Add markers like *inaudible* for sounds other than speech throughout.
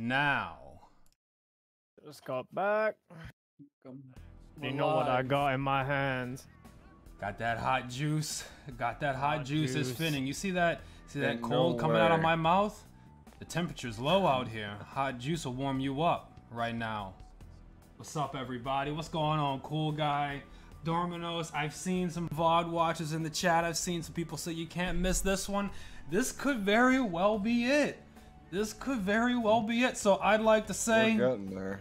now. Just got back. You know what I got in my hands. Got that hot juice. Got that hot, Hot juice. It's juice. fitting. You see that? See that Ain't cold no coming out of my mouth? The temperature's low out here. Hot juice will warm you up right now. What's up, everybody? What's going on, cool guy? Dorminos, I've seen some VOD watchers in the chat. I've seen some people say you can't miss this one. This could very well be it. This could very well be it. So I'd like to say. There.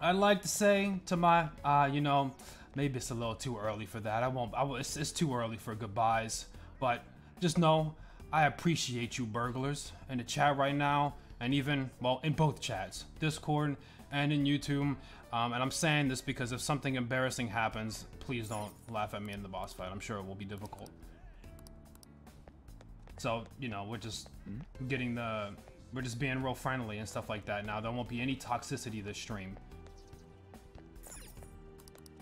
I'd like to say to my, uh, you know, maybe it's a little too early for that. I won't. I will, it's, it's too early for goodbyes. But just know, I appreciate you burglars in the chat right now, and even well in both chats, Discord and in YouTube. Um, and I'm saying this because if something embarrassing happens, please don't laugh at me in the boss fight. I'm sure it will be difficult. So you know, we're just getting the, we're just being real friendly and stuff like that. Now there won't be any toxicity this stream.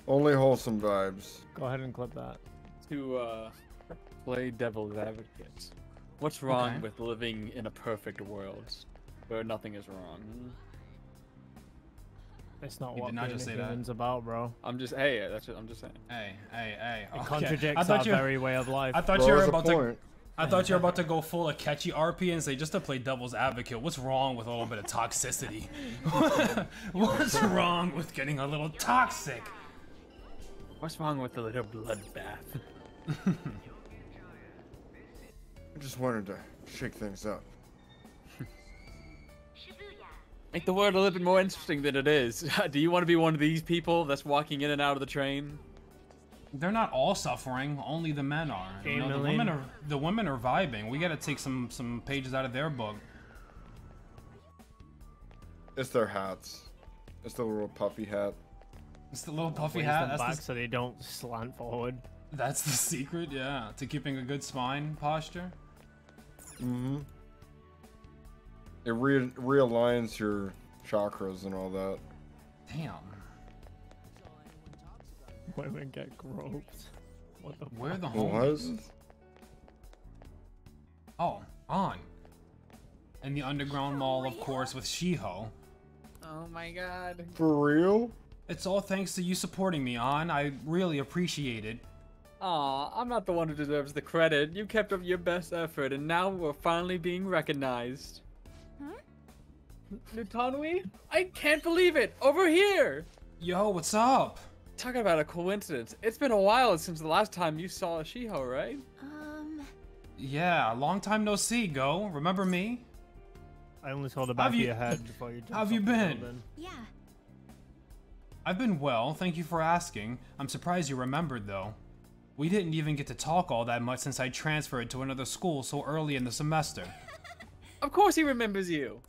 Only wholesome vibes. Go ahead and clip that. to uh, play devil's advocate. What's wrong Okay. with living in a perfect world where nothing is wrong? It's not He what did not being just say that. human's about, bro. I'm just hey, that's what I'm just saying. Hey, hey, hey. It okay. contradicts I thought our you, very way of life. I thought Bro, you were about to. Point. I thought you were about to go full of catchy RP and say just to play devil's advocate. What's wrong with a little bit of toxicity? *laughs* What's wrong with getting a little toxic? What's wrong with a little bloodbath? I just wanted to shake things up. *laughs* Make the world a little bit more interesting than it is. *laughs* Do you want to be one of these people that's walking in and out of the train? They're not all suffering. Only the men are. You know, the women are the women are vibing. We gotta take some some pages out of their book. It's their hats. It's the little puffy hat. It's the little puffy hat. them That's back the, so they don't slant forward. that's the secret. Yeah, to keeping a good spine posture. Mm-hmm. It re- realigns your chakras and all that. Damn. Women get groped. What the Where the What? homies? Oh, on. In the underground mall, of course, with Shiho. Oh my god. For real? It's all thanks to you supporting me, Ann. I really appreciate it. Aw, I'm not the one who deserves the credit. You kept up your best effort, and now we're finally being recognized. Nutanwi? I can't believe it! Over here! Yo, what's up? Talk about a coincidence. It's been a while since the last time you saw a Shiho, right? Um, Yeah, long time no see, Go. Remember me? I only saw the back Have of you- your head before you *laughs* jumped have you been? building. yeah. I've been well, thank you for asking. I'm surprised you remembered, though. We didn't even get to talk all that much since I transferred to another school so early in the semester. *laughs* Of course he remembers you.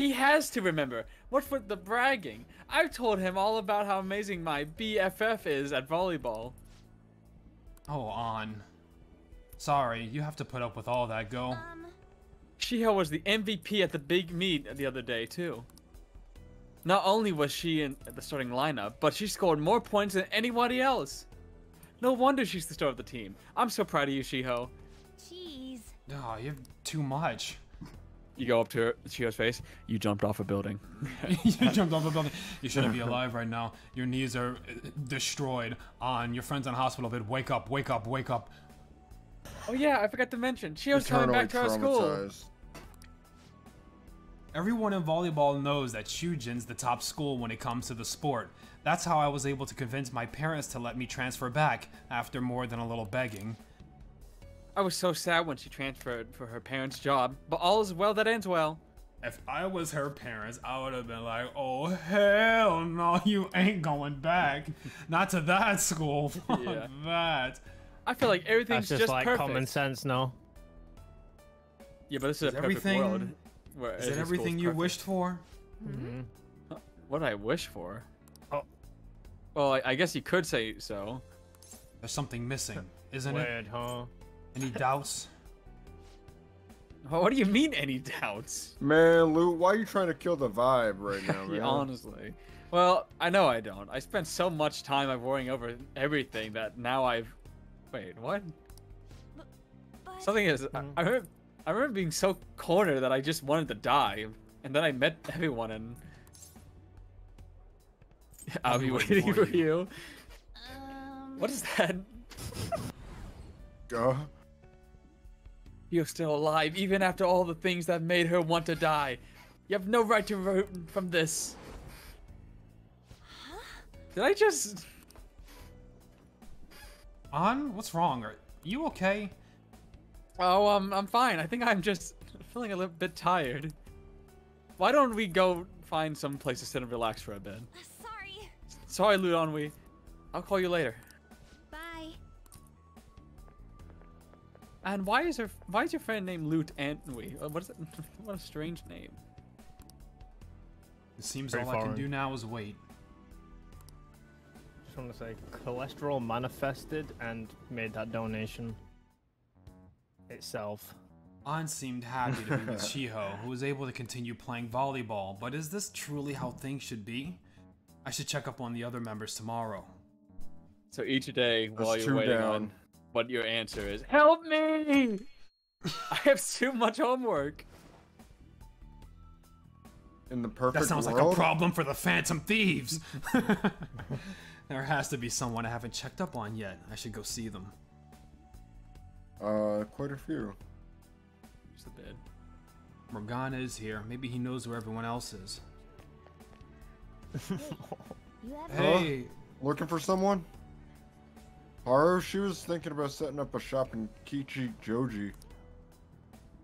He has to remember. What's with the bragging? I've told him all about how amazing my BFF is at volleyball. Oh, Ann. Sorry, you have to put up with all that, Go. Um, Shiho was the MVP at the big meet the other day, too. Not only was she in the starting lineup, but she scored more points than anybody else. No wonder she's the star of the team. I'm so proud of you, Shiho. jeez. Oh, you have too much. You go up to her, Shiho's face. You jumped off a building. *laughs* you jumped off a building. You shouldn't be alive right now. Your knees are uh, destroyed. On your friends in hospital bed. Wake up, wake up, wake up. oh yeah, I forgot to mention. Shiho's coming back to our school. Everyone in volleyball knows that Shujin's the top school when it comes to the sport. That's how I was able to convince my parents to let me transfer back after more than a little begging. I was so sad when she transferred for her parents' job, but all is well that ends well. If I was her parents, I would have been like, oh, hell no, you ain't going back. *laughs* Not to that school. *laughs* Fuck Yeah. that. I feel like everything's That's just, like perfect. common sense, no? Yeah, but this is, Is a perfect everything- world. Where Is it everything you perfect. wished for? Mm-hmm. What I wish for? Oh. Well, I, I guess you could say so. There's something missing, isn't it? Weird, huh? Any doubts? What do you mean, any doubts? Man, Lou, why are you trying to kill the vibe right now, *laughs* man? Yeah, honestly. Well, I know I don't. I spent so much time of worrying over everything that now I've. Wait, what? But Something is. I, I remember. I remember being so cornered that I just wanted to die. And then I met everyone and I'll I'll be be waiting waiting for for you. Um. What is that? Go. You're still alive, even after all the things that made her want to die. You have no right to vote from this. Did I just? Ann? What's wrong? Are you okay? Oh, um, I'm fine. I think I'm just feeling a little bit tired. Why don't we go find some place to sit and relax for a bit? Sorry. Sorry, Ludonwi. I'll call you later. And why is her? Why is your friend named Loot Antwi? Uh, What is it? *laughs* what a strange name. It seems Very all I can do now is wait. Just want to say, cholesterol manifested and made that donation itself. Ann seemed happy to be with *laughs* Shiho, who was able to continue playing volleyball, but is this truly how things should be? I should check up on the other members tomorrow. So each day while That's you're waiting down. on what your answer is, help me! *laughs* I have too much homework. In the perfect That sounds like a problem for the Phantom Thieves! *laughs* there has to be someone I haven't checked up on yet. I should go see them. Uh, quite a few. Just a bit. Morgana is here. Maybe he knows where everyone else is. You have Hey, Looking for someone? Haru, she was thinking about setting up a shop in Kichijoji.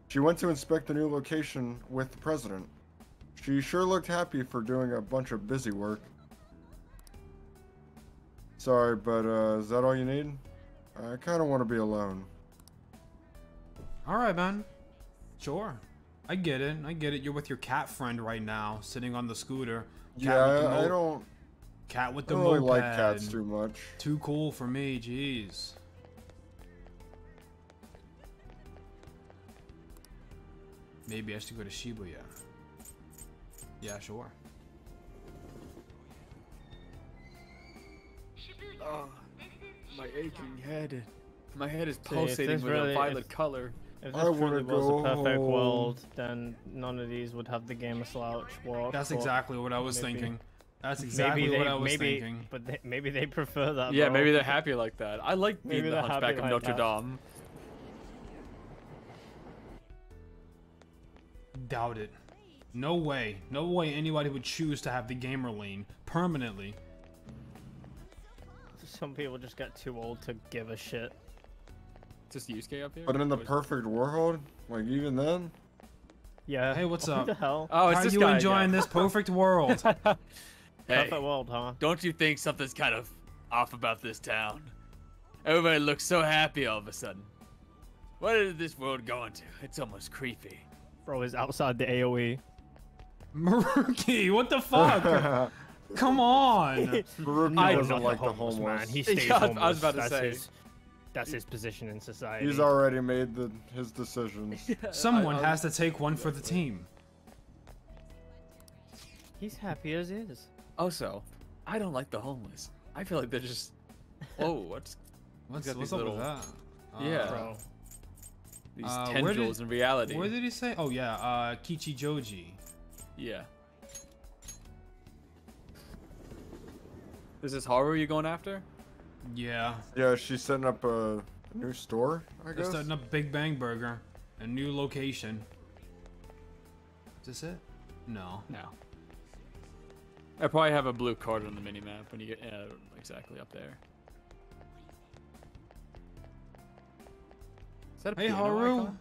She went to inspect the new location with the president. She sure looked happy for doing a bunch of busy work. Sorry, but uh, is that all you need? I kind of want to be alone. alright, man. Sure. I get it. I get it. You're with your cat friend right now, sitting on the scooter. Cat yeah, I, I don't, Cat with the I the don't really like cats too much. Too cool for me, jeez. Maybe I should go to Shibuya. Yeah, sure. Oh, my aching head. My head is if pulsating this with really- a violet if- color. If I this wanna truly was go a perfect world, then none of these would have the game of slouch walk. That's but exactly what I was maybe- thinking. That's exactly maybe what they, I was maybe, thinking. But they, maybe they prefer that. Yeah, bro. maybe they're happy like that. I like being Maybe the Hunchback of like Notre that. Dame. Doubt it. No way. No way anybody would choose to have the gamer lane permanently. Some people just get too old to give a shit. Just Yusuke up here? But in the perfect world, like even then, Yeah. Hey, what's up? what up? the hell? Oh, it's How are this you guy enjoying again. this perfect world? *laughs* Hey, Perfect world, huh? don't you think something's kind of off about this town? Everybody looks so happy all of a sudden. What is this world going to? It's almost creepy. Bro is outside the. AOE. *laughs* Maruki, what the fuck? *laughs* Come on. Maruki I- doesn't Not like the homeless, homeless. man. He stays Yeah, I was- homeless. I was about to that's say. His, that's his position in society. He's already made the his decisions. *laughs* Someone I- I- has to take one for the team. He's happy as is. Also, I don't like the homeless. I feel like they're just. Oh, *laughs* what's What's, what's up little- with that? Yeah. Bro. these Uh, where did- tendrils in reality? Where did he say? Oh yeah, uh, Kichijoji. Yeah. Is this Haru you going after? Yeah, yeah, she's setting up a new store. I they're guess. starting up Big Bang Burger, a new location. Is this it? No. No. I probably have a blue card on the mini map when you get uh, exactly up there. Is that a Hey piano Haru. icon?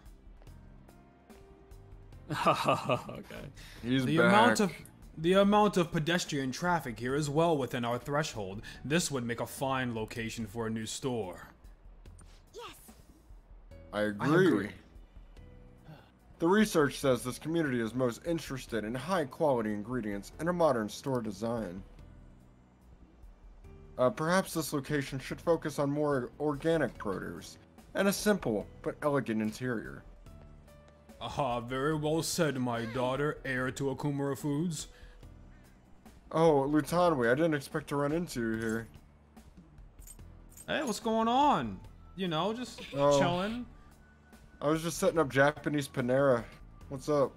*laughs* okay. He's The back. amount of the amount of pedestrian traffic here is well within our threshold. This would make a fine location for a new store. Yes. I I agree. Agree. The research says this community is most interested in high quality ingredients and a modern store design. Uh, perhaps this location should focus on more organic produce and a simple but elegant interior. Ah, very well said, my daughter, heir to Okumura Foods. Oh, Lutanwe, I didn't expect to run into you here. Hey, what's going on? You know, just Oh. chilling. I was just setting up Japanese Panera. What's up?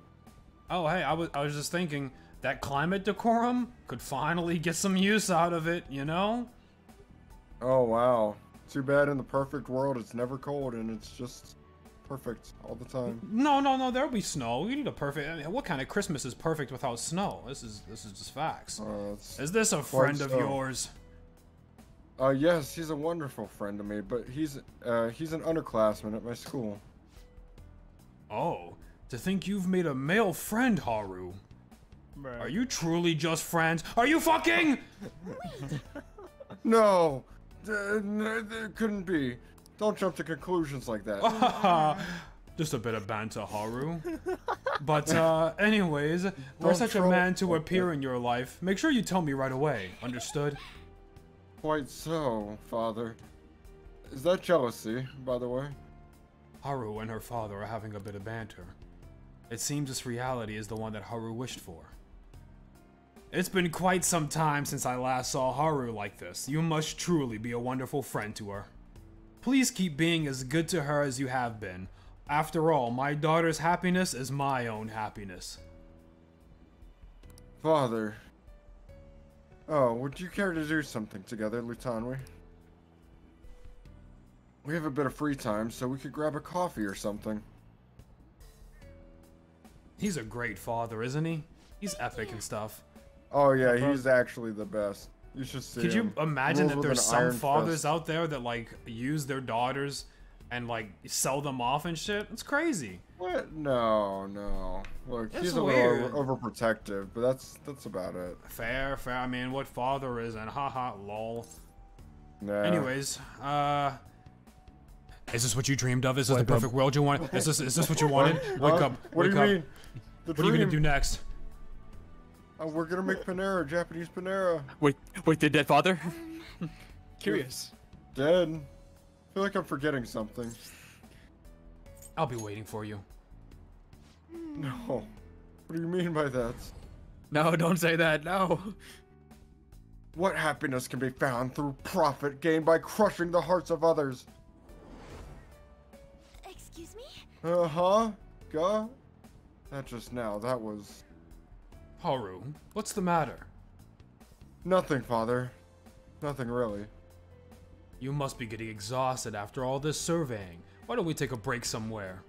Oh, hey, I was I was just thinking that climate decorum could finally get some use out of it, you know? Oh wow. Too bad in the perfect world it's never cold and it's just perfect all the time. No, no, no. There'll be snow. You need a perfect. I mean, what kind of Christmas is perfect without snow? This is this is just facts. Uh, Is this a friend of so. yours? uh, yes, he's a wonderful friend to me, but he's uh, he's an underclassman at my school. Oh, to think you've made a male friend, Haru. Bruh. Are you truly just friends? Are you fucking? No, uh, it couldn't be. Don't jump to conclusions like that. *laughs* Just a bit of banter, Haru. But uh, anyways, for such a man to appear in your life, make sure you tell me right away. Understood? Quite so, father. Is that jealousy, by the way? Haru and her father are having a bit of banter. It seems this reality is the one that Haru wished for. It's been quite some time since I last saw Haru like this. You must truly be a wonderful friend to her. Please keep being as good to her as you have been. After all, my daughter's happiness is my own happiness. Father. Oh, would you care to do something together, Lutanwi? We have a bit of free time, so we could grab a coffee or something. He's a great father, isn't he? He's epic and stuff. Oh yeah, he's actually the best. You should see Could you imagine that there's some fathers fist. out there that like use their daughters and like sell them off and shit? It's crazy. What? No, no. Look, That's he's a weird. little over, overprotective, but that's that's about it. Fair, fair. I mean, what father isn't? Haha, lol. Nah. Anyways, uh. Is this what you dreamed of? Is this Wake the up. perfect world you wanted? Is this is this what you wanted? Wake Huh? up! What wake do you up! mean? The What are you gonna do next? Oh, we're gonna make Panera, Japanese Panera. Wait, wait, the dead father? Um, *laughs* Curious. Dead. I feel like I'm forgetting something. I'll be waiting for you. No. What do you mean by that? No, don't say that. No. What happiness can be found through profit gained by crushing the hearts of others? Excuse me? Uh huh. Guh. That just now. That was Haru, what's the matter? nothing, father. Nothing really. You must be getting exhausted after all this surveying. Why don't we take a break somewhere?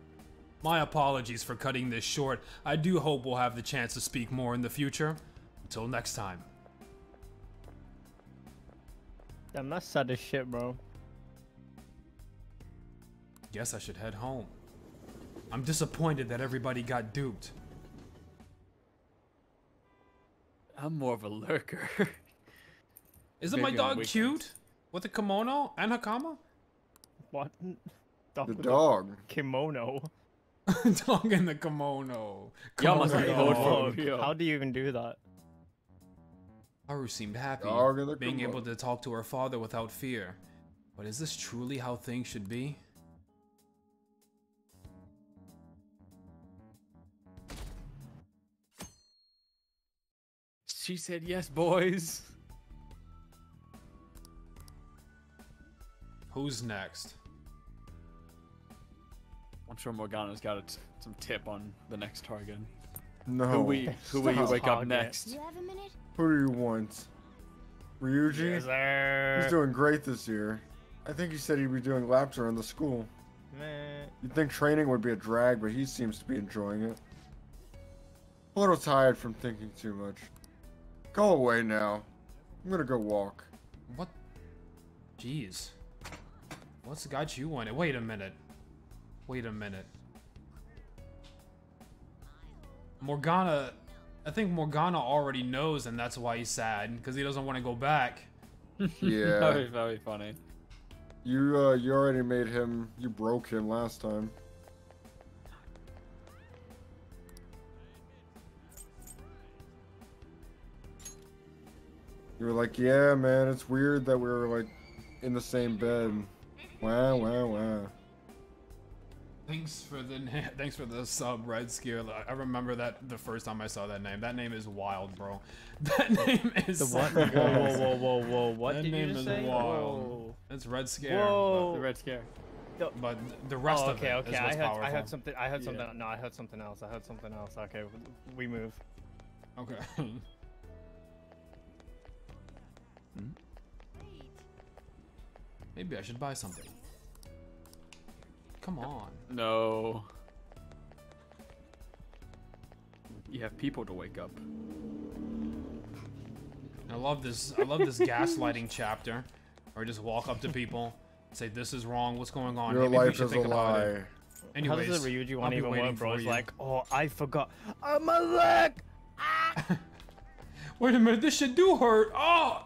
My apologies for cutting this short. I do hope we'll have the chance to speak more in the future. Until next time. Damn, that's sad as shit, bro. Guess I should head home. I'm disappointed that everybody got duped. I'm more of a lurker. *laughs* Isn't my Maybe on dog cute? With a kimono and hakama? What? *laughs* Dog The dog. Kimono. *laughs* dog in the kimono. Kimono have dog. yo. How do you even do that? Haru seemed happy, Dog in the being kimono. able to talk to her father without fear. But is this truly how things should be? She said yes, boys. Who's next? I'm sure Morgana's got a t- some tip on the next target. No. Who we who will you wake up next? You have a minute? Who do you want? Ryuji? Yes. He's doing great this year. I think he said he'd be doing laps around the school. Man. You'd think training would be a drag, but he seems to be enjoying it. A little tired from thinking too much. Go away now. I'm gonna go walk. What? Jeez. What's got you on it? Wait a minute. Wait a minute. Morgana. I think Morgana already knows, and that's why he's sad, because he doesn't want to go back. *laughs* Yeah. That was very funny. You uh you already made him you broke him last time. You were like, yeah, man, it's weird that we were like in the same bed. Wow, wow, wow. Thanks for the na- *laughs* thanks for the sub, Red Scare. I remember that the first time I saw that name. That name is wild, bro. *laughs* That name is The what? *laughs* whoa, whoa, whoa, whoa, whoa. What That did name you just is say? wild. Whoa. It's Red Scare. Whoa. The red scare. But the rest oh, of okay, it okay. is I what's heard, powerful. I heard something. I heard Yeah. something. No, I heard something else. I heard something else. Okay, we move. Okay. Hmm? Maybe I should buy something. Come on. No. You have people to wake up. I love this. I love this *laughs* gaslighting chapter, or just walk up to people, say this is wrong. What's going on? Your Maybe life is a think about it." lie. Anyways, How does the Ryuji I'll one be even waiting work, bro? for It's like, oh, I forgot. Oh, my leg! Wait a minute, this should do hurt. Oh!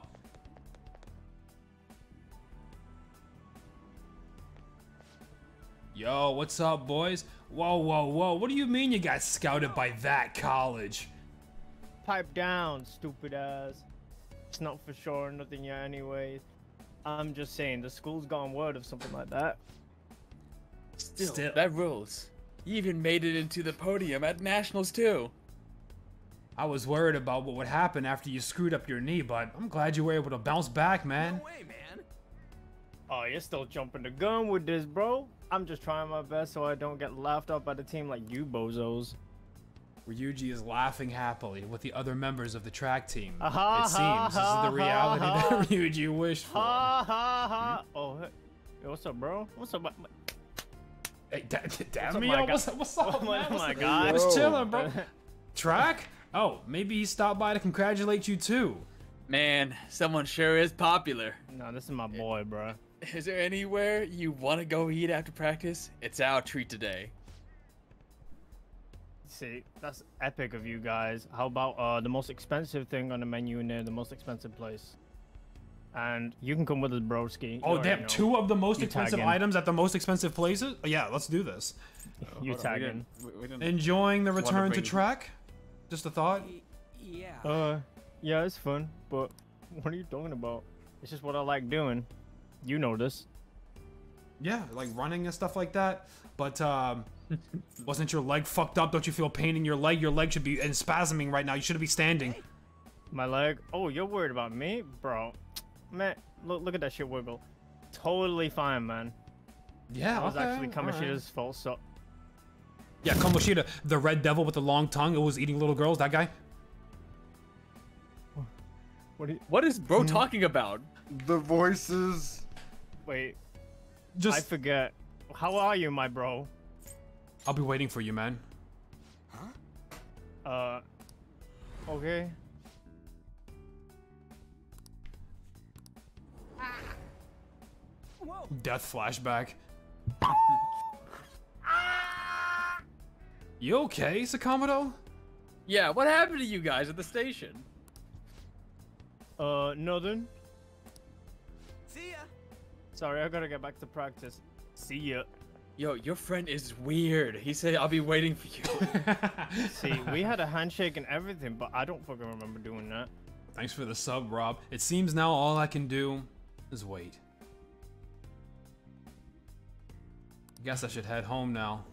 Yo, what's up, boys? Whoa, whoa, whoa. What do you mean you got scouted by that college? Pipe down, stupid ass. It's not for sure, nothing yet, anyways. I'm just saying, the school's gone word of something like that. Still, Still. that rules. You even made it into the podium at nationals too. I was worried about what would happen after you screwed up your knee, but I'm glad you were able to bounce back, man. Oh, you're still jumping the gun with this, bro. I'm just trying my best so I don't get laughed at by the team like you bozos. Ryuji is laughing happily with the other members of the track team. Ah-ha, it seems this is the reality ha, *laughs* ha. that Ryuji wished for. Ha ha ha. Oh, hey. What's up, bro? What's up, my, my- Hey, da- *laughs* damn up, me, my yo, what's up, what's up, *laughs* Oh, man? What's my up? guy. Just chilling, bro. Track? Oh, maybe he stopped by to congratulate you too. Man, someone sure is popular. No, this is my boy, bro. Is there anywhere you want to go eat after practice? It's our treat today. See, that's epic of you guys. How about uh the most expensive thing on the menu near the most expensive place? And you can come with us, broski. You Oh, already damn, know. two of the most You expensive items at the most expensive places? Yeah, let's do this. You Hold on, tag in. didn't- we- we didn't- Enjoying the Just to return to track? Just a thought? Yeah. Uh, yeah, it's fun, but *laughs* what are you talking about? It's just what I like doing. You know this. Yeah, like running and stuff like that. But um *laughs* wasn't your leg fucked up? Don't you feel pain in your leg? Your leg should be in spasming right now. You shouldn't be standing. My leg. Oh, you're worried about me, bro? Man, look, look at that shit wiggle. Totally fine, man. Yeah, I was okay, actually alright. Kamoshida's fault. So Yeah, Kamoshida, the red devil with the long tongue who was eating little girls, that guy? what? Do you, What is Hmm. bro talking about? The voices. Wait, Just I forget. How are you, my bro? I'll be waiting for you, man. Huh? Uh, okay. Death flashback. *laughs* you okay, Sakamoto? Yeah, what happened to you guys at the station? Uh, nothing. See ya. Sorry, I gotta get back to practice. See ya. Yo, your friend is weird. He said I'll be waiting for you. *laughs* See, we had a *laughs* handshake and everything, but I don't fucking remember doing that. Thanks for the sub, Rob. It seems now all I can do is wait. Guess I should head home now.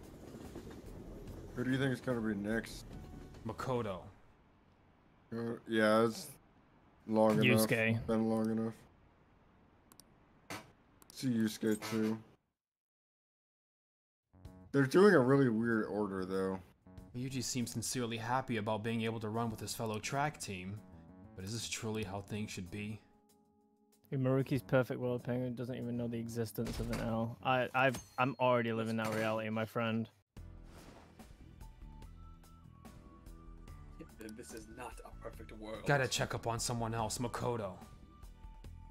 Who do you think is gonna be next? Makoto. Uh, yeah, it's long enough. Yusuke. Been long enough. See Yusuke too. They're doing a really weird order though. Ryuji seems sincerely happy about being able to run with his fellow track team. But is this truly how things should be? Maruki's perfect world penguin doesn't even know the existence of an L. I, I've, I'm already living that reality, my friend. this is not a perfect world. Gotta check up on someone else, Makoto.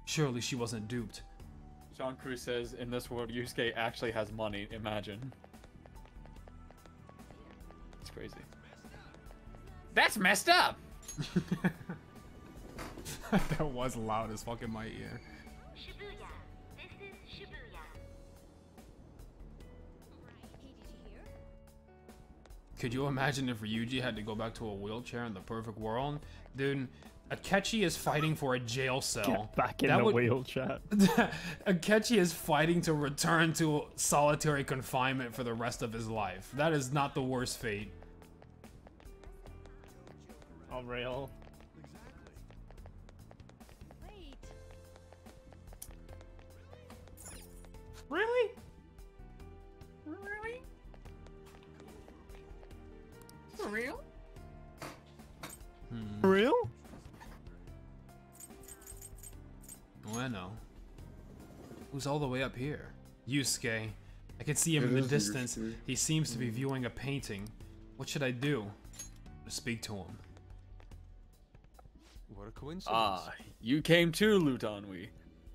Surely she wasn't duped. Sean Cruz says in this world Yusuke actually has money. Imagine. It's crazy. That's messed up. *laughs* that was loud as fuck in my ear. Shibuya. This is Shibuya. Could you imagine if Ryuji had to go back to a wheelchair in the perfect world? Dude, Akechi is fighting for a jail cell. Get back in that the would, wheelchair. *laughs* Akechi is fighting to return to solitary confinement for the rest of his life. That is not the worst fate. Unreal. Really? Really? For real? Hmm. For real? I know. Who's all the way up here? Yusuke. I can see him It in the distance. Yusuke. He seems to be viewing a painting. What should I do? To speak to him. What a coincidence. Ah, you came too, Lutonwi.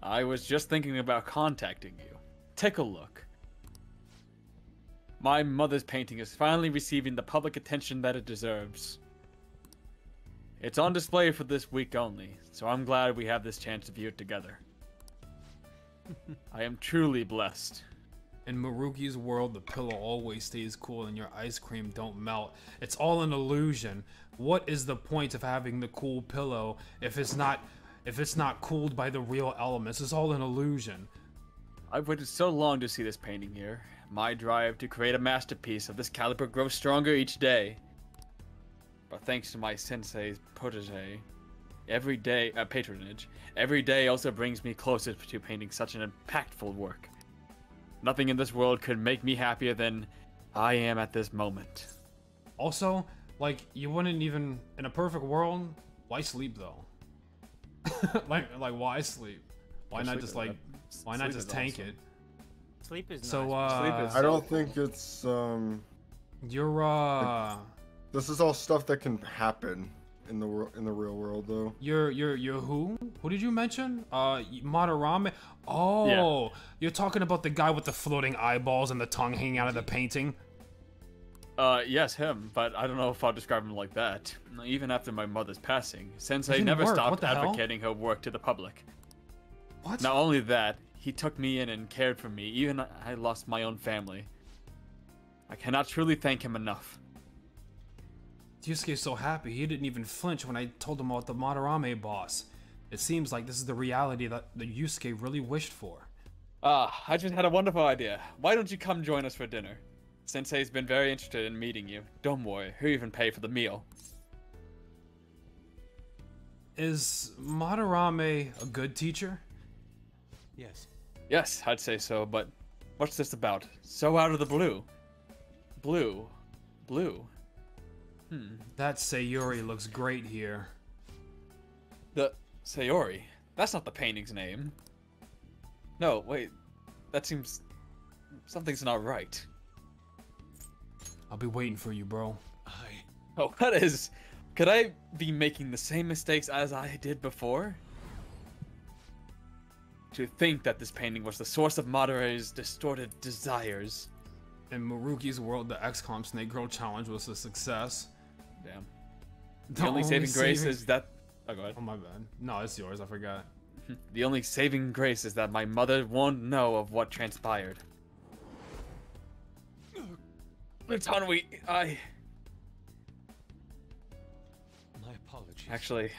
I was just thinking about contacting you. Take a look. My mother's painting is finally receiving the public attention that it deserves. It's on display for this week only, so I'm glad we have this chance to view it together. *laughs* I am truly blessed. In Maruki's world, the pillow always stays cool and your ice cream don't melt. It's all an illusion. What is the point of having the cool pillow if it's not if it's not cooled by the real elements? It's all an illusion. I've waited so long to see this painting here. My drive to create a masterpiece of this caliber grows stronger each day. But thanks to my sensei's protege, every day uh, patronage, every day also brings me closer to painting such an impactful work. Nothing in this world could make me happier than I am at this moment. Also, like you wouldn't even in a perfect world, why sleep though? *laughs* like like why sleep? Why not sleep just like good. why not Sleep just is tank awesome. it? Sleep is So nice. uh Sleep is- I don't think it's um. you're uh This is all stuff that can happen in the world in the real world though. You're you're you're who? Who did you mention? Uh, Madarame. Oh, you're talking about the guy with the floating eyeballs and the tongue hanging out of the painting. Uh, yes, him, but I don't know if I'll describe him like that. Even after my mother's passing, Sensei didn't never work, stopped the hell? advocating her work to the public. What? Not only that, he took me in and cared for me, even I lost my own family. I cannot truly thank him enough. Yusuke's so happy he didn't even flinch when I told him about the Madarame boss. It seems like this is the reality that the Yusuke really wished for. Ah, I just had a wonderful idea. Why don't you come join us for dinner? Sensei's been very interested in meeting you. Don't worry, he'll even pay for the meal. Is Madarame a good teacher? Yes. Yes, I'd say so, but what's this about? So out of the blue. Blue. Blue. That Sayuri looks great here. The Sayori. That's not the painting's name. No, wait. That seems something's not right. I'll be waiting for you, bro. I. *laughs* Oh, what is? Could I be making the same mistakes as I did before? To think that this painting was the source of Madure's distorted desires. In Maruki's world, the XCOM Snake Girl Challenge was a success. Damn. The, only saving grace is that. Oh, go ahead. Oh my bad. No, it's yours. I forgot. *laughs* The only saving grace is that my mother won't know of what transpired. Lutonwi, I. My apologies. Actually,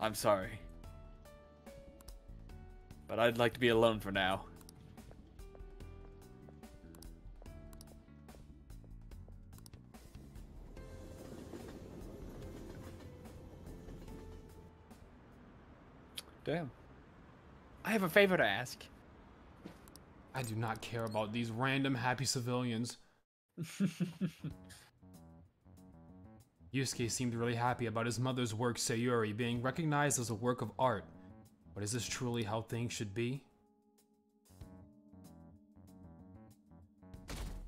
I'm sorry. But I'd like to be alone for now. Damn. I have a favor to ask. I do not care about these random happy civilians. *laughs* Yusuke seemed really happy about his mother's work Sayuri being recognized as a work of art. But is this truly how things should be?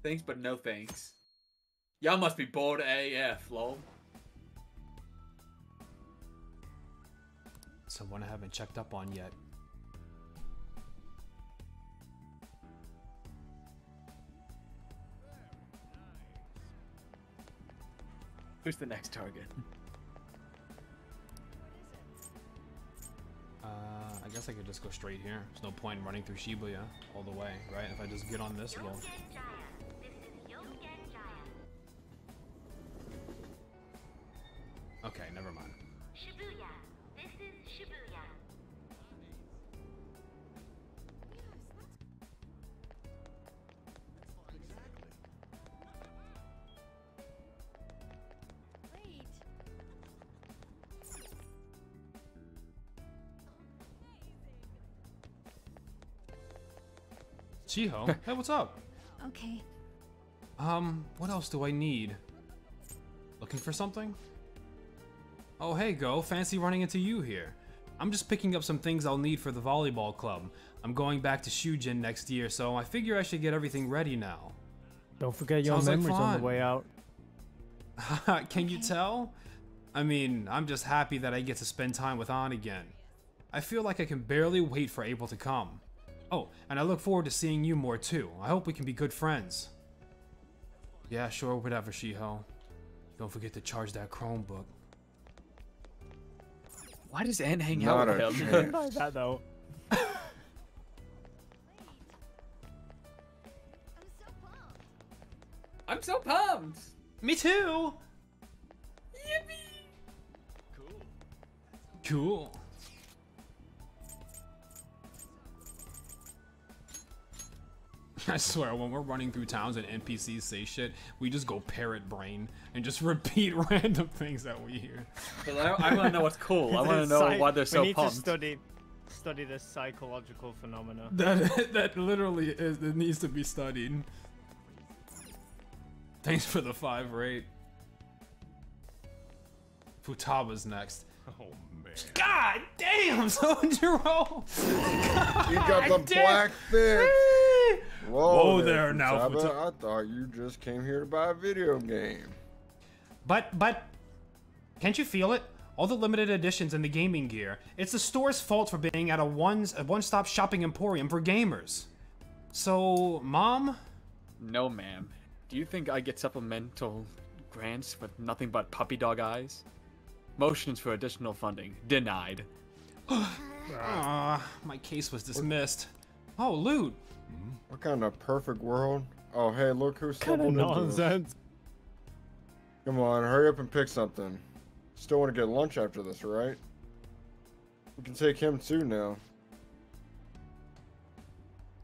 Thanks, but no thanks. Y'all must be bored AF, lol. Someone I haven't checked up on yet. Who's the next target? Uh, I guess I could just go straight here. There's no point in running through Shibuya all the way, right? If I just get on this, it'll... Shiho, *laughs* hey, what's up? Okay. Um, what else do I need? Looking for something? Oh, hey, Go. Fancy running into you here. I'm just picking up some things I'll need for the volleyball club. I'm going back to Shujin next year, so I figure I should get everything ready now. Don't forget your Sounds like memories on the way out. *laughs* Can you tell? I mean, I'm just happy that I get to spend time with Ann again. I feel like I can barely wait for April to come. Oh, and I look forward to seeing you more too. I hope we can be good friends. Yeah, sure, whatever, Shiho. Don't forget to charge that Chromebook. Why does Ann hang Not out a with him? chance. Like *laughs* that though. *laughs* I'm so pumped. Me too! Yippee. Cool. Cool. *laughs* I swear, when we're running through towns and NPCs say shit, we just go parrot brain and just *laughs* repeat random things that we hear. 'Cause I, I want to know what's cool. *laughs* I want to know why they're so we need pumped. to study study this psychological phenomena. That that literally is it needs to be studied. Thanks for the five rate. Futaba's next. Oh man. God damn, *laughs* Sojiro! You got the damn. black fix. Whoa, Whoa there now, Futaba. I thought you just came here to buy a video game. But but can't you feel it? All the limited editions and the gaming gear. It's the store's fault for being at a one a one-stop shopping emporium for gamers. So, mom, No, ma'am. Do you think I get supplemental grants with nothing but puppy dog eyes? Motions for additional funding denied. *sighs* ah, my case was dismissed. Oh, loot. What kind of perfect world? Oh, hey, look who Kind of stumbled into nonsense. Come on, hurry up and pick something. Still want to get lunch after this, right? We can take him too now.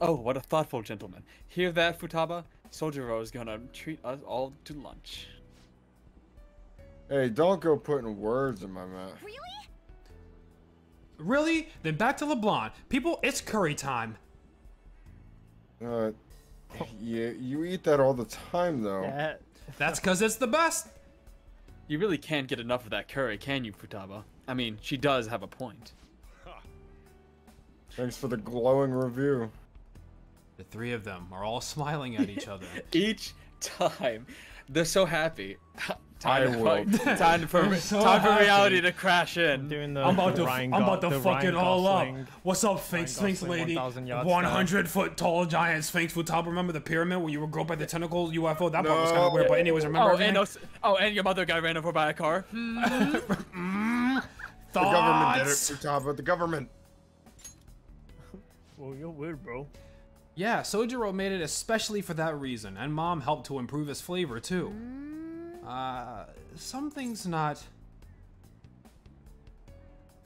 Oh, what a thoughtful gentleman. Hear that, Futaba? Soldier Sojiro is gonna treat us all to lunch. Hey, don't go putting words in my mouth. Really? Really? Then back to LeBlanc. People, it's curry time. Uh, *laughs* yeah, you eat that all the time, though. Yeah. That's cause it's the best. You really can't get enough of that curry, can you, Futaba? I mean, she does have a point. Thanks for the glowing review. The three of them are all smiling at each other. *laughs* Each time, they're so happy. Time, will. *laughs* time for so time for reality to crash in. Doing the I'm about to, Ryan I'm about to the fuck it all up. What's up, Sphinx, Sphinx lady? 1000 100 foot tall giant Sphinx foot top. Remember the pyramid where you were groped by the tentacle UFO? That part was kind of weird, but anyways, remember Oh, and also, oh, and your mother got ran over by a car. *laughs* Hmm. The government did it, Thoughts? Futaba. The government. Well, you're weird, bro. Yeah, Sojiro made it especially for that reason, and Mom helped to improve his flavor too. Uh, something's not.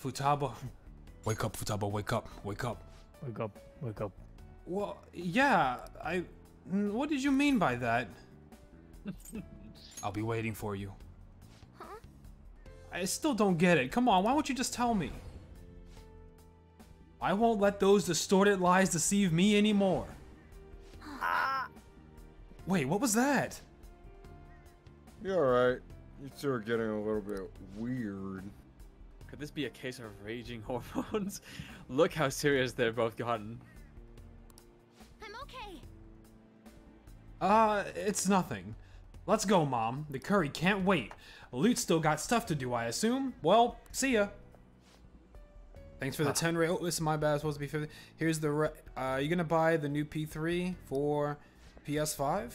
Futaba. *laughs* Wake up, Futaba, wake up, wake up. Wake up, wake up. Well, yeah, I. What did you mean by that? *laughs* I'll be waiting for you. Huh? I still don't get it. Come on, why won't you just tell me? I won't let those distorted lies deceive me anymore. Wait, what was that? You alright? You two are getting a little bit weird. Could this be a case of raging *laughs* hormones? Look how serious they're both gotten. I'm okay. Uh, it's nothing. Let's go, Mom. The curry can't wait. Loot still got stuff to do, I assume. Well, see ya. Thanks for the 10 rate. Oh, this is my bad. It's supposed to be 50. Here's the. Re- uh, you gonna buy the new P3 for PS5?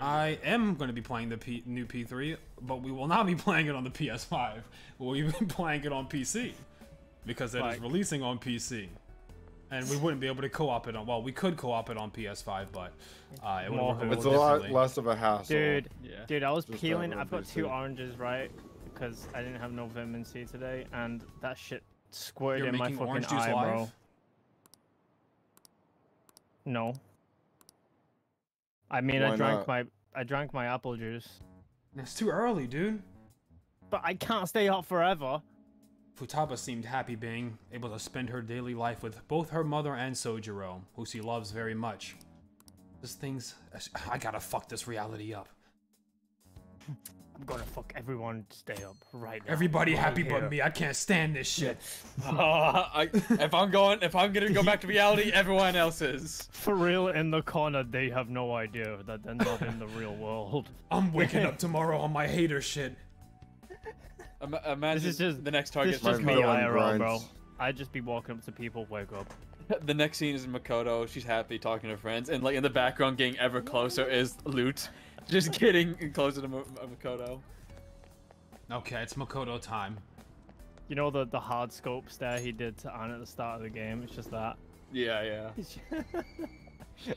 I am going to be playing the P- new P3, but we will not be *laughs* playing it on the PS5. We'll be *laughs* playing it on PC because it is Like- releasing on PC, and we wouldn't be able to co-op it on. Well, we could co-op it on PS5, but uh, it would work a. It's a lot less of a hassle. Dude, Yeah. dude, I was Just peeling. I've got on two oranges, right? Because I didn't have no vitamin C today, and that shit squirted You're in my fucking orange juice eye, live? bro. No. I mean, Why I drank not? my I drank my apple juice, It's too early, dude. but I can't stay up forever. Futaba seemed happy being able to spend her daily life with both her mother and Sojiro, who she loves very much. This thing's. I gotta fuck this reality up. I'm gonna fuck everyone. Stay up right now. Everybody right happy here. but me. I can't stand this shit. *laughs* *laughs* Uh, I, if I'm going, if I'm gonna go back to reality, *laughs* everyone else is. For real, in the corner, they have no idea that they're not in the real world. I'm waking up tomorrow on my hater shit. Ima- imagine This is just the next This target. is just me IRL, bro. I'd just be walking up to people, wake up. The next scene is Makoto. She's happy talking to friends, and like in the background, getting ever closer is Loot, *laughs* just getting closer to Ma- uh, Makoto. Okay, it's Makoto time. You know the the hard scope stare he did to Ann at the start of the game? It's just that. Yeah, yeah. Shibuya.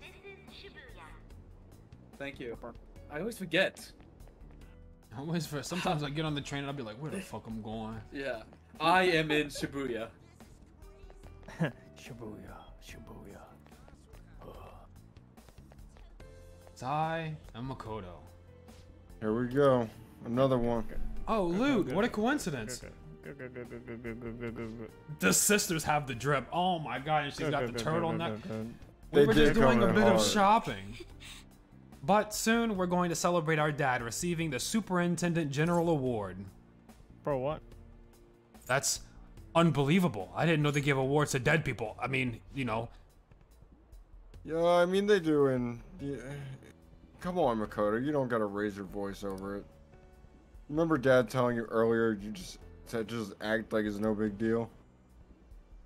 This is Shibuya. Thank you. I always forget. I always for sometimes I get on the train and I'll be like, where the fuck I'm going? Yeah. I am in Shibuya. *laughs* Shibuya, Shibuya. It's and Makoto. Here we go. Another one. Oh, loot! What a coincidence. The sisters have the drip. Oh my god, and she's got the turtleneck. We were just doing a in bit of shopping. But soon we're going to celebrate our dad receiving the Superintendent General Award. Bro, what? That's unbelievable. I didn't know they give awards to dead people. I mean, you know, Yeah, I mean they do, and yeah. Come on, Makoto, you don't gotta raise your voice over it. Remember Dad telling you earlier you just to just act like it's no big deal.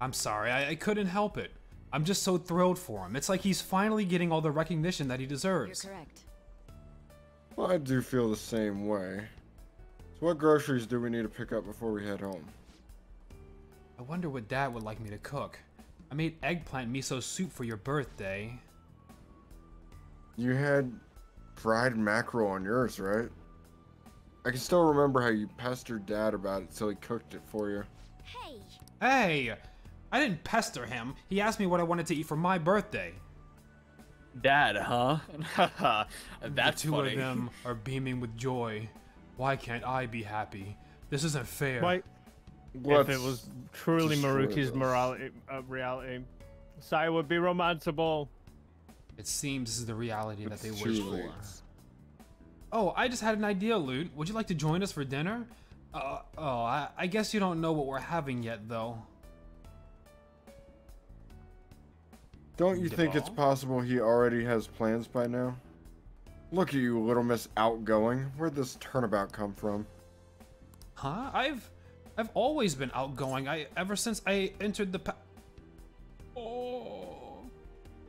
I'm sorry, I, I couldn't help it. I'm just so thrilled for him. It's like he's finally getting all the recognition that he deserves. You're correct. Well, I do feel the same way. So what groceries do we need to pick up before we head home? I wonder what Dad would like me to cook. I made eggplant miso soup for your birthday. You had fried mackerel on yours, right? I can still remember how you pestered dad about it till he cooked it for you. Hey, Hey, I didn't pester him. He asked me what I wanted to eat for my birthday. Dad, huh? *laughs* That's the two funny. of them *laughs* are beaming with joy. Why can't I be happy? This isn't fair. Wait, Let's if it was truly Maruki's morality, uh, reality, Sae would be romanceable. It seems this is the reality that It's they wish for. Oh, I just had an idea, Loot. Would you like to join us for dinner? Uh, oh, I, I guess you don't know what we're having yet, though. Don't you think it's possible he already has plans by now? Look at you, little Miss Outgoing. Where'd this turnabout come from? Huh? I've, I've always been outgoing. I ever since I entered the. Pa- oh.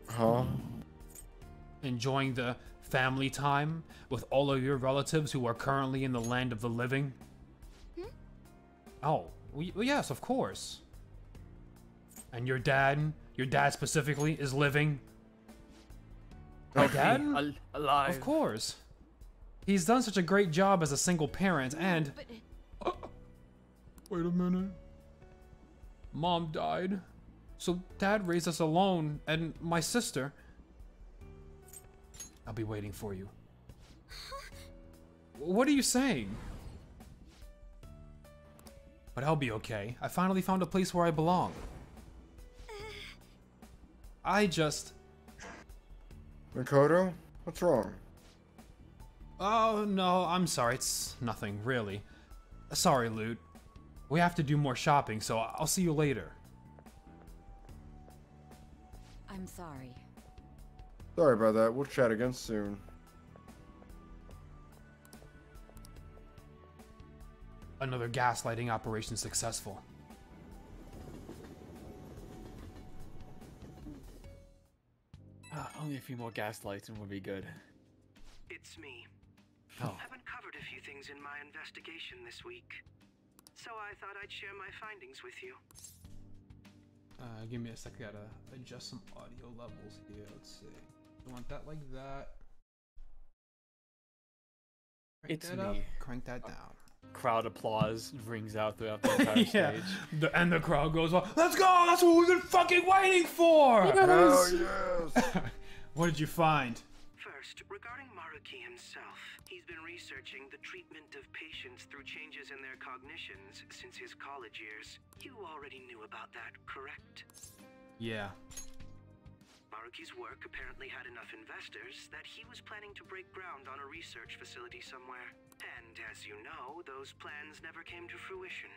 Huh? Enjoying the family time with all of your relatives who are currently in the land of the living. Hmm? Oh, well, yes, of course. And your dad, your dad specifically, is living. My dad? Al- alive. Of course. He's done such a great job as a single parent, and. but *gasps* Wait a minute. Mom died. So dad raised us alone, and my sister. I'll be waiting for you. What are you saying? But I'll be okay. I finally found a place where I belong. I just. Makoto? What's wrong? Oh, no, I'm sorry. It's nothing, really. Sorry, Loot. We have to do more shopping, so I'll see you later. I'm sorry. Sorry about that. We'll chat again soon. Another gaslighting operation successful. Ah, only a few more gaslights and we'll be good. It's me. Oh. I've uncovered a few things in my investigation this week. So I thought I'd share my findings with you. Uh, give me a sec. I gotta adjust some audio levels here. Let's see. You want that like that? Crank It's that up, me. Crank that down. Crowd applause rings out throughout the entire *laughs* stage. The, and the crowd goes, "Well, "Let's go! That's what we've been fucking waiting for!" Oh, yes! *laughs* what did you find? First, regarding Maruki himself, he's been researching the treatment of patients through changes in their cognitions since his college years. You already knew about that, correct? Yeah. Maruki's work apparently had enough investors that he was planning to break ground on a research facility somewhere. And as you know, those plans never came to fruition.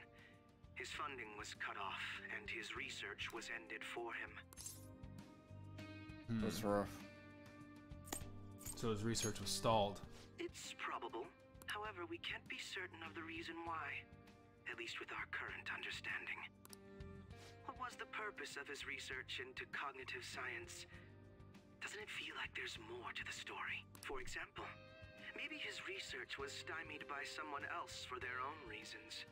His funding was cut off, and his research was ended for him. Hmm. That's rough. So his research was stalled. It's probable. However, we can't be certain of the reason why. At least with our current understanding. What was the purpose of his research into cognitive science? Doesn't it feel like there's more to the story? For example, maybe his research was stymied by someone else for their own reasons.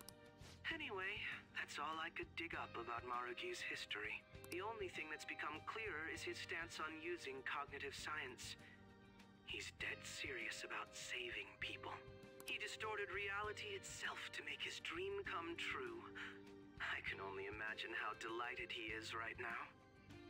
Anyway, that's all I could dig up about Maruki's history. The only thing that's become clearer is his stance on using cognitive science. He's dead serious about saving people. He distorted reality itself to make his dream come true. I can only imagine how delighted he is right now.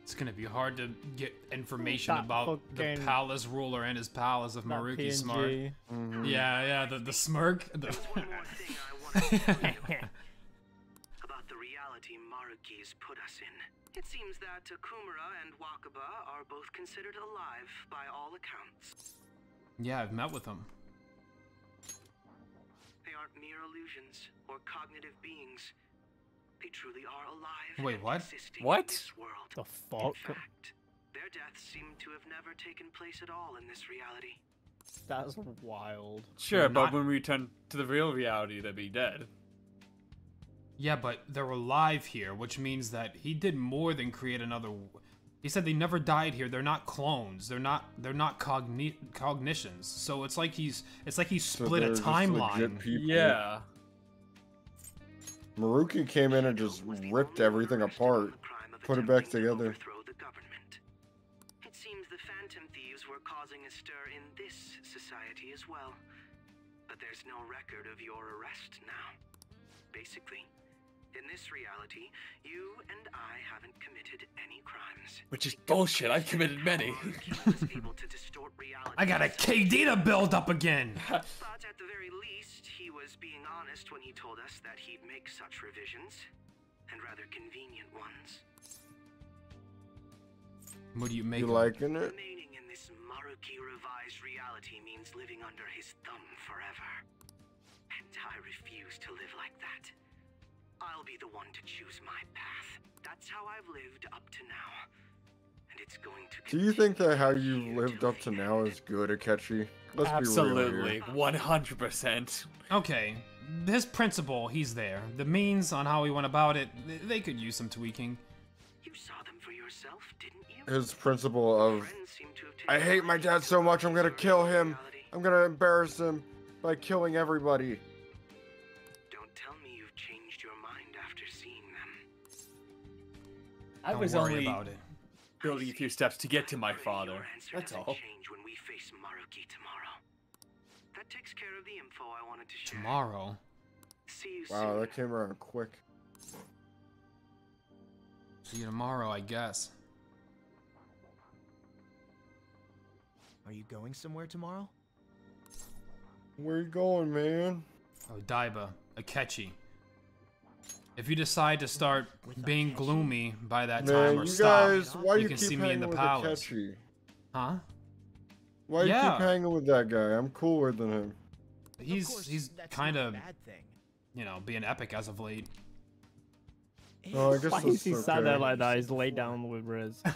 It's gonna be hard to get information That about the palace ruler and his palace of That Maruki Smart. PNG. Mm-hmm. Yeah, yeah, the, the smirk. The *laughs* one more thing I want to *laughs* about the reality Maruki's put us in. It seems that Okumura and Wakaba are both considered alive by all accounts. yeah, I've met with them. They aren't mere illusions or cognitive beings. They truly are alive. Wait, what? What? This world. The In fuck? fact, their deaths seem to have never taken place at all in this reality. That's wild. Sure, They're but not- when we return to the real reality, they'd be dead. Yeah, but they're alive here, which means that he did more than create another. He said they never died here. They're not clones. They're not. They're not cogni- cognitions. So it's like he's. It's like he split they're a timeline. Yeah. Maruki came in and just ripped everything apart. put it back together. It seems the Phantom Thieves were causing a stir in this society as well. But there's no record of your arrest now. Basically, in this reality, you and I haven't committed any crimes. Which is bullshit. I've committed many. Maruki was able to distort reality *laughs* I got a himself. KD to build up again. *laughs* But at the very least, he was being honest when he told us that he'd make such revisions, and rather convenient ones. What do you make? You liking it? Remaining in this Maruki revised reality means living under his thumb forever. And I refuse to live like that. I'll be the one to choose my path. That's how I've lived up to now. And it's going to Do you think that how continue you lived up to now is good, Akechi? Let's be Absolutely. 100%. Okay, his principle, he's there. The means on how he went about it, they could use some tweaking. You saw them for yourself, didn't you? His principle of Friends seem to have I hate my dad so much I'm gonna kill him. I'm gonna embarrass him by killing everybody. I Don't was worry only about it. building a few steps to get to my father. That's all. change when we face Maruki tomorrow. That takes care of the info I wanted to share. Tomorrow. See you Wow, soon. that came around quick. See you tomorrow, I guess. Are you going somewhere tomorrow? Where you going, man? Oh, Daiba, Akechi. If you decide to start being gloomy by that Man, time or you stop, guys, why you you can keep see me in the palace. Huh? Why you Yeah. keep hanging with that guy? I'm cooler than him. Of He's course, he's kind of you know being epic as of late. Oh, I guess Why is he that's sat there like that? He's laid down with Riz. *laughs*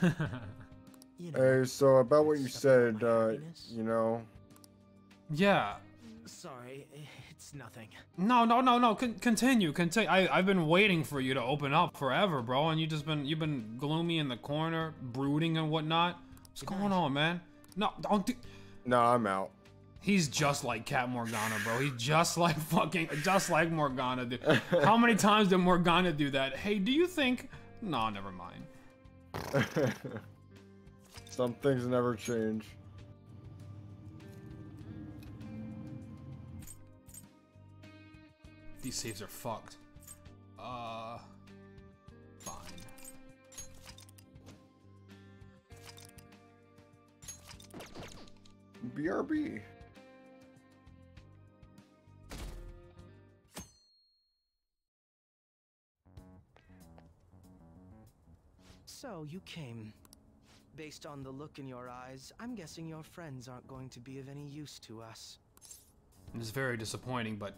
You know, Hey, so about what you said, uh, you know, yeah. Sorry, it's nothing. No, no, no, no. Con- continue, continue. I I've been waiting for you to open up forever, bro, and you just been you've been gloomy in the corner, brooding and whatnot. What's Good going night. on, man? No, don't do. no, I'm out. He's just like Cat Morgana, bro. He's just *laughs* like fucking, just like Morgana. Dude. How many times did Morgana do that? Hey, do you think? No, never mind. *laughs* Some things never change. These saves are fucked. Uh, fine. BRB. So you came Based on the look in your eyes, I'm guessing your friends aren't going to be of any use to us. It's very disappointing, but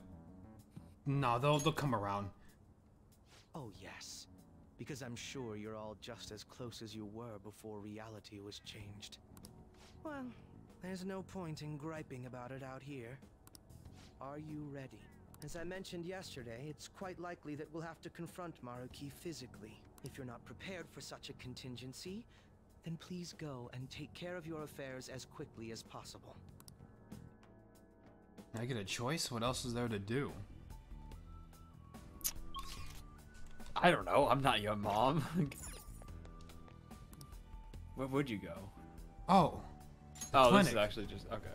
no, they'll they'll come around. Oh, yes. Because I'm sure you're all just as close as you were before reality was changed. Well, there's no point in griping about it out here. Are you ready? As I mentioned yesterday, it's quite likely that we'll have to confront Maruki physically. If you're not prepared for such a contingency, then please go and take care of your affairs as quickly as possible. I get a choice. What else is there to do? I don't know. I'm not your mom. *laughs* Where would you go? Oh, Oh, this is actually just okay.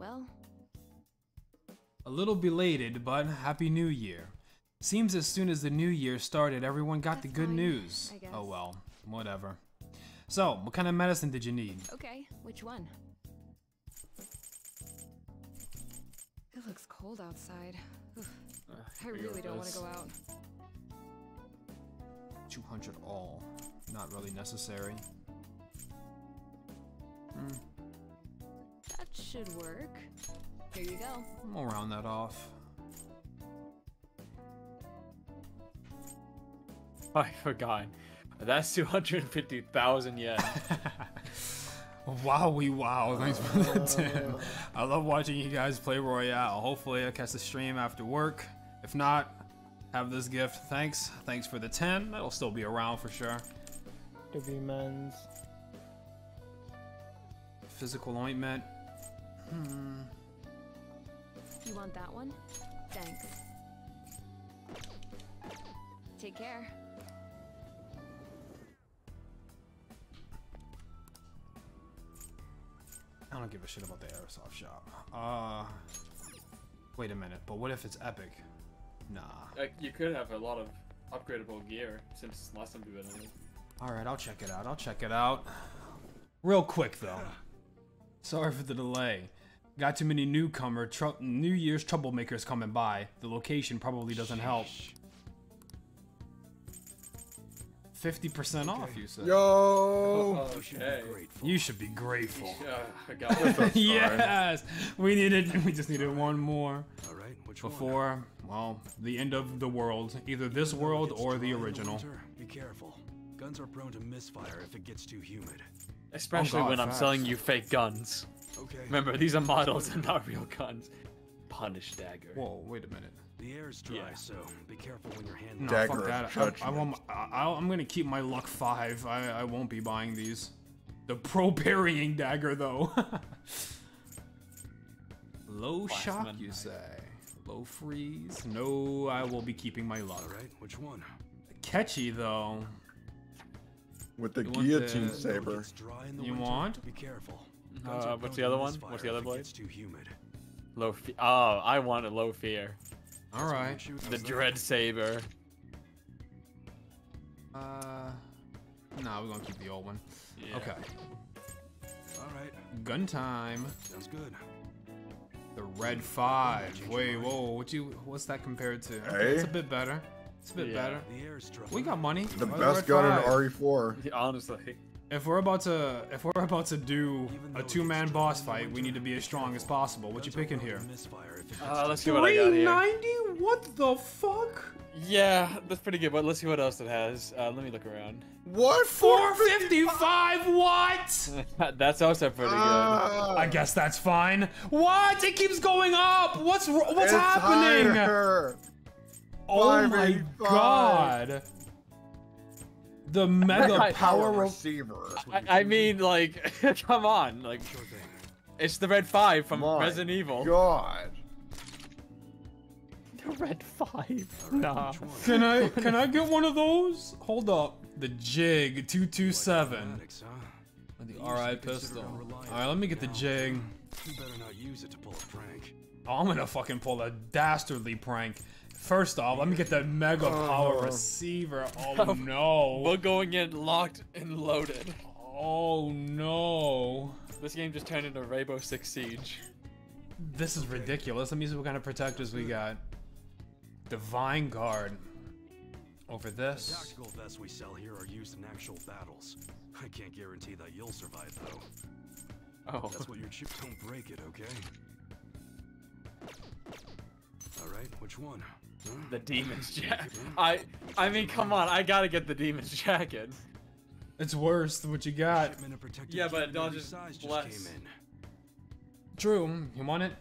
Well, a little belated, but happy New Year. Seems as soon as the new year started, everyone got the good fine, news. I guess. Oh well, whatever. So, what kind of medicine did you need? okay. Which one? It looks cold outside. Oof, Uh, I here we go really don't want to go out. 200 all. Not really necessary. Hmm, That should work. Here you go. we'll round that off. *laughs* I forgot. That's 250,000 yen. *laughs* wow, we wow. Thanks for the *laughs* 10. I love watching you guys play Royal. Hopefully, I'll catch the stream after work. If not, have this gift. Thanks. Thanks for the 10. That'll still be around for sure. To be men's. Physical ointment. Hmm. You want that one? Thanks. Take care. I don't give a shit about the airsoft shop. Uh, wait a minute. But what if it's epic? Nah. Like, you could have a lot of upgradable gear since last time we went on it. All right, I'll check it out. I'll check it out. Real quick though. Sorry for the delay. Got too many newcomer, tr- New Year's troublemakers coming by. The location probably doesn't help. 50% off, you said. Yo! Oh, okay. You should be grateful. Yeah, I got it. *laughs* *laughs* yes, we needed. We just needed one more All right, which one? before, well, the end of the world. Either this Even though world or the in original. winter, Be careful. Guns are prone to misfire if it gets too humid. Especially Oh God, when I'm facts. selling you fake guns. Okay. Remember, these are models and not real guns. Punish dagger. Whoa, wait a minute. The air's dry, Yeah. so be careful when you're handling. No, Dagger fuck of that. I, I judgment. won't. I, I'll- I'm gonna keep my luck five. I, I won't be buying these. The pro parrying dagger, though. *laughs* Low shock, you say? Low freeze? No, I will be keeping my luck. All right, which one? Catchy though. With the You guillotine the- saber. Gets dry in the You winter, want? Be careful. Uh, what's the other one? What's the other if it blade? gets too humid. Low fear. Oh, I want a low fear. All That's what right. we choose The as that. dread saber. Uh, nah, we're gonna keep the old one. Yeah. Okay. All right, Gun time. sounds good. The red five. Wait, whoa. What you? What's that compared to? Hey? it's a bit better. It's a bit Yeah. better. The air's dry. We got money. The Why best red gun in five? RE4. *laughs* Yeah, honestly. If we're about to if we're about to do a two man boss dry in the fight, we need to be as strong as possible. What you picking here? to misfire if Uh, let's see what I got here. 390? What the fuck? Yeah, that's pretty good. But let's see what else it has. Uh, let me look around. What? 455 what? *laughs* that's also pretty good. Ah, I guess that's fine. What? It keeps going up. What's wr- what's it's happening? higher. Oh my god. The mega *laughs* power receiver. I, I mean, like, *laughs* come on, like, it's the Red Five from My Resident Evil. God. The Red Five. Nah. Can I can I get one of those? Hold up. The Jig 227. Automatics, huh? The Usually RI pistol. Alright, let me get the Jig. You better not use it to pull a prank. Oh, I'm gonna fucking pull a dastardly prank. First off, let me get that mega power Uh. receiver. Oh *laughs* no. We're going in locked and loaded. Oh no. This game just turned into Rainbow Six Siege. This is ridiculous. Let me see what kind of protectors we got. Divine Guard. Over The this. tactical vests we sell here are used in actual battles. I can't guarantee that you'll survive, though. Oh. That's what your chip don't break it, okay? All right, which one? Huh? The demon's jacket. I I mean, come on, I gotta get the demon's jacket. It's worse than what you got. Shipment of protective Yeah, but it gear of every dodges size just less. came in. True. You want it?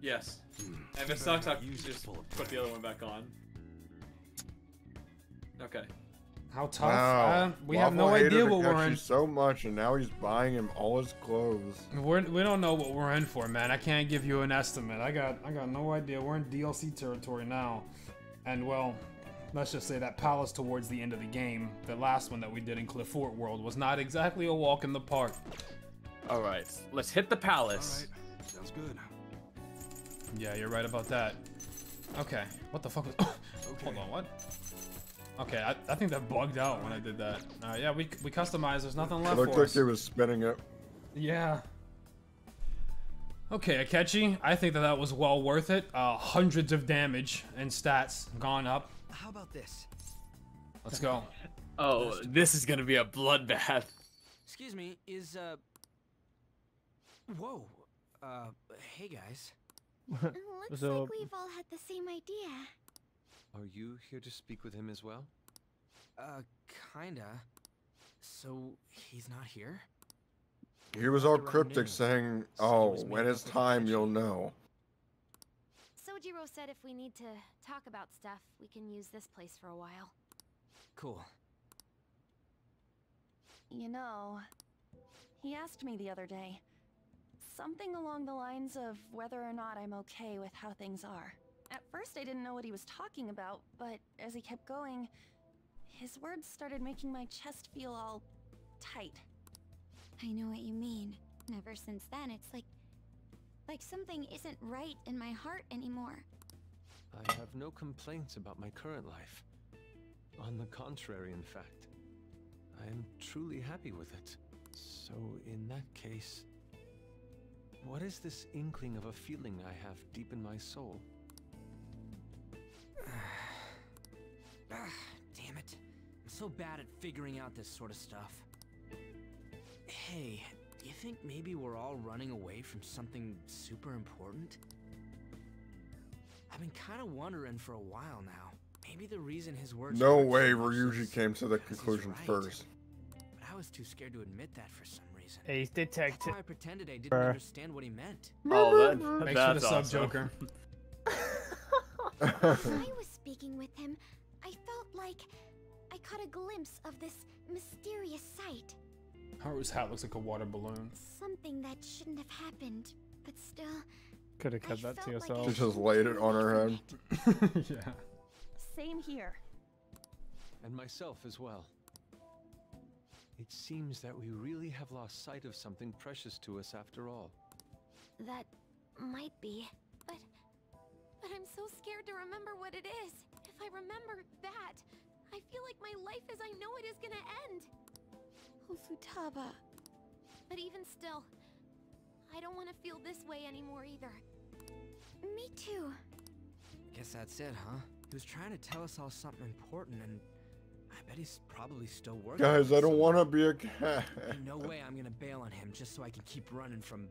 Yes. Hmm. And if Too it sucks, I bad can use it just full of put the other one back on. Okay. How tough? Wow. Uh, we have no idea what we're Takeshi in. so much, and now he's buying him all his clothes. We're, we don't know what we're in for, man. I can't give you an estimate. I got I got no idea. We're in DLC territory now, and well, let's just say that palace towards the end of the game, the last one that we did in Clifford World, was not exactly a walk in the park. All right. Let's hit the palace. right, sounds good. Yeah, you're right about that. Okay, what the fuck was? *coughs* Hold on, what? Okay, I, I think that bugged out when I did that. Uh, yeah, we we customized. There's nothing left It left looked for like us. he was spinning it. Yeah. Okay, Akechi, I think that that was well worth it. Uh, hundreds of damage and stats gone up. How about this? Let's go. *laughs* Oh, this is gonna be a bloodbath. Excuse me, is uh Whoa. Uh hey guys. *laughs* Looks So- like we've all had the same idea. Are you here to speak with him as well? Uh kinda. So he's not here? He was all cryptic, saying, "Oh, was when it's time, you'll know." Sojiro said if we need to talk about stuff, we can use this place for a while. Cool. You know, he asked me the other day. Something along the lines of whether or not I'm okay with how things are. At first, I didn't know what he was talking about, but as he kept going, his words started making my chest feel all tight. I know what you mean. Ever since then, it's like. like something isn't right in my heart anymore. I have no complaints about my current life. On the contrary, in fact, I am truly happy with it. So, in that case, what is this inkling of a feeling I have deep in my soul? Ah, damn it. I'm so bad at figuring out this sort of stuff. Hey, do you think maybe we're all running away from something super important? I've been kind of wondering for a while now. Maybe the reason his words No way much Ryuji is came to the conclusion right. first. But I was too scared to admit that for some reason. Ace That's detective. I pretended I didn't Brr. understand what he meant. Oh, that, Thanks for that's the sub, awesome. *laughs* *laughs* Joker. I was speaking with him, I felt like I caught a glimpse of this mysterious sight. Haru's hat looks like a water balloon. Something that shouldn't have happened, but still. Could have I that to felt like yourself. She just laid it on her head. *laughs* *laughs* yeah. Same here. And myself as well. It seems that we really have lost sight of something precious to us after all. That might be, but. But I'm so scared to remember what it is. If I remember that, I feel like my life as I know it is gonna end. Oh, Ofutaba. But even still, I don't want to feel this way anymore either. Me too. Guess that's it, huh? He was trying to tell us all something important, and I bet he's probably still working. Guys, I don't want to be a cat. *laughs* No way I'm gonna bail on him just so I can keep running from.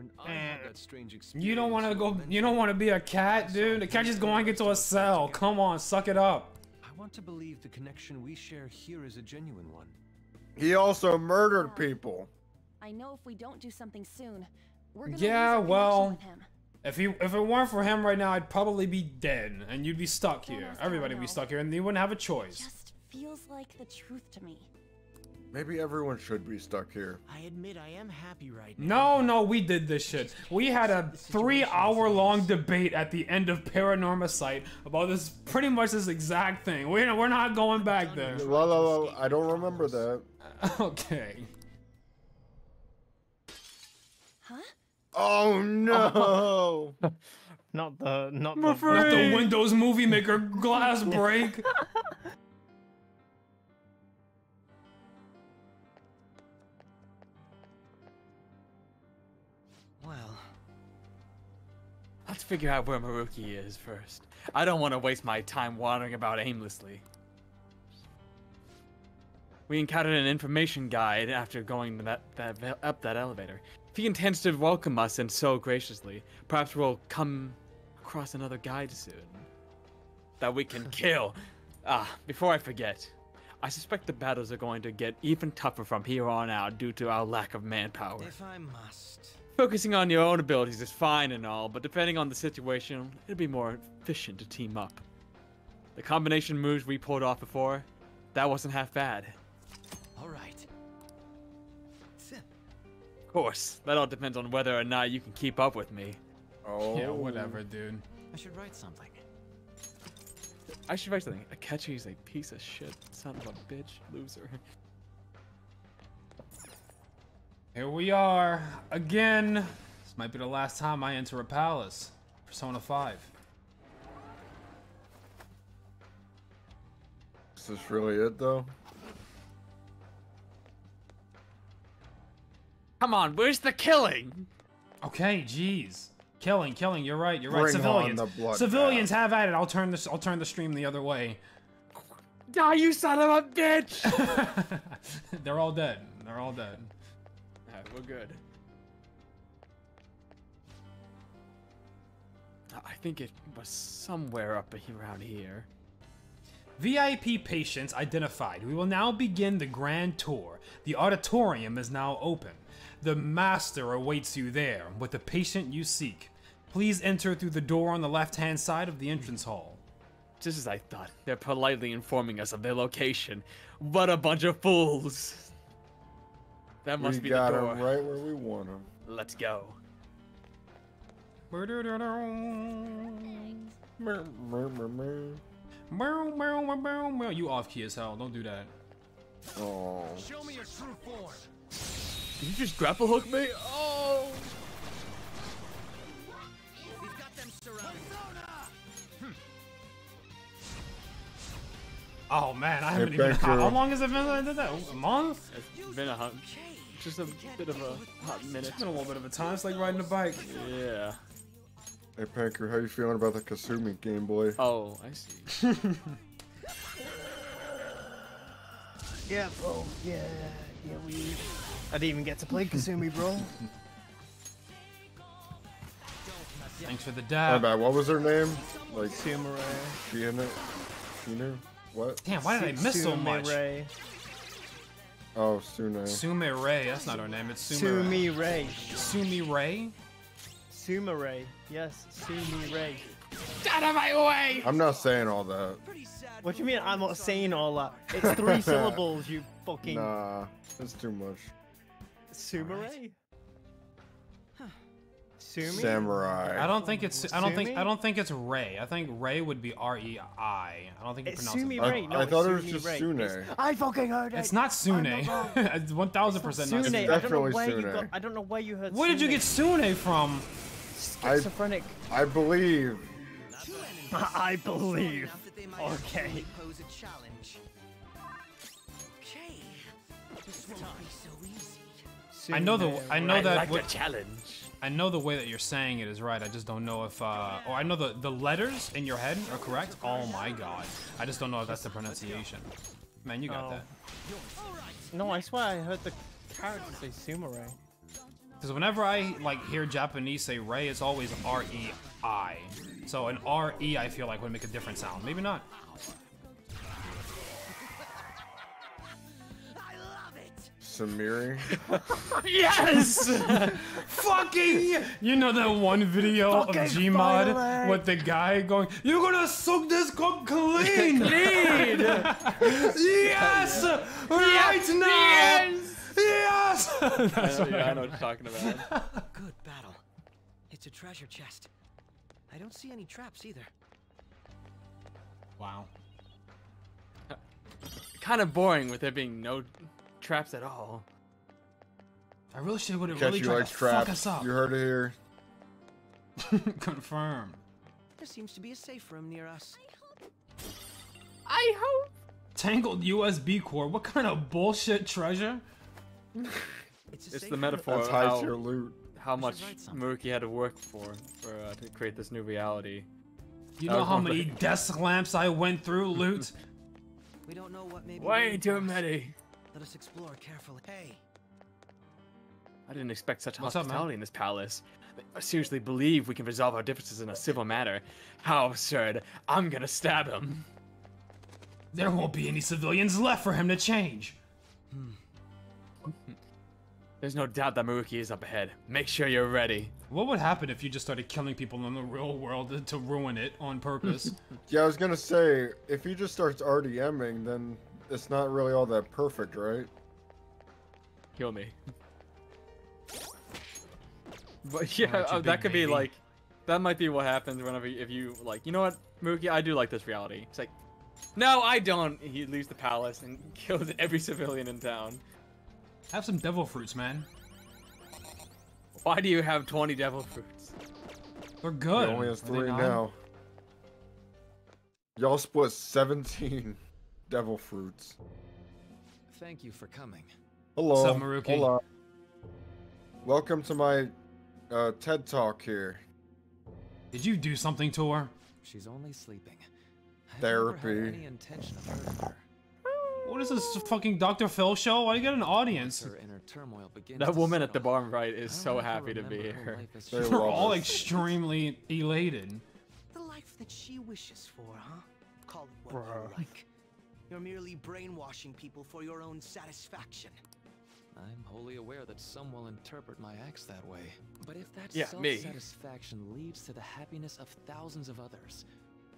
When I had that strange experience, You don't want to go. You don't want to be a cat, dude. The cat just going into a cell. Come on, suck it up. I want to believe the connection we share here is a genuine one. He also murdered people. I know if we don't do something soon, we're gonna Yeah, lose our well. If he, if it weren't for him right now, I'd probably be dead, and you'd be stuck Don't here. ask how I Everybody would be stuck here, and you wouldn't have a choice. Just feels like the truth to me. Maybe everyone should be stuck here. I admit I am happy right now. No, no, we did this shit. We had a three-hour-long debate at the end of Paranormasight about this, pretty much this exact thing. We're we're not going back there. La, la, la, I don't remember that. *laughs* Okay. Huh? Oh no! *laughs* Not the not the, Not the Windows Movie Maker glass break. *laughs* Let's figure out where Maruki is first. I don't want to waste my time wandering about aimlessly. We encountered an information guide after going that, that up that elevator. If he intends to welcome us and so graciously, perhaps we'll come across another guide soon that we can *laughs* kill. Ah, before I forget, I suspect the battles are going to get even tougher from here on out due to our lack of manpower. If I must. Focusing on your own abilities is fine and all, but depending on the situation, it'd be more efficient to team up. The combination moves we pulled off before, that wasn't half bad. All right. Of course, that all depends on whether or not you can keep up with me. Oh. Yeah, whatever, dude. I should write something. I should write something. Akechi is a piece of shit, son of a bitch, loser. Here we are again. This might be the last time I enter a palace. Persona 5. Is this really it though? Come on, where's the killing? Okay, jeez. Killing, killing. You're right. You're right. Bring on Civilians. the bloodbath. Civilians have at it. I'll turn this. I'll turn the stream the other way. Die, you son of a bitch! *laughs* They're all dead. They're all dead. Alright, we're good. I think it was somewhere up around here. VIP patients identified. We will now begin the grand tour. The auditorium is now open. The master awaits you there with the patient you seek. Please enter through the door on the left hand side of the entrance hall. Just as I thought, they're politely informing us of their location. What a bunch of fools! That must we be got the door. 'em right where we want them. Let's go. You off key as hell. Don't do that. Oh. Show me your true form. Did you just grapple hook me? Oh! We've got them surrounded. Oh man, I haven't even. Becker. How, how long has it been since I did that? A month? It's been a hot, just a bit of a hot minute. It's been a little bit of a time. It's like riding a bike. Yeah. Hey Panker, how you feeling about the Kasumi Game Boy? Oh, I see. *laughs* Yeah, bro. Yeah, yeah, we. I didn't even get to play Kasumi, bro. Thanks for the My dab. bad. What was her name? Like Sumaray. she in it? She knew? What? Damn, why did I miss so much? Sumaray. Oh, Sune. Sume Ray. That's not her name. It's Sume. Sumi Ray. Sumi Ray. Sumaray. Yes, Sumi Ray. Out of my way! I'm not saying all that. What do you mean I'm not saying all that? It's three *laughs* syllables, you fucking Nah, that's too much. Sumaray. Sumi? Samurai. I don't think it's. I don't think. I don't think it's Ray. I think Ray would be R E I. I don't think you It's pronounce Sumi it. I- Ray. No, I it's thought it was just Ray. Sune. It's- I fucking heard it. It's not Sune. I'm not wrong. It's one thousand percent not Sune. Sune. I don't know definitely where you got. I don't know where you heard. Where did you get Sune from? I- schizophrenic? I believe. *laughs* I believe. Enough that they might Okay. pose a challenge. Okay. This won't be so easy. I know the. I know I that. like what- the challenge. I know the way that you're saying it is right. I just don't know if. uh Oh, I know the the letters in your head are correct. Oh my god. I just don't know if that's the pronunciation. Man, you got Oh. that. No, I swear I heard the character say Sumaray. Because whenever I like hear Japanese say Ray, it's always R E I. So an R E, I feel like would make a different sound. Maybe not. Samiri. *laughs* Yes! Fucking! You know that one video Fucking of Gmod finally! with the guy going, "You're gonna suck this cock clean, *laughs* Clean! yes, right now, yes." That's *laughs* I what know, I I know what you're talking about. Good battle. It's a treasure chest. I don't see any traps either. Wow. kind of boring with there being no traps at all. I really should would have really you tried like to fuck traps. us up. You heard it here. *laughs* Confirmed. There seems to be a safe room near us. I hope. Tangled USB cord. What kind of bullshit treasure? *laughs* It's, a It's safe the metaphor That's of high how, tier loot. how much write. Maruki had to work for for uh, to create this new reality. You That know how many desk lamps I went through, Loot? *laughs* We don't know what may be Way waiting too many. Let us explore carefully. Hey, I didn't expect such What's up, hospitality in this palace. I seriously believe we can resolve our differences in a civil manner. How absurd. I'm gonna stab him. There won't be any civilians left for him to change. Hmm. There's no doubt that Maruki is up ahead. Make sure you're ready. What would happen if you just started killing people in the real world to ruin it on purpose? *laughs* Yeah, I was gonna say, if he just starts RDMing, then it's not really all that perfect, right? Kill me. *laughs* But yeah, Alright, uh, that big could be like, that might be what happens whenever y- if you like, you know what, Maruki, I do like this reality. It's like, no, I don't. He leaves the palace and *laughs* kills every civilian in town. Have some devil fruits, man. Why do you have 20 devil fruits? They're good. He only has three now. Y'all split 17 devil fruits. Thank you for coming. Hello. What's up, Maruki? Hola. Welcome to my uh, TED Talk here. Did you do something to her? She's only sleeping. I've never had Therapy. any intention of hurting her. What is this fucking Dr. Phil show? Why do you get an audience? Her inner turmoil begins That woman at the settle. bottom right is so happy to be here. They she We're love all it. extremely elated. the life that she wishes for, huh? Call it what you like. You're merely brainwashing people for your own satisfaction. I'm wholly aware that some will interpret my acts that way. But if that Yeah, self-satisfaction leads to the happiness of thousands of others,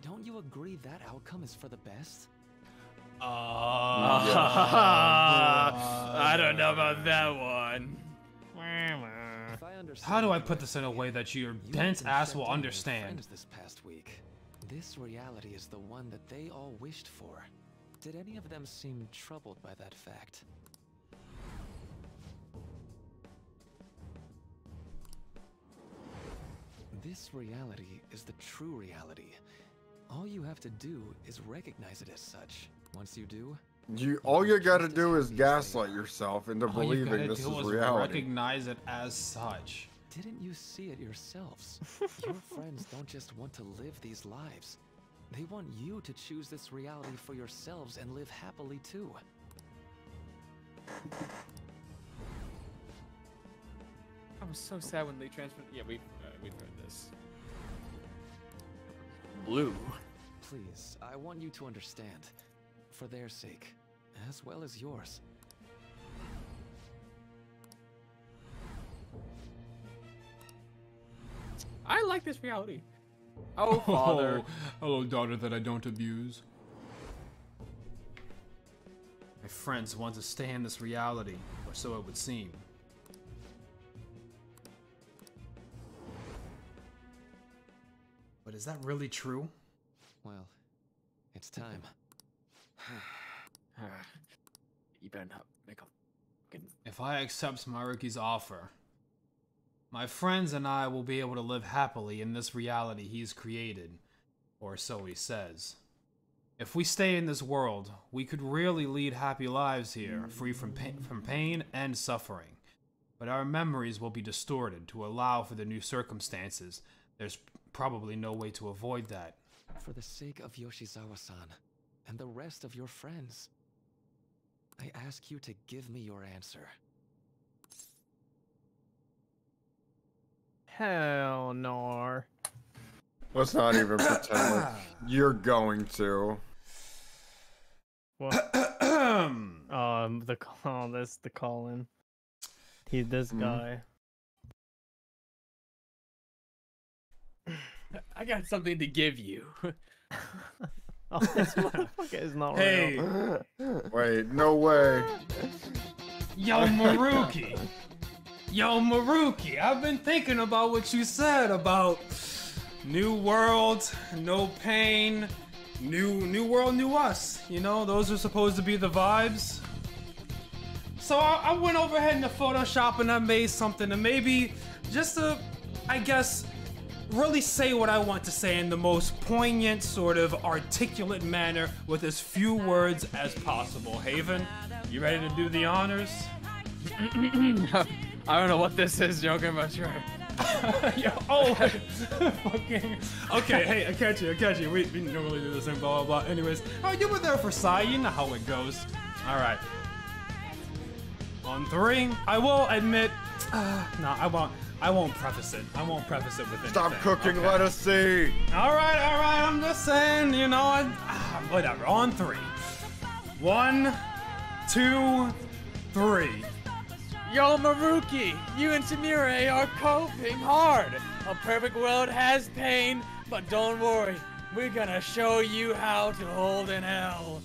don't you agree that outcome is for the best? Uh, *laughs* I don't know about that one. If I understand How do I put this in a way that your you dense ass will shut down with understand? this past week. This reality is the one that they all wished for. Did any of them seem troubled by that fact? This reality is the true reality. All you have to do is recognize it as such. Once you do, You all you gotta do is gaslight yourself into All you believing gotta this do is is reality. recognize it as such. Didn't you see it yourselves? *laughs* Your friends don't just want to live these lives. They want you to choose this reality for yourselves and live happily too. I was so sad when they transferred. Yeah, we've uh, we've heard this. Blue. Please, I want you to understand. For their sake, as well as yours. I like this reality. Oh, *laughs* oh, father. hello, daughter that I don't abuse. My friends want to stay in this reality, or so it would seem. But is that really true? Well, it's time. *sighs* you better not make a. If I accept Maruki's offer, my friends and I will be able to live happily in this reality he's created, or so he says. If we stay in this world, we could really lead happy lives here, free from pain, from pain and suffering. But our memories will be distorted to allow for the new circumstances. There's probably no way to avoid that. For the sake of Yoshizawa-san and the rest of your friends, I ask you to give me your answer. Hell no. Let's not even pretend like *coughs* you're going to. What? *coughs* um, the call. *laughs* This the call in. He this Mhm. guy. *coughs* I got something to give you. *laughs* *laughs* Oh, this motherfucker is not Hey. real. Wait, no way. Yo, Maruki! Yo, Maruki, I've been thinking about what you said about new world, no pain, new new world, new us. You know, those are supposed to be the vibes. So I, I went over ahead into Photoshop and I made something to maybe just to, I guess, really say what I want to say in the most poignant, sort of articulate manner with as few words as possible. Haven, you ready to do the honors? *clears throat* *clears throat* I don't know what this is, Joker, but sure. *laughs* Yo, oh, *laughs* fucking. Okay, hey, I catch you, I catch you. We, we normally do this and blah blah blah. Anyways, oh, you were there for Sae. You know how it goes. All right. On three, I will admit. Uh, no, I won't. I won't preface it. I won't preface it with anything. Stop cooking, okay? let us see. All right, all right. I'm just saying, you know, I, ah, whatever. On three. One, two, three. Yo, Maruki, you and Samire are coping hard. A perfect world has pain, but don't worry. We're gonna show you how to hold in hell.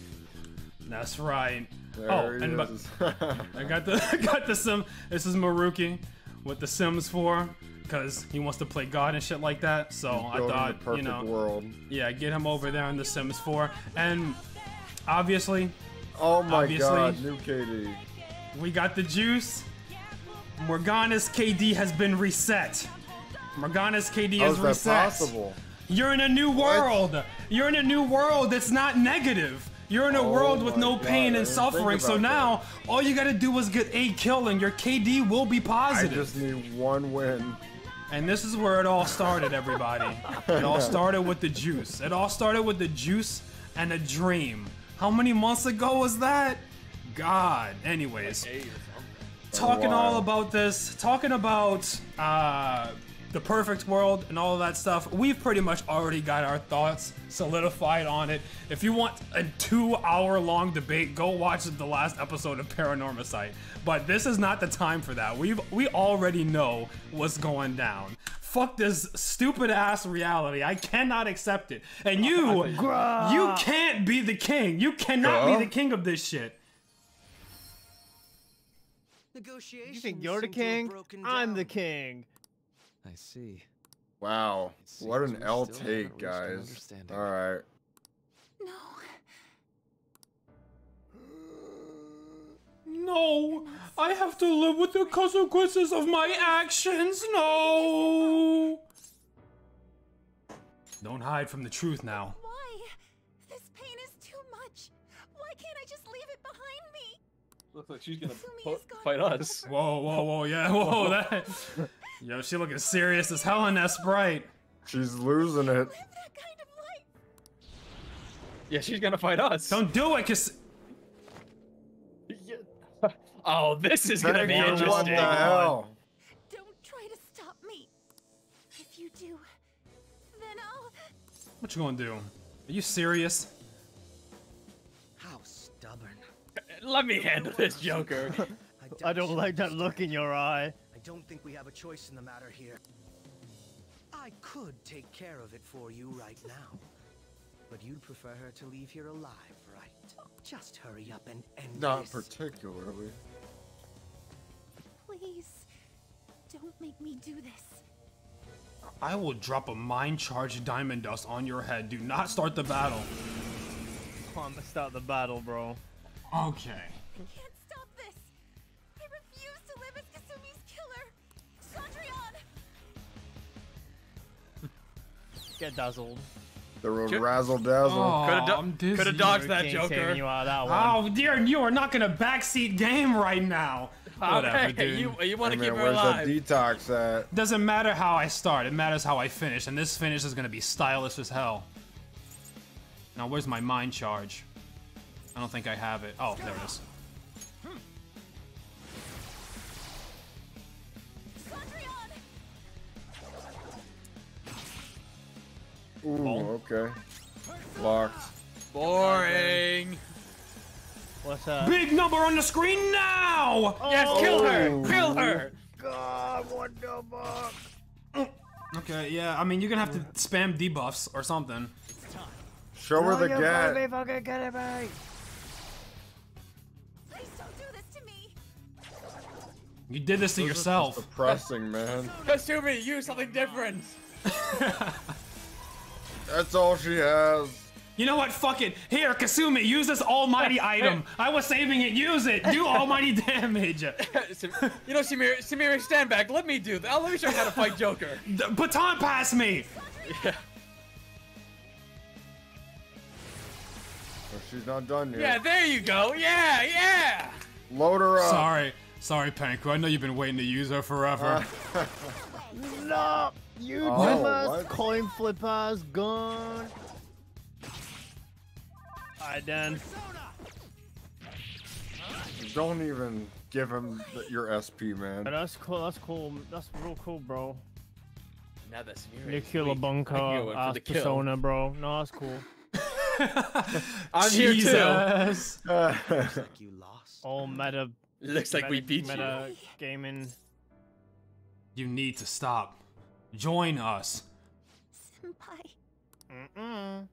That's right. There oh, and but. *laughs* I got the *laughs* I got the sim. This is Maruki, with the Sims for, because he wants to play God and shit like that. So I Building the thought, you know, world. yeah, get him over there in the Sims 4, and obviously, Oh my Obviously. god, new KD. we got the juice. Morgana's KD has been reset. Morgana's KD How is is that reset. possible? You're in a new world. You're in a new world that's not negative. You're in a Oh world with no God, pain and suffering. So about now all you gotta do is get a kill and your KD will be positive. I just need one win. And this is where it all started, everybody. it all *laughs* started with the juice. It all started with the juice and a dream. How many months ago was that? God. Anyways, talking all about this, talking about uh, the perfect world and all of that stuff, we've pretty much already got our thoughts solidified on it. If you want a two hour long debate, go watch the last episode of Paranormasight. But this is not the time for that. We've we already know what's going down. Fuck this stupid ass reality. I cannot accept it. And you, *laughs* you can't be the king. You cannot be the king of this shit. Negotiations You think you're the seem to have king? I'm the king. I see. Wow, what an L still take, haven't reached an guys. Alright. No. *gasps* No, I have to live with the consequences of my actions. No. Don't hide from the truth now. Looks like she's gonna po- fight us. Whoa, whoa, whoa, *laughs* yeah, whoa, *laughs* that. Yo, she looking serious as hell in that sprite. She's losing it. Live that kind of life. Yeah, she's gonna fight us. Don't do it, cause *laughs* Oh, this is gonna be Dang, interesting. What the hell? Don't try to stop me. If you do, then I'll. what you gonna do? Are you serious? Let me handle this, Joker. *laughs* I don't she like that look in your eye. I don't think we have a choice in the matter here. I could take care of it for you right now. But you'd prefer her to leave here alive, right? Just hurry up and end Not this. particularly. Please, don't make me do this. I will drop a mind charged diamond dust on your head. Do not start the battle. I'm gonna start the battle, bro. Okay. I can't stop this. I refuse to live as Kasumi's killer. Cendrillon! *laughs* Get dazzled. The Ju- razzle dazzle. Oh, Coulda do- I'm dizzy. coulda dodged that, Joker. you that oh, one. Oh, dear, you are not gonna backseat game right now. *laughs* Whatever, Okay, dude. you you want Hey to keep man, her where's alive? that detox at? Doesn't matter how I start, it matters how I finish, and this finish is gonna be stylish as hell. Now, where's my mind charge? I don't think I have it. Oh, there it is. Cendrillon! Ooh, okay. Locked. Boring. What's that? Big number on the screen now! Yes, kill oh. her! Oh. Kill her! God, what the fuck? Okay, yeah, I mean, you're gonna have to spam debuffs or something. Show her the you gat. You did this to This is yourself. Depressing, man. Kasumi, use something different. *laughs* That's all she has. You know what? Fuck it. Here, Kasumi, use this almighty *laughs* item. I was saving it. Use it. Do *laughs* almighty damage. you know, Samir, Samir, stand back. Let me do that. Let me show you how to fight Joker. D- baton pass me. Yeah. Oh, she's not done yet. Yeah, there you go. Yeah, yeah. Load her up. Sorry. Sorry, Panku. I know you've been waiting to use her forever. Uh, *laughs* no! You Oh, flippers, what? coin flippers, gone. Alright then. Don't even give him the, your SP, man. But that's cool. That's cool. That's real cool, bro. Now that's Nuclear bunker, ass persona, bro. No, that's cool. *laughs* I'm here too. Jesus. *laughs* Like you lost. All meta. Looks like we meta- beat you. meta gaming. You need to stop. Join us. Senpai. Mm-mm.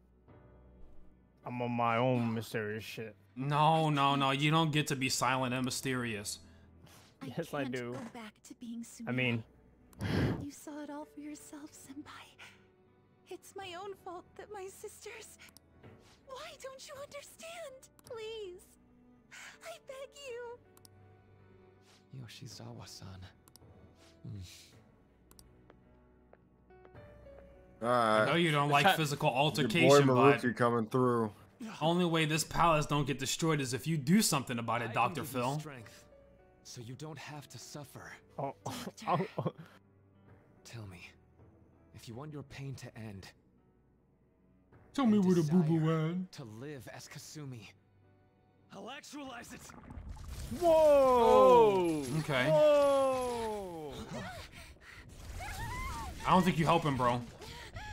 I'm on my own mysterious shit. No, no, no. You don't get to be silent and mysterious. Yes, I can't do. Go back to being I mean, You saw it all for yourself, Senpai. It's my own fault that my sisters. Why don't you understand? Please. I beg you. Yoshizawa-san. Hmm. I Alright. know you don't like *laughs* physical Your boy altercation, but Maruki coming through. only way this palace don't get destroyed is if you do something about it, I Dr. can give you Phil. Strength, so you don't have to suffer. oh, oh, oh, Tell me, if you want your pain to end, Tell me where the boo boo desire went. to live as Kasumi, I'll actualize it. Whoa! Okay. Whoa! I don't think you helping, bro.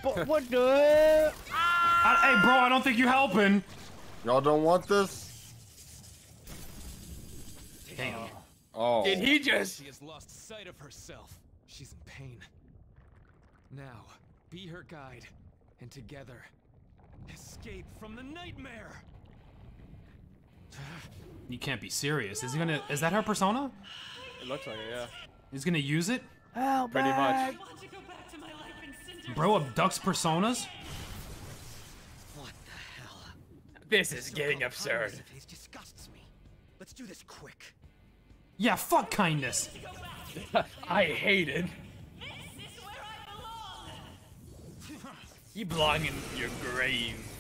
But what the? I, hey, bro, I don't think you helping. Y'all don't want this? Damn. Oh. oh. Did he just? She has lost sight of herself. She's in pain. Now, be her guide, and together, escape from the nightmare. You can't be serious. Is he gonna? Is that her persona? It looks like it, yeah. He's gonna use it? Help Pretty much. Bro abducts personas? What the hell? This is getting absurd. Face disgusts me. Let's do this quick. Yeah, fuck kindness. *laughs* I hate it. You belong in your grave.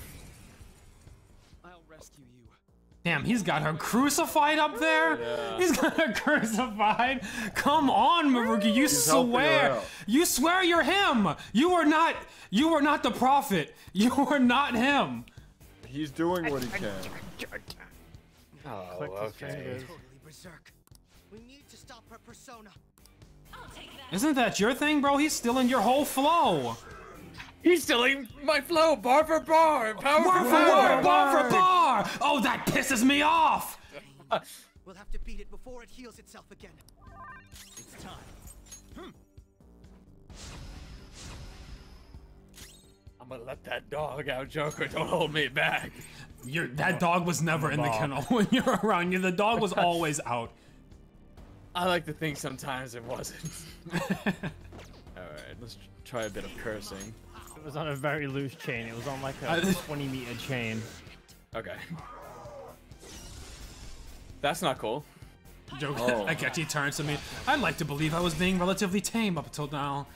Damn, he's got her crucified up there. Yeah. He's got her *laughs* crucified. Come on, Maruki, you He's swear. You swear you're him. You are not. You are not the prophet. You are not him. He's doing what he can. Oh, Click his fingers. Totally berserk. We need to stop her persona. Isn't that your thing, bro? He's stealing your whole flow. He's stealing my flow, bar for bar, power Bar for for bar, bar. bar for bar. Oh, that pisses me off. We'll have to beat it before it heals itself again. It's time. Hmm. I'm gonna let that dog out, Joker. Don't hold me back. You're, that dog was never in the kennel *laughs* when you're around. You, the dog was always out. I like to think sometimes it wasn't. *laughs* Alright, let's try a bit of cursing. It was on a very loose chain. It was on like a 20 meter chain. Okay. That's not cool. Joke. Oh. I catch he turns to me. I'd like to believe I was being relatively tame up until now.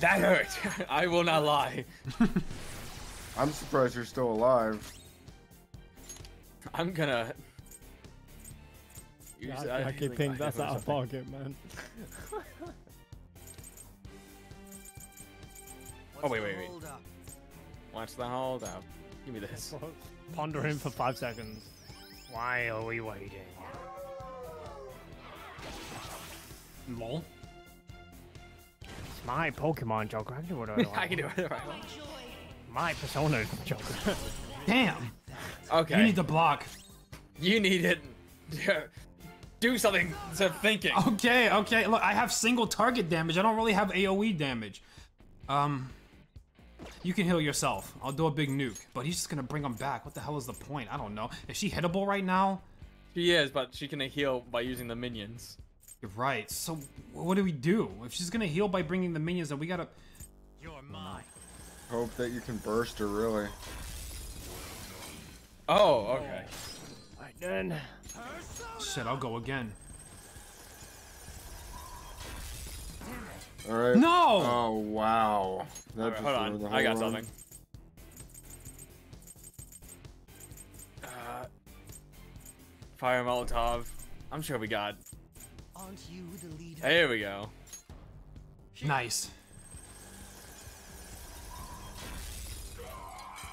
That hurt. *laughs* I will not lie. *laughs* I'm surprised you're still alive. I'm gonna. Use Yeah, that I healing keep think item that's out of pocket, man. *laughs* Oh, wait, wait, wait. Watch the hold up. Give me this. *laughs* Pondering for five seconds. Why are we waiting? Lol. It's my Pokemon Joker. I can do whatever I *laughs* I can do want. it. Right. My Persona Joker. *laughs* Damn. Okay. You need to block. You need it. Do something to thinking. Okay, okay. Look, I have single target damage. I don't really have AoE damage. Um, you can heal yourself. I'll do a big nuke, but he's just gonna bring him back. What the hell is the point? I don't know. Is she hittable right now? She is, but she can heal by using the minions. You're right. So what do we do? If she's gonna heal by bringing the minions, then we gotta. You're mine. Hope that you can burst her, really. Oh, okay. Right then. Shit, I'll go again. Alright. No! Oh, wow. That Alright, just hold ruined the on. I got run. something. Uh, fire Molotov. I'm sure we got Aren't you the leader? There we go. Nice.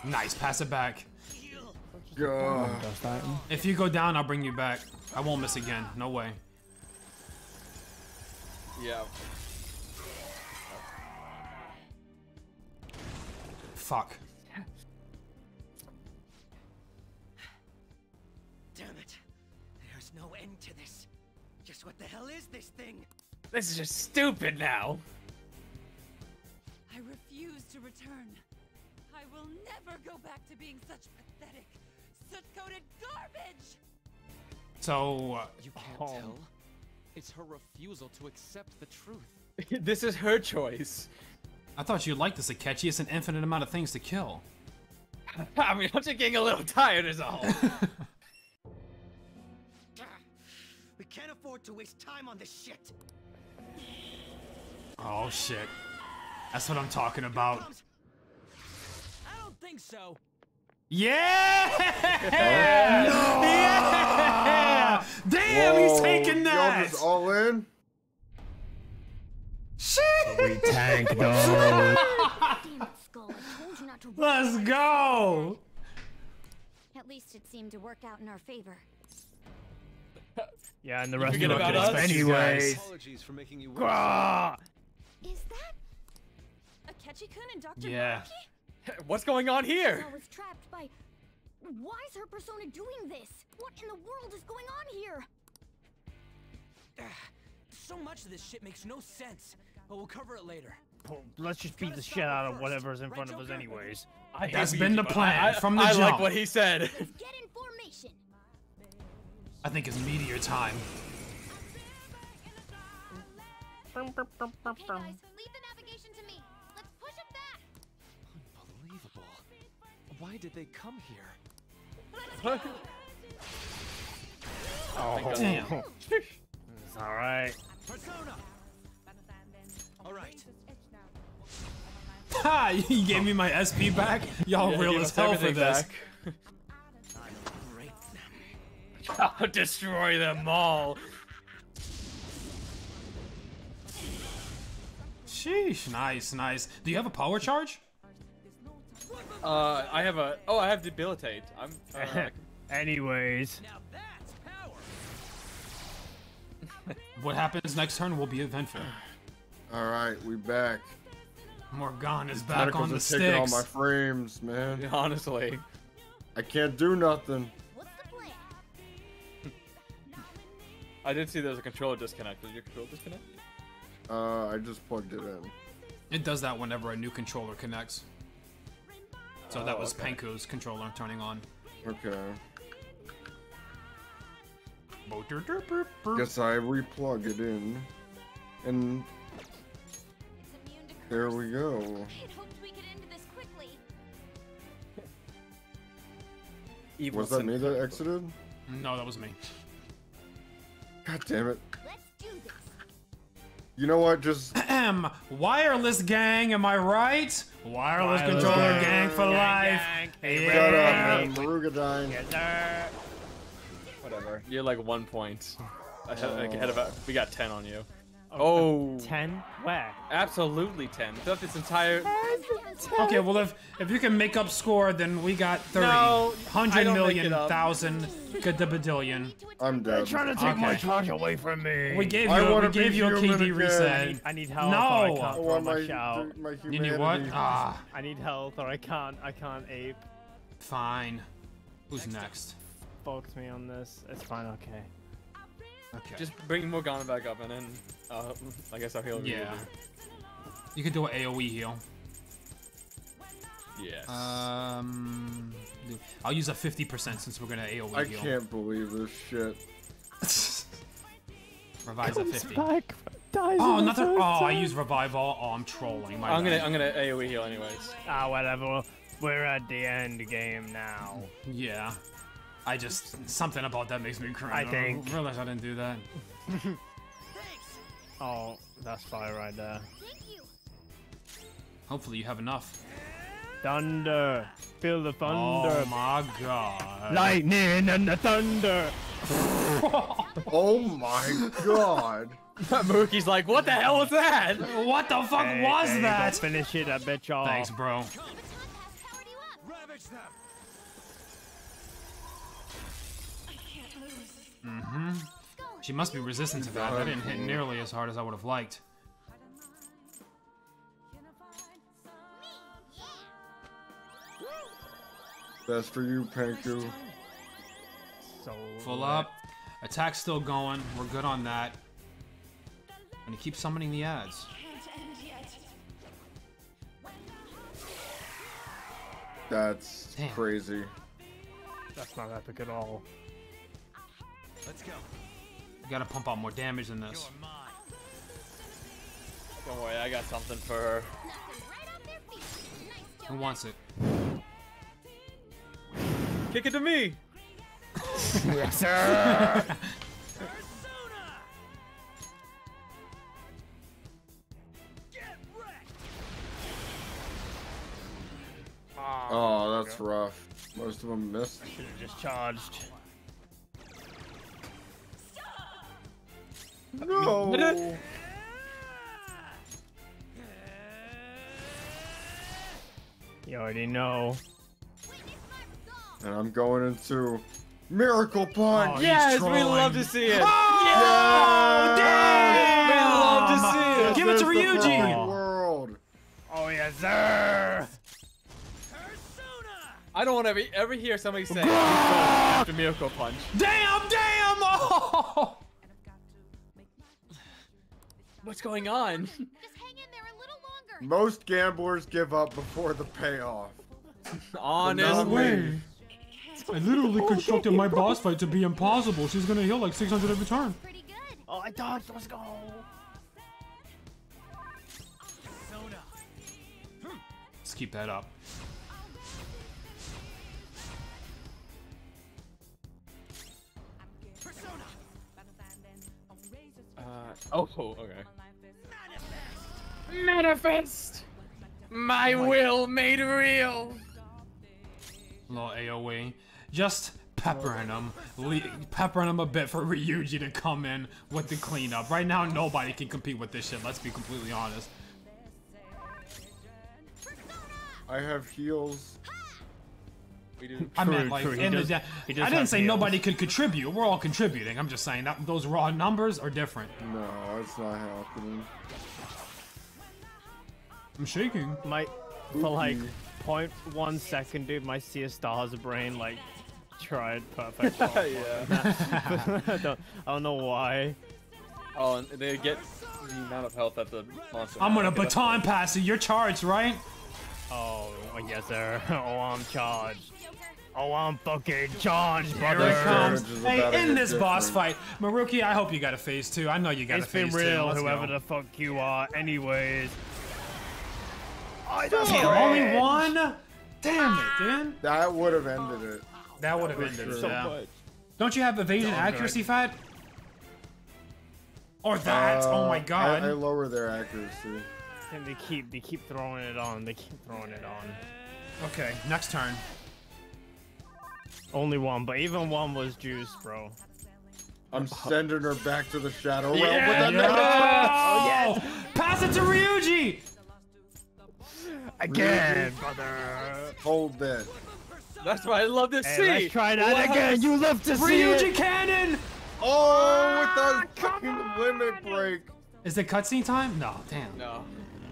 Nice, pass it back. God. If you go down, I'll bring you back. I won't miss again. No way. Yeah. Fuck. Damn it. There's no end to this. Just what the hell is this thing? This is just stupid now. I refuse to return. I will never go back to being such pathetic, soot-coated garbage! So, uh, You can't Oh. tell. It's her refusal to accept the truth. *laughs* this is her choice. I thought you'd like this, Akechi. It's an infinite amount of things to kill. *laughs* I mean, I'm just getting a little tired, is all. *laughs* Ah, we can't afford to waste time on this shit. Oh shit. That's what I'm talking about. I don't think so. Yeah! Yeah! Damn, he's Whoa, taking Y'all that! just all in? You not to. Let's go! At least it seemed to work out in our favor. Yeah, and the rest of about us? anyways. Apologies for making you wait. Grah! Is that Akechi-kun and Dr. Yeah. Naoki? *laughs* What's going on here? I was trapped by. Why is her persona doing this? What in the world is going on here? So much of this shit makes no sense. But we'll cover it later. Well, Let's just beat the shit out of whatever's in front of us anyways. I hate That's you, been the plan I, I- from the I jump. like what he said. Get in. I think it's meteor time. Okay, guys, leave the navigation to me. Let's push it back. Unbelievable. Why did they come here? *laughs* Oh, Damn. it's *laughs* all right. Persona. All right. Ha! *laughs* You gave me my SP back? Y'all Yeah, real as hell for this. back. *laughs* I'll destroy them all. Sheesh. Nice, nice. Do you have a power charge? Uh, I have a. Oh, I have debilitate. I'm. Uh, *laughs* Anyways, Now that's power. What happens next turn will be eventful. *sighs* Alright, we back. Morgan is back on the are taking all my frames, man. *laughs* honestly. I can't do nothing. What's the plan? I did see there's a controller disconnect. Did your controller disconnect? Uh, I just plugged it in. It does that whenever a new controller connects. So that Oh, was okay. Penku's controller turning on. Okay. Guess I replug it in. And It's immune to there we go. I had hoped we could end this quickly. Evil Was that me that exited? No, that was me. God damn it. Let's do this. You know what? Just *clears throat* Ahem. Wireless gang, am I right? Wireless, Wireless controller gang, gang. for Gang, life. gang. Yeah. shut up, man. Maragidyne. yes. Whatever. You're like one point ahead, like, Oh. ahead of. We got ten on you. Oh, Ten? Where? absolutely ten. Throughout this entire. Okay, well if if you can make up score, then we got 30. No, I Hundred don't make it up. thousand, gadabadillion. I'm dead. They're trying to take my Okay. charge away from me. We gave you we gave you a human KD again. reset. I need help. No. Or I I can't throw want my my, my You humanity. knew what? Ah, I need health, or I can't. I can't ape. fine. Who's next? Fucked me on this. It's fine. Okay. Okay. Just bring Morgana back up, and then uh, I guess I'll heal. yeah. immediately. You can do an AOE heal. Yes. Um, I'll use a 50% since we're gonna AOE I heal. I can't believe this shit. *laughs* Revive's at 50. back. Dies Oh, another. the nothing. Oh, I use revive all. Oh, I'm trolling. My I'm gonna. I'm gonna AOE heal anyways. Ah, whatever. We're at the end game now. Yeah. I just something about that makes me cry. I think. realize I didn't do that. *laughs* Oh, that's fire right there. Thank you. Hopefully you have enough. Thunder. Feel the thunder. Oh my god. Lightning and the thunder. *laughs* Oh my god. *laughs* Maruki's like, what the hell was that? What the fuck Hey, was hey, go that? Finish it, I bet y'all. Thanks, bro. Mm-hmm. She must be resistant to that. That didn't hit nearly as hard as I would have liked. That's for you, Panku. So Full up. Attack's still going. We're good on that. And he keeps summoning the ads. Can't end yet. That's Damn. crazy. That's not epic at all. Let's go. We gotta pump out more damage than this. Don't worry, I got something for her. Who wants it? Kick it to me. *laughs* yes, sir. Ah, oh, that's rough. Most of them missed. Should have just charged. No. *laughs* You already know. And I'm going into Miracle Punch. Oh, Yes, we trolling. love to see it. Oh, damn! We love to see it. Give it to This is the Ryuji! World. Oh yes, sir. I don't want to ever, ever hear somebody say *laughs* after Miracle Punch. Damn, damn! *laughs* Oh! What's going on? Just hang in there a little longer. Most gamblers give up before the payoff. *laughs* Honestly. I literally oh, constructed *laughs* my boss fight to be impossible. She's gonna heal like 600 every turn. Oh, I dodged. Let's go. Let's keep that up. Uh, oh, okay. Manifest! My will made real! Little AoE. Just peppering them. Le- peppering them a bit for Ryuji to come in with the cleanup. Right now, nobody can compete with this shit. Let's be completely honest. I have heals. We do. I meant like true. In does- the. he I didn't say heals. nobody could contribute. We're all contributing. I'm just saying that those raw numbers are different. No, it's not happening. I'm shaking. My for like Ookie. point one second, dude. My CS Stars a brain like tried perfect. *laughs* yeah. I *laughs* don't, I don't know why. Oh, and they get the amount of health that the monster. I'm gonna has. Baton pass you. You're charged, right? Oh, yes, sir. Oh, I'm charged. Oh, I'm fucking charged, Here brother. it comes. Damage is about to Hey, in get this boss different. fight, Maruki, I hope you got a phase two. I know you got It's a phase been two. real, Let's whoever go. the fuck you are. Anyways. Oh, Damn, only one? Damn it, dude. That would have ended it. That would have For ended it. sure. yeah. much. Don't you have evasion Oh, accuracy, Fat? Or that? oh Uh, my god. I, I lower their accuracy. And they keep, they keep throwing it on. They keep throwing it on. Okay, next turn. Only one, but even one was juice, bro. I'm sending her back to the Shadow Realm with Yeah, that yeah. Oh, Pass it to Ryuji! Again, brother. Hold that. That's what I love to Hey, see. let's try that What? again. You love to see Ryuji cannon! Oh, with that ah, fucking limit break. Is it cutscene time? No, damn. No.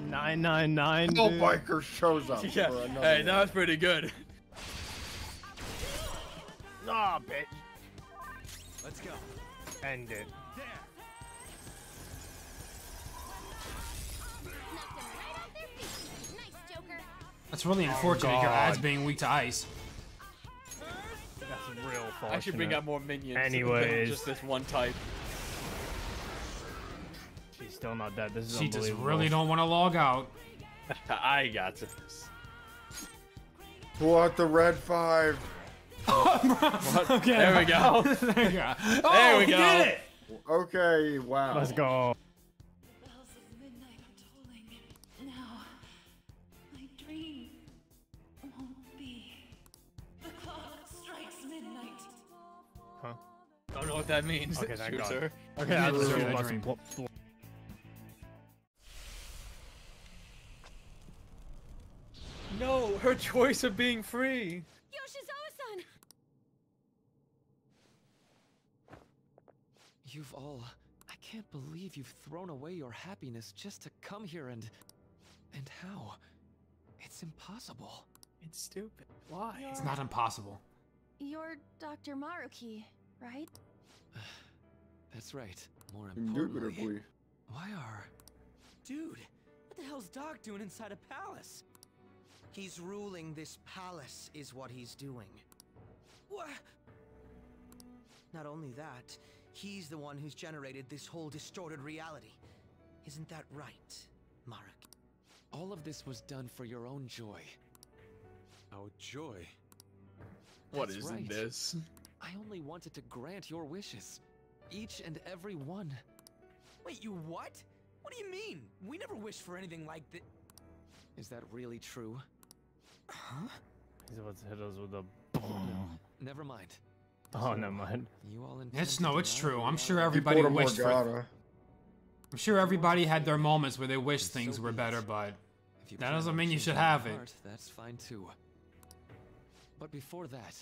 Nine nine nine. No dude. biker shows up *laughs* Yeah. for another Hey, one. that was pretty good. Nah, bitch. Let's go. End it. Nice, That's really oh, unfortunate. Your ads being weak to ice. That's real I should bring fortunate. out more minions. Anyways. Just this one type. She's still not dead. This is She just really don't want to log out. *laughs* I got this. Pull out the red five. Oh, *laughs* okay. There we go. *laughs* there you go. Oh, There we go. did it! Okay, wow. Let's go. Bells of midnight are tolling. Now, my dream won't be. The clock strikes midnight. Huh? Oh no, what that means. Okay, thank God. Shooter. Okay, I just True. assumed some blo- No, her choice of being free. Yoshizawa-san! You've all. I can't believe you've thrown away your happiness just to come here and. And how? It's impossible. It's stupid. Why? It's not impossible. You're Dr. Maruki, right? *sighs* That's right. More importantly, Indubitably. why are. Dude, what the hell's Doc doing inside a palace? He's ruling this palace, is what he's doing. What? Not only that, he's the one who's generated this whole distorted reality. Isn't that right, Marek? All of this was done for your own joy. Our joy. What That's isn't right. this? I only wanted to grant your wishes. Each and every one. Wait, you what? What do you mean? We never wished for anything like this. Is that really true? Huh? He's about to hit us with a. Never mind. Oh, no, mind. You all It's no, it's true. I'm sure everybody Porta wished for. Morgana. I'm sure everybody had their moments where they wished things were better, but If you that doesn't mean you should your have it. That's fine too. But before that,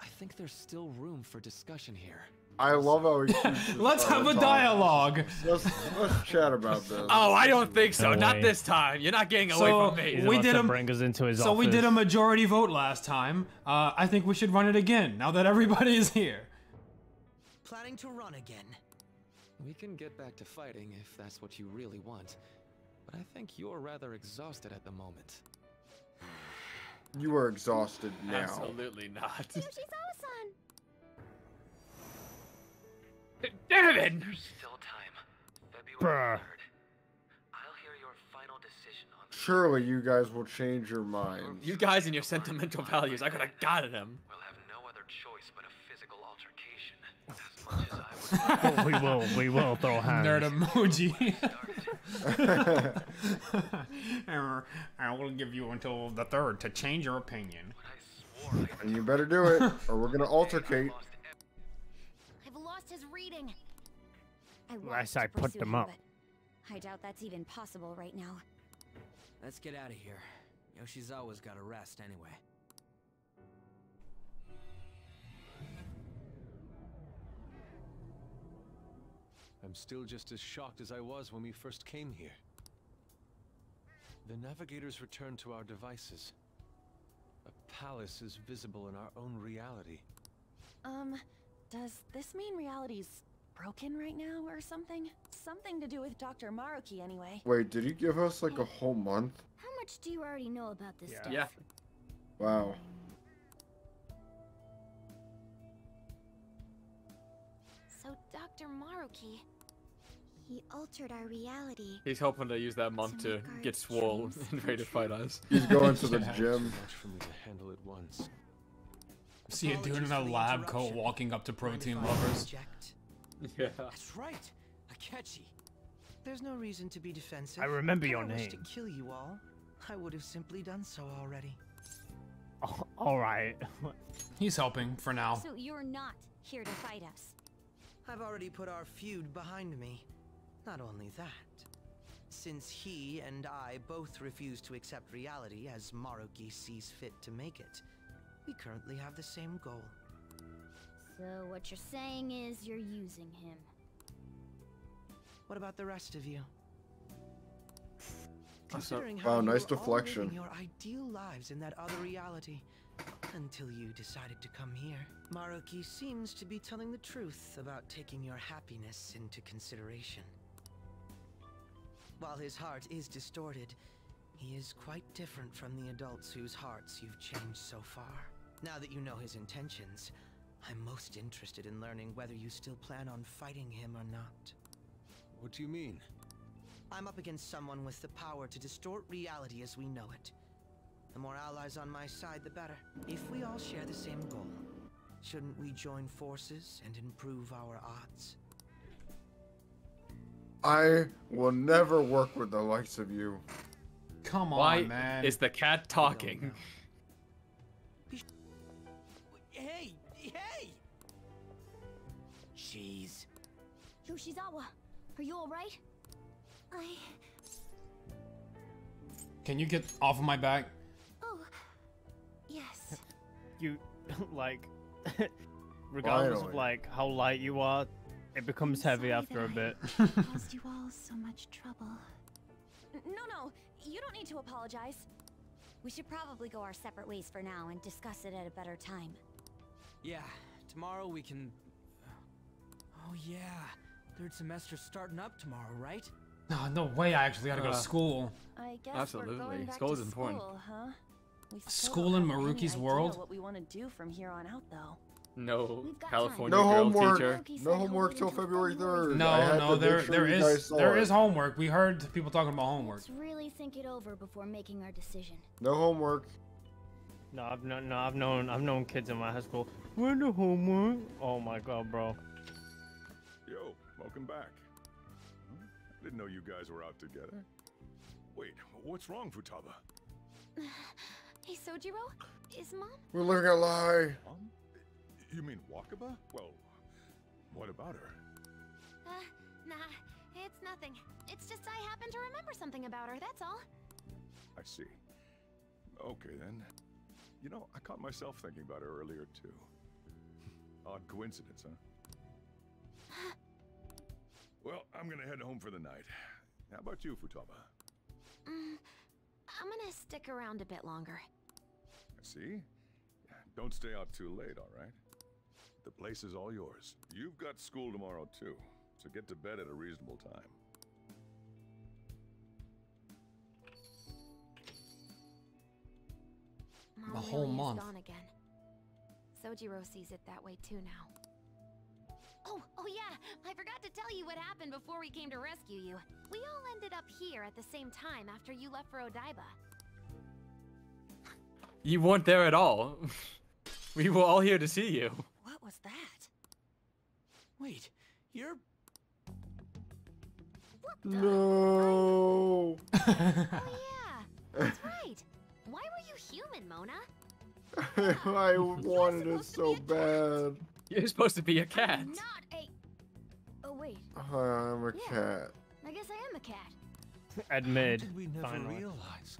I think there's still room for discussion here. I love how he *laughs* keeps his let's have a cards on. dialogue. Let's, let's chat about this. *laughs* Oh, I don't think so. No Not way. this time. You're not getting away from me. He's we did to a bring us into his so we did a majority vote last time. Uh, I think we should run it again now that everybody is here. Planning to run again. We can get back to fighting if that's what you really want. But I think you're rather exhausted at the moment. You are exhausted now. Absolutely not. Yoshizawa-san! Damn it! Still time. February Bruh. 3rd. I'll hear your final decision on the Surely you guys will change your minds. You guys and your sentimental values. I could have got at him. We'll have no other choice but a physical altercation. As much as I would *laughs* we will, we will throw hands. Nerd emoji. *laughs* I will give you until the third to change your opinion. I swore I and you better do it, or we're gonna *laughs* altercate. Reading. I want Last to I put them up. I doubt that's even possible right now. Let's get out of here. Yoshizawa's got to rest anyway. I'm still just as shocked as I was when we first came here. The navigators returned to our devices. A palace is visible in our own reality. Um, does this mean reality's broken right now or something? Something to do with Dr. Maruki anyway. Wait, did he give us like a whole month? How much do you already know about this Yeah. stuff? Yeah. Wow. So, Dr. Maruki, he altered our reality. He's hoping to use that month to make our get swole dreams *laughs* and ready to fight us. He's going to *laughs* the Yeah. gym. See a dude in a lab coat walking up to protein lovers. interject? *laughs* Yeah. That's right. Akechi. There's no reason to be defensive. I remember Had your I wished name. to kill you all, I would have simply done so already. Oh, *laughs* all right. *laughs* He's helping for now. So, you're not here to fight us. I've already put our feud behind me. Not only that, since he and I both refuse to accept reality as Maruki sees fit to make it, we currently have the same goal. So, what you're saying is you're using him. What about the rest of you? That's not- Considering Wow, how you nice were all living deflection. your ideal lives in that other reality, until you decided to come here. Maruki seems to be telling the truth about taking your happiness into consideration. While his heart is distorted, he is quite different from the adults whose hearts you've changed so far. Now that you know his intentions, I'm most interested in learning whether you still plan on fighting him or not. What do you mean? I'm up against someone with the power to distort reality as we know it. The more allies on my side, the better. If we all share the same goal, shouldn't we join forces and improve our odds? I will never work with the likes of you. Come on, Why man. is the cat talking? Yoshizawa, are you alright? I. Can you get off of my back? Oh. Yes. You, like, *laughs* regardless of like how light you are, it becomes heavy after a bit. *laughs* Caused you all so much trouble. N- No, no, you don't need to apologize. We should probably go our separate ways for now and discuss it at a better time. Yeah, tomorrow we can. Oh yeah, third semester starting up tomorrow, right? No, no way. I actually gotta go to Uh, school. I guess Absolutely. we're going back School's to important. school, huh? We School in Maruki's world? What we want to do from here on out, though. No California No girl homework. teacher. Loki No homework till until February February. 3rd. I No, no, there make sure there you is guys saw there it. is homework. We heard people talking about homework. Let's really think it over before making our decision. No homework. No, I've known, no, I've known, I've known kids in my high school. Where the homework? Oh my god, bro. Yo, welcome back. I didn't know you guys were out together. Wait, what's wrong, Futaba? *sighs* Hey, Sojiro, is mom? We're living a lie. Mom? You mean Wakaba? Well, what about her? Uh, nah, it's nothing. It's just I happen to remember something about her, that's all. I see. Okay then. You know, I caught myself thinking about her earlier too. Odd coincidence, huh? *sighs* *laughs* well, I'm gonna head home for the night. How about you, Futaba? Mm, I'm gonna stick around a bit longer. I see. Don't stay out too late, all right? The place is all yours. You've got school tomorrow too, so get to bed at a reasonable time. Mom A whole really month. gone again. Sojiro sees it that way too now. Oh, oh yeah, I forgot to tell you what happened before we came to rescue you. We all ended up here at the same time after you left for Odaiba. You weren't there at all. *laughs* we were all here to see you. What was that? Wait, you're. No. Oh yeah, that's right. Why were you human, Mona? *laughs* I wanted it so bad. You're supposed to be a cat. I'm not a. Oh wait, uh-huh, I'm a Yeah. cat. I guess I am a cat. Admit. Did we never finally. realize?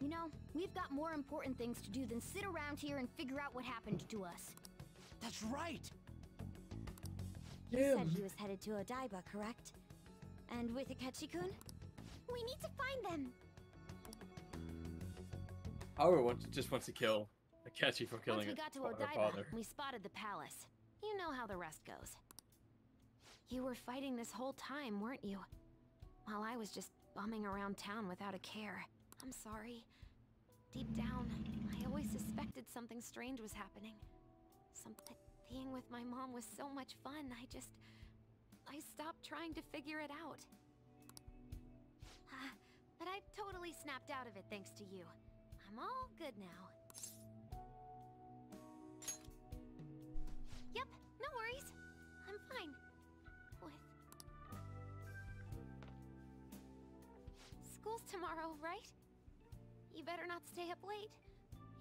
You know, we've got more important things to do than sit around here and figure out what happened to us. That's right. He said he was headed to Odaiba, correct? And with Akechi-kun? We need to find them. Our wants, just wants to kill Akechi for killing Once we got to Odaiba, we spotted the palace. You know how the rest goes. You were fighting this whole time, weren't you? While I was just bumming around town without a care. I'm sorry. Deep down, I always suspected something strange was happening. Something being with my mom was so much fun. I just I stopped trying to figure it out. *sighs* But I totally snapped out of it thanks to you. I'm all good now. Worries. I'm fine. With. School's tomorrow, right? You better not stay up late.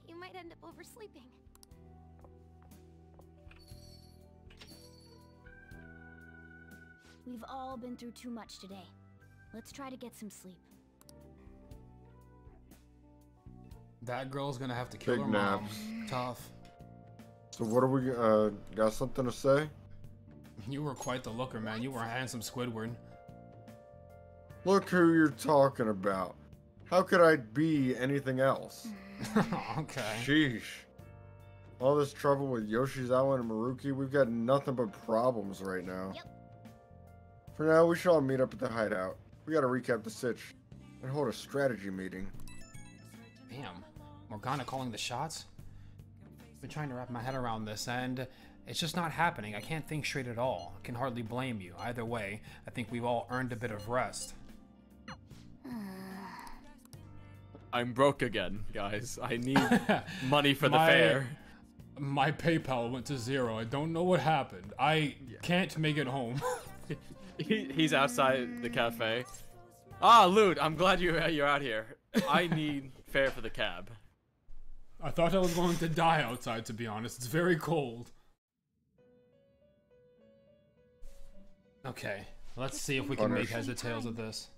You might end up oversleeping. We've all been through too much today. Let's try to get some sleep. That girl's gonna have to kill Big her mom. Tough. So what are we? Uh, got something to say? You were quite the looker, man. You were a handsome Squidward. Look who you're talking about. How could I be anything else? *laughs* okay. Sheesh. All this trouble with Yoshi's Island and Maruki, we've got nothing but problems right now. Yep. For now, we should all meet up at the hideout. We gotta recap the sitch and hold a strategy meeting. Damn. Morgana calling the shots? Been trying to wrap my head around this, and it's just not happening. I can't think straight at all. I can hardly blame you. Either way, I think we've all earned a bit of rest. I'm broke again, guys. I need *laughs* money for the My- fare. My PayPal went to zero. I don't know what happened. I can't make it home. *laughs* He, he's outside the cafe. Ah, Lude, I'm glad you you're out here. *laughs* I need fare for the cab. I thought I was going to die outside, to be honest. It's very cold. Okay, let's see if we can make heads or tails of this.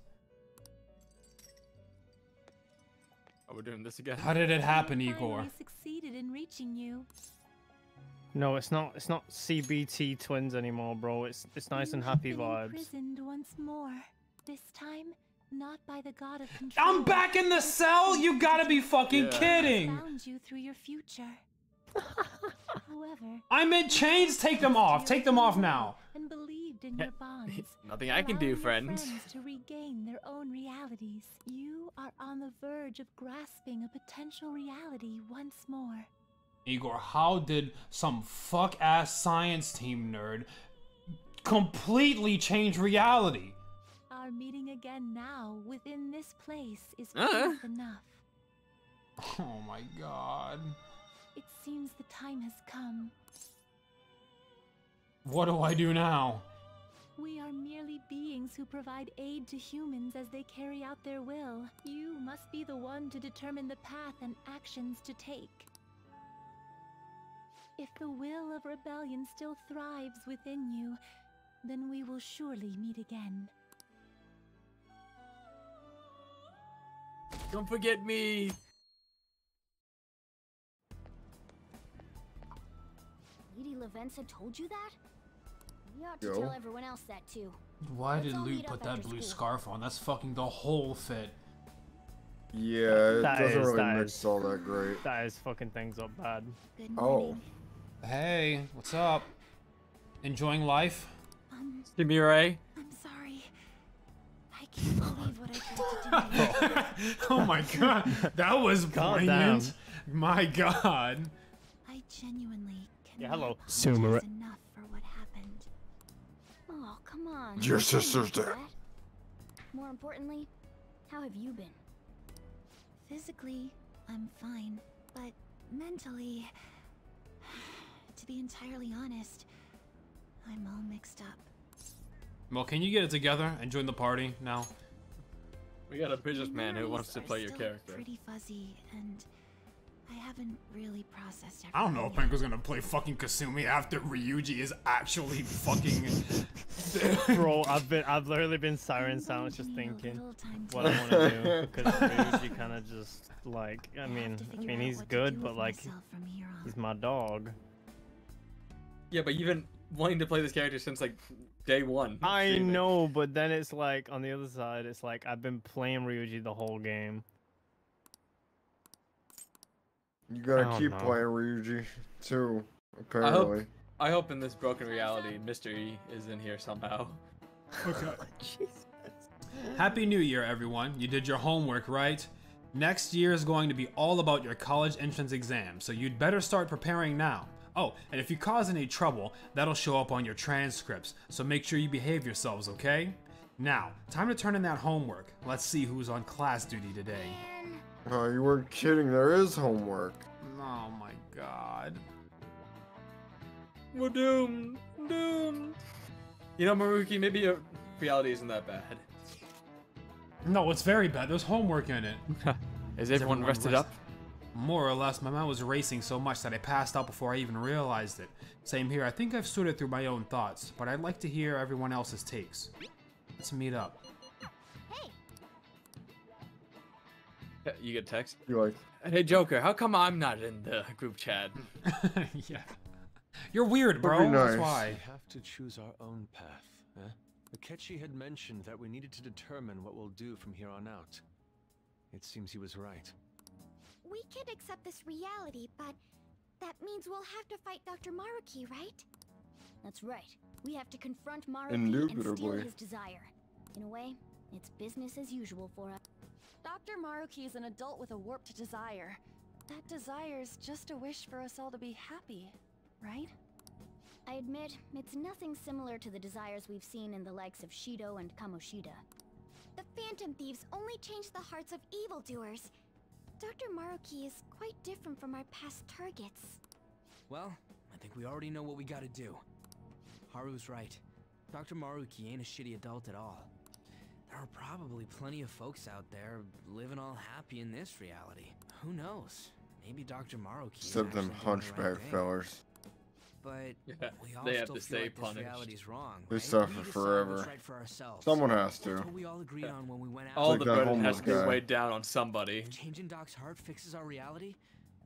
Oh, we're doing this again. How did it happen, Igor? I succeeded in reaching you. No, it's not. It's not CBT twins anymore, bro. It's it's nice and happy vibes. Imprisoned once more. This time, not by the god of control. I'm back in the cell? You gotta be fucking I kidding! Found you through your future. *laughs* However, I'm in chains. Take them off. Take them off now. and believed in your bonds. *laughs* Nothing I can do, allowing your friends. friends to regain their own realities. You are on the verge of grasping a potential reality once more. Igor, how did some fuck ass science team nerd completely change reality? Our meeting again now within this place is Uh. enough. *laughs* Oh my god. It seems the time has come. What do I do now? We are merely beings who provide aid to humans as they carry out their will. You must be the one to determine the path and actions to take. If the will of rebellion still thrives within you, then we will surely meet again. Don't forget me. Lady Lavenza told you that? You ought to Yo. tell everyone else that too. Why Let's did Luke put that blue school. scarf on? That's fucking the whole fit. Yeah, it That doesn't is- really that mix is- all that great. That is fucking things up bad. Oh. Hey, what's up? Enjoying life? Um, Kimire. *laughs* oh my god, that was Calm poignant. My god. I genuinely cannot Yeah, hello. apologize Sumer- enough for what happened. Oh, come on. Your sister's dead. More importantly, how have you been? Physically, I'm fine, but mentally, *sighs* to be entirely honest, I'm all mixed up. Well, can you get it together and join the party now? We got a businessman who wants to play your still character. Pretty fuzzy, and I haven't really processed everything. I don't know if yet. Penko's gonna play fucking Kasumi after Ryuji is actually fucking. *laughs* Bro, I've been I've literally been siren sound just thinking what I want to do *laughs* because Ryuji kind of just like I mean I mean he's good but like he's my dog. Yeah, but you've been wanting to play this character since like day one. *laughs* I streaming. know, but then it's like on the other side, it's like I've been playing Ryuji the whole game. You gotta don't keep know. playing Ryuji too. I Apparently. hope, I hope in this broken reality, Mr. E is in here somehow. *laughs* Okay. *laughs* Happy New Year, everyone. You did your homework, right? Next year is going to be all about your college entrance exam, so you'd better start preparing now. Oh, and if you cause any trouble, that'll show up on your transcripts, so make sure you behave yourselves, okay? Now, time to turn in that homework. Let's see who's on class duty today. Oh, you weren't kidding. There is homework. Oh my god. We're doomed. Doomed. You know, Maruki, maybe your reality isn't that bad. No, it's very bad. There's homework in it. *laughs* Is everyone rested up? More or less, my mind was racing so much that I passed out before I even realized it. Same here, I think I've sorted through my own thoughts, but I'd like to hear everyone else's takes. Let's meet up. Yeah, You get a text. You like? Hey Joker, how come I'm not in the group chat? *laughs* yeah. You're weird, bro. Would be That's why. We have to choose our own path. Eh? Akechi had mentioned that we needed to determine what we'll do from here on out. It seems he was right. We could accept this reality, but that means we'll have to fight Dr. Maruki, right? That's right. We have to confront Maruki and steal his desire. In a way, it's business as usual for us. Dr. Maruki is an adult with a warped desire. That desire's just a wish for us all to be happy, right? I admit, it's nothing similar to the desires we've seen in the likes of Shido and Kamoshida. The Phantom Thieves only change the hearts of evildoers. Dr. Maruki is quite different from our past targets. Well, I think we already know what we gotta do. Haru's right. Dr. Maruki ain't a shitty adult at all. There are probably plenty of folks out there living all happy in this reality. Who knows? Maybe Dr. Maruki Except them actually doing the right hunchback thing. fellers. But *laughs* Yeah, we all they have to stay like punished. reality's wrong. They right? suffer We decide forever. right for. Someone has to. we all agreed on when we went out. All like the burden has to be weighed down on somebody. Changing Doc's heart fixes our reality,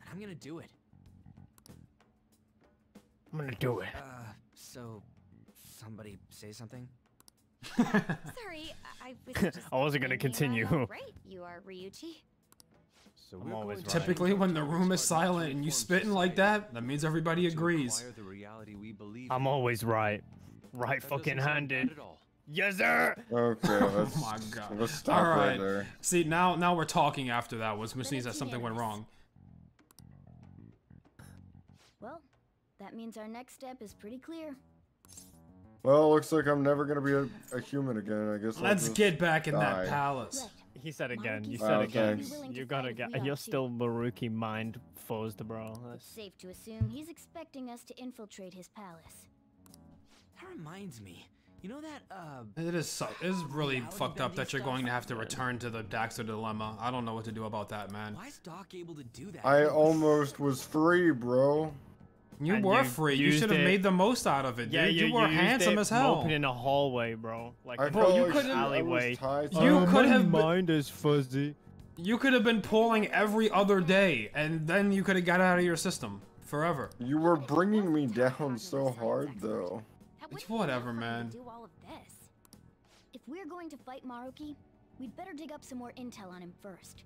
and I'm gonna do it. I'm gonna do it. Uh, so somebody say something. *laughs* *laughs* Sorry, I, I was just I wasn't gonna continue. Right, you are Ryuji. So I'm we're always right. Typically, when the room is silent and you spitting like that, that means everybody agrees. the reality we believe I'm always right. Right That fucking doesn't handed. Yes, sir. Okay, *laughs* oh let's, Oh my god. let's stop All right right. there. See, now now we're talking after that, which But means that something went wrong. Well, that means our next step is pretty clear. Well, looks like I'm never gonna be a, a human again. I guess. I'll Let's just get back in die. that palace. He said again. You said Oh, again. thanks. willing to You fight gotta get. You're still Maruki mind fuzzed, bro. It's That's- safe to assume he's expecting us to infiltrate his palace. That reminds me. You know that uh It is su- it is really Reality fucked up that you're going to have to return to the Daxter dilemma. I don't know what to do about that, man. why is Doc able to do that? I almost was free, bro. You And were you free. You should have made the most out of it, dude. You, you, were used handsome it as hell. moping in a hallway, bro. Like I Bro, you could've- I was alleyway. You to- could have mind is fuzzy. You could have been pulling every other day, and then you could have got out of your system forever. You were bringing me down so hard, though. It's whatever, enough for him man. Do all of this. If we're going to fight Maruki, we'd better dig up some more intel on him first.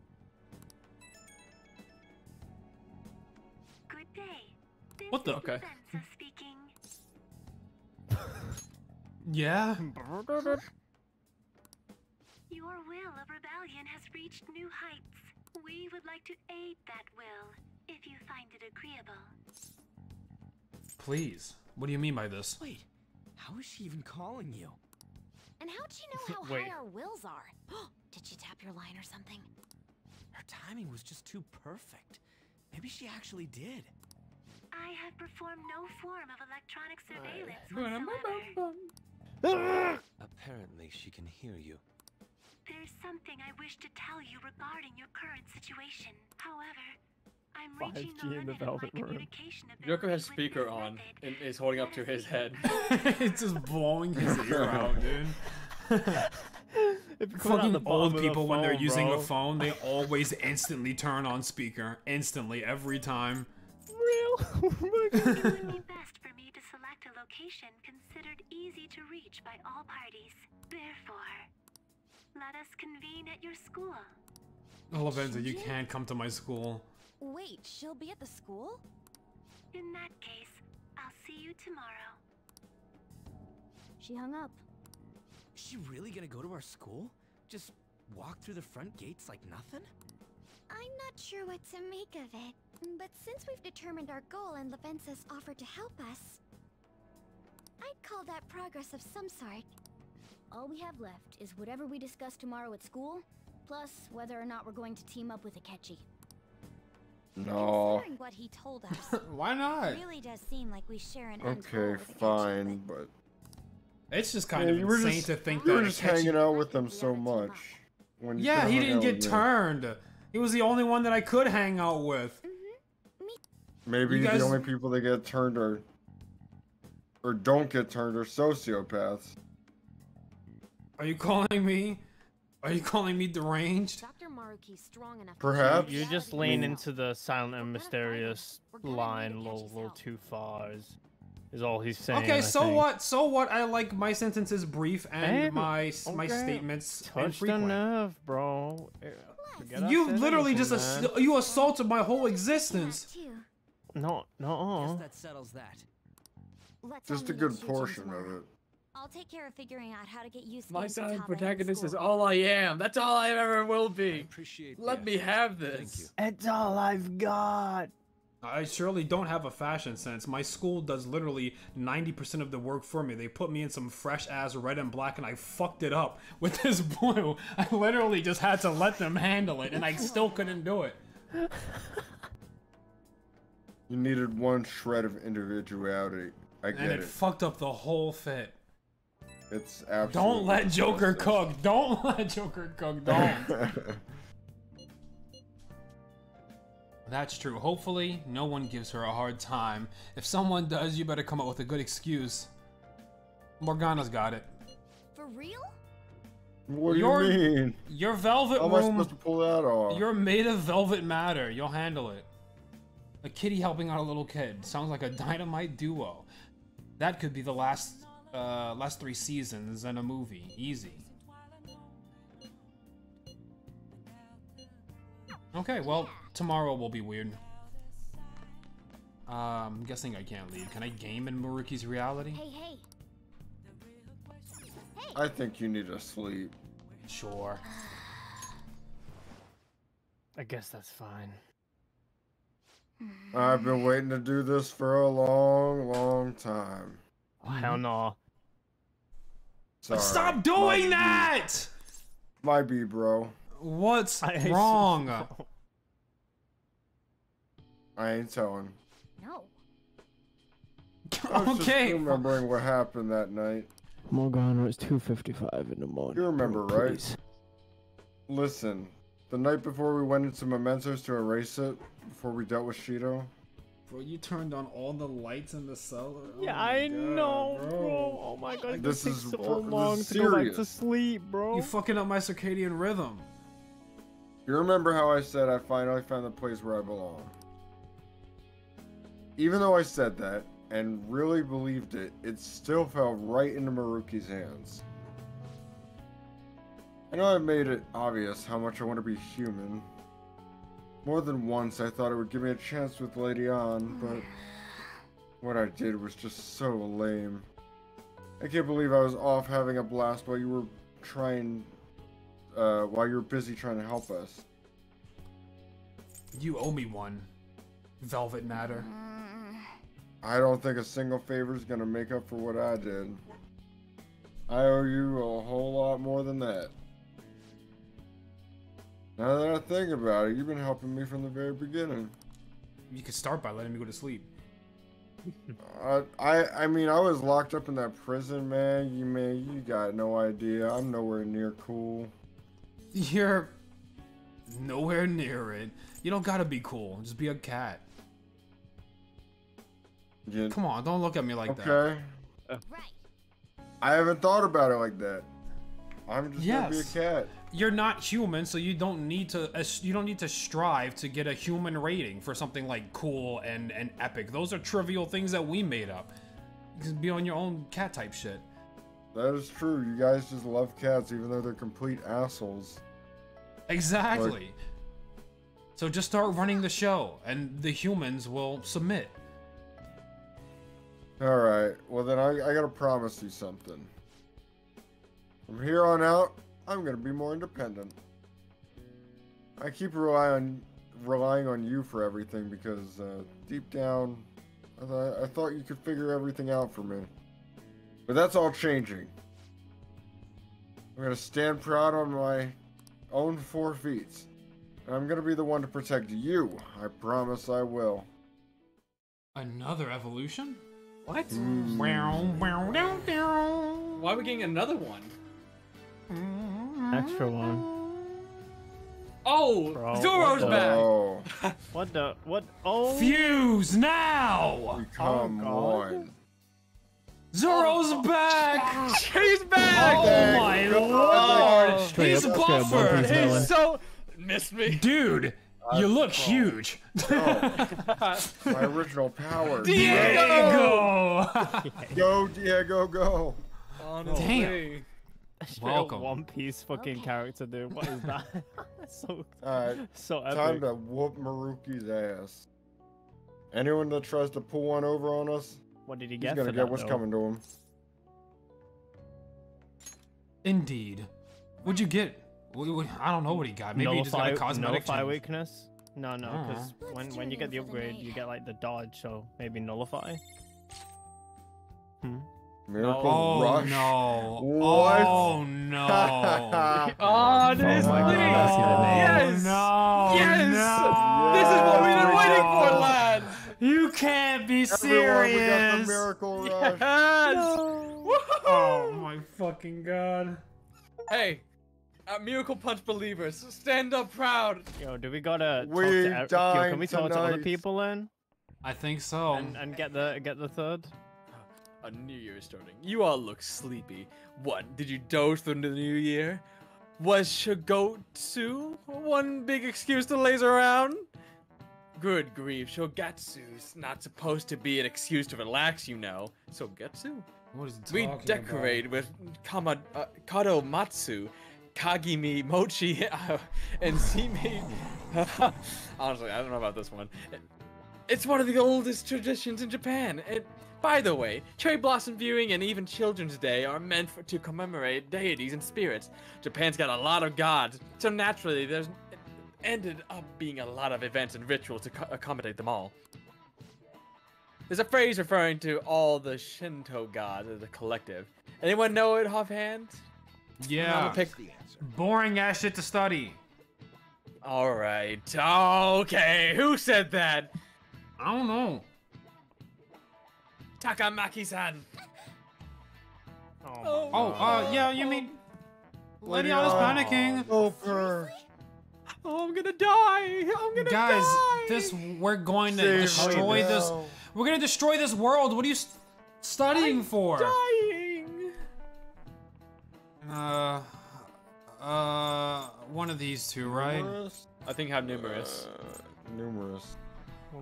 Good day. This What the- Okay. *laughs* Yeah. Your will of rebellion has reached new heights. We would like to aid that will, if you find it agreeable. Please. What do you mean by this? Wait, how is she even calling you? And how'd she know *laughs* how high our wills are? *gasps* Did she tap your line or something? Her timing was just too perfect. Maybe she actually did. I have performed no form of electronic surveillance whatsoever. Apparently, she can hear you. There's something I wish to tell you regarding your current situation. However, I'm reaching 5G the in the limit of my Velvet Room. communication ability Yoko has with speaker on method. and is holding up to his head. *laughs* *laughs* it's just blowing his *laughs* ear out, dude. If you come out Fucking the bottom old of the people, when they're using bro. a phone, they always instantly turn on speaker. Instantly, every time. Real? Oh my It would be best for me to select a location considered easy to reach by all parties. Therefore, let us convene at your school. Oh, Lavenza, you can't come to my school. Wait, she'll be at the school? In that case, I'll see you tomorrow. She hung up. Is she really gonna go to our school? Just walk through the front gates like nothing? I'm not sure what to make of it, but since we've determined our goal and Lavenza's offered to help us, I'd call that progress of some sort. All we have left is whatever we discuss tomorrow at school, plus whether or not we're going to team up with Akechi. No. Considering what he told us, *laughs* Why not? it really does seem like we share an end goal Okay, with Akechi, fine, but It's just kind Yeah, of you were insane just, to think you that. were just Akechi- hanging out with them so much. When you Yeah, he didn't get with me. turned. He was the only one that I could hang out with. Mm-hmm. Maybe You guys- the only people that get turned are, or don't get turned, are sociopaths. Are you calling me? Are you calling me deranged? Dr. Maruki's strong enough. Perhaps. change You just reality lean itself. into the silent and We're gonna fight him. mysterious We're gonna need line a little, little too far. Is, is all he's saying. Okay, so what? So what? I like my sentences brief and Hey, my my okay. statements Touch the infrequent. nerve, bro. Forget You literally just anything, ass- you assaulted my whole existence. No, no. Guess that settles that. Let's Just a good at Shujin's portion of it. I'll take care of figuring out how to get used to My getting to the silent top end of the protagonist is all I am. That's all I ever will I be. appreciate the Let me effort. have Thank you. this. It's all I've got. I surely don't have a fashion sense. My school does literally 90% of the work for me. They put me in some fresh ass red and black and I fucked it up *laughs* with this blue. I literally just had to let them handle it and I still couldn't do it. You needed one shred of individuality. I And get it it. fucked up the whole fit. It's absolutely. Don't *laughs* let Joker cook. Don't let Joker cook. Don't. That's true. Hopefully, no one gives her a hard time. If someone does, you better come up with a good excuse. Morgana's got it. For real? What do Your- you mean? Your velvet. How am I supposed to pull that off? You're made of velvet matter. You'll handle it. A kitty helping out a little kid. Sounds like a dynamite duo. That could be the last, uh, last three seasons and a movie. Easy. Okay, well, tomorrow will be weird. Uh, I'm guessing I can't leave. Can I game in Maruki's reality? Hey, hey. I think you need to sleep. Sure. I guess that's fine. I've been waiting to do this for a long, long time. Oh, hell no. Sorry. Stop doing Might be- that! Might be, bro. What's *laughs* I hate wrong? *laughs* I ain't telling. No. I was just Okay. remembering what happened that night. Morgana, it's 2.55 in the morning. You remember, bro, right? Listen, the night before we went into Mementos to erase it, before we dealt with Shido, Bro, you turned on all the lights in the cellar. Oh yeah, I know, bro. Oh my god, This this takes is so for- long is to go back to sleep, bro. You fucking up my circadian rhythm. you remember how I said I finally found the place where I belong? Even though I said that and really believed it, it still fell right into Maruki's hands. I know I've made it obvious how much I want to be human. More than once I thought it would give me a chance with Lady Ann, but what I did was just so lame. I can't believe I was off having a blast while you were trying, uh, while you were busy trying to help us. You owe me one. Velvet matter. Mm. I don't think a single favor is gonna make up for what I did. I owe you a whole lot more than that. Now that I think about it, you've been helping me from the very beginning. You could start by letting me go to sleep. I, *laughs* uh, I, I mean, I was locked up in that prison, man. You man, you got no idea. I'm nowhere near cool. You're nowhere near it. You don't gotta be cool. Just be a cat. Come on, don't look at me like that. okay. I haven't thought about it like that. I'm just gonna be a cat. You're not human, so you don't need to. You don't need to strive to get a human rating for something like cool and and epic. Those are trivial things that we made up. You can be on your own cat type shit. That is true. You guys just love cats, even though they're complete assholes. Exactly. so just start running the show, and the humans will submit. All right. Well, then I, I gotta promise you something. From here on out, I'm gonna be more independent. I keep relying on relying on you for everything because uh, deep down, I, th- I thought you could figure everything out for me. But that's all changing. I'm gonna stand proud on my own four feet. And I'm gonna be the one to protect you. I promise I will. Another evolution? What? Mm. Why are we getting another one? Extra one. Oh, Bro, Zoro's what the- back. Oh, What the? What? Oh. Fuse now! come God. on. Zoro's back! He's back. Oh my lord! Straight He's up, straight buffered! He's so missed me. Dude, you look huge. *laughs* My original power. Diego! *laughs* Go, Diego, go. On Damn. way. Welcome. One Piece fucking character, dude. What is that? *laughs* so Alright, so time to whoop Maruki's ass. Anyone that tries to pull one over on us, What did he get? he's get gonna get that, what's though? coming to him. Indeed. What'd you get? Wh- wh- I don't know what he got. Maybe he just got a Nullify- cosmetic nullify change. weakness. No, no, because when when you get the upgrade, you get like the dodge, so maybe nullify. Hmm. Miracle Oh Rush. no! *laughs* What? Oh no! Honestly. my God, I see the name. Yes. no! Yes. No! This is what we've been waiting for, lads. You can't be Everyone, we got the serious! Miracle Rush. Yes. Oh my fucking god! Hey, uh, Miracle Punch believers, stand up proud. Yo, do we gotta talk We to ev- Yo, can we talk to other tonight. people then? I think so. And, and get the get the third? A new year is starting. You all look sleepy. What? Did you doze through the new year? Was Shogatsu one big excuse to laze around? Good grief, Shogatsu's not supposed to be an excuse to relax, you know. So Getsu? What is he We talking decorate with Kama, uh, Kado Matsu, Kagimi, Mochi, uh, and Sime. *laughs* Honestly, I don't know about this one. It's one of the oldest traditions in Japan. It, by the way, cherry blossom viewing and even Children's Day are meant for, to commemorate deities and spirits. Japan's got a lot of gods, so naturally there's ended up being a lot of events and rituals to co- accommodate them all. There's a phrase referring to all the Shinto gods as a collective. Anyone know it offhand? Yeah. I'ma pick- Boring ass shit to study. All right. Okay. Who said that? I don't know. Takamaki-san. Oh, Oh, uh, yeah, you mean Lady Anna's panicking. Over. Oh, I'm gonna die. I'm gonna Guys, die. this we're going to Save destroy this. We're gonna destroy this world. What are you st- studying for? dying. Uh, uh, one of these two, right? Numerous? I think have numerous. Uh, numerous.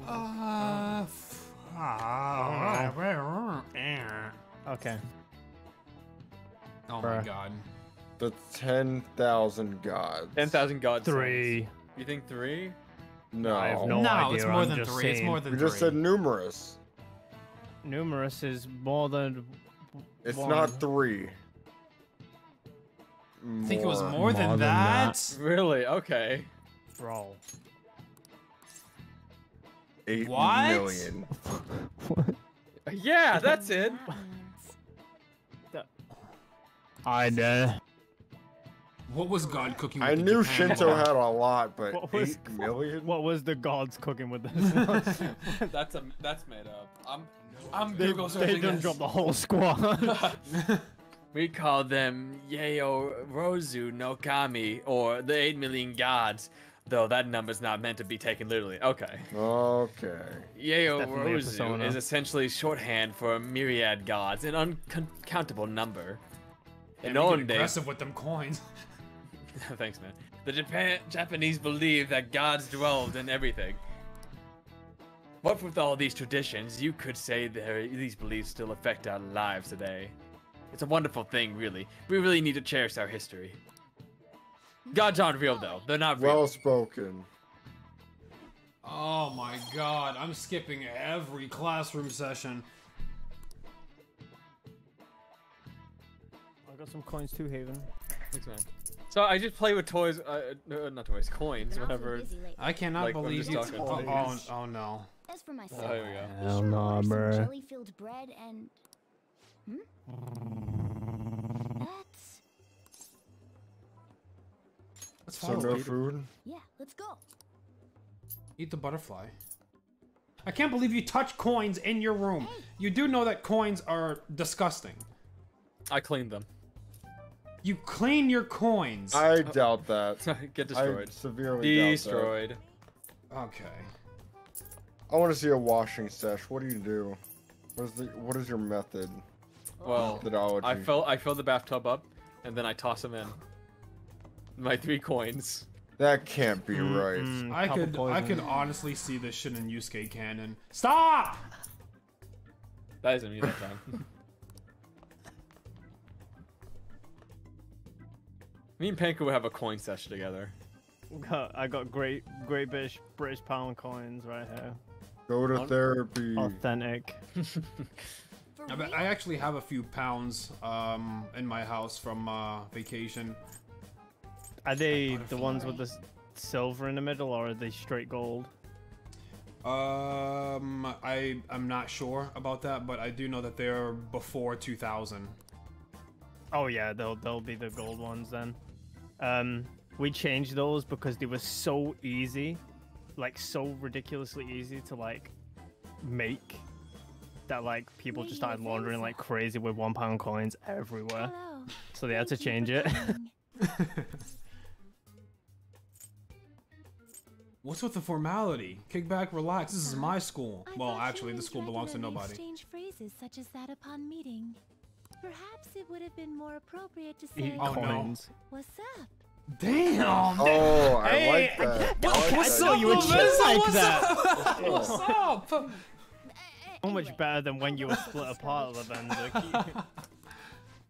Uh, ah, Okay. Oh my god. The 10,000 gods. Ten thousand gods. Three. You think three? No. I have no, No, idea. it's more I'm than just three. It's more than You three. just said numerous. Numerous is more than. It's one. not three. I think it was more, than, More than that. Really? Okay. Bro. Eight What? million. *laughs* Yeah, that's it. I know. What was God cooking? With I knew Japan Shinto bomb? had a lot, but What was- eight million? What was the gods cooking with this? *laughs* *laughs* that's a that's made up. I'm I'm they Google they searching done this. dropped the whole squad. We call them Yaoyorozu no Kami, or the 8 million gods, though that number's not meant to be taken literally. Okay. Okay. Yaoyorozu is essentially shorthand for a myriad gods, an uncountable number. Yeah, In make it olden days, aggressive with them coins. *laughs* thanks man. The Japan Japanese believe that gods dwelled in everything. What with all these traditions, you could say there these beliefs still affect our lives today. It's a wonderful thing, really. We really need to cherish our history. Gods aren't real, though. They're not real. Well spoken. Oh my god, I'm skipping every classroom session. I got some coins too, Haven. Thanks, man. So I just play with toys, uh, no, not toys, coins, whatever. I cannot Like, believe just you. talking Oh, oh, oh no. As for myself, Oh, here we go. be Hell sure to nah, order some bruh. jelly-filled bread and. Hmm? That's. Let's So no Peter. food? Yeah, let's go. Eat the butterfly. I can't believe you touch coins in your room. You do know that coins are disgusting. I cleaned them. You clean your coins. I doubt that. *laughs* Get I destroyed. severely doubt Destroyed. Okay. I want to see a washing sesh. What do you do? What is the What is your method? Well, Methodology. I fill I fill the bathtub up, and then I toss them in. My three coins. That can't be Mm, right. mm, I couple could I could honestly see this shit in Yusuke canon. Stop! That isn't me that time. Me and Panko would have a coin session together. I got great, great British British pound coins right here. Go to therapy. Authentic. *laughs* I, bet- I actually have a few pounds um in my house from uh vacation. Are they the ones with the silver in the middle, or are they straight gold? Um, I I'm not sure about that, but I do know that they're before 2000. Oh yeah, they'll they'll be the gold ones then. Um, we changed those because they were so easy, like so ridiculously easy to like make that like people just started laundering like crazy with one pound coins everywhere. Hello. So they had to change it. *laughs* What's with the formality? Kick back, relax. This is my school. I Well, actually, the school belongs to nobody. Exchange phrases such as that upon meeting. Perhaps it would have been more appropriate to say, Oh, no. coins. "What's up?" Damn! Oh, I Hey, like that. What, I like what's that. up, you would Lavisa? chill like what's that. Up? what's up? So much better than when you were *laughs* split apart, Lavender. *laughs*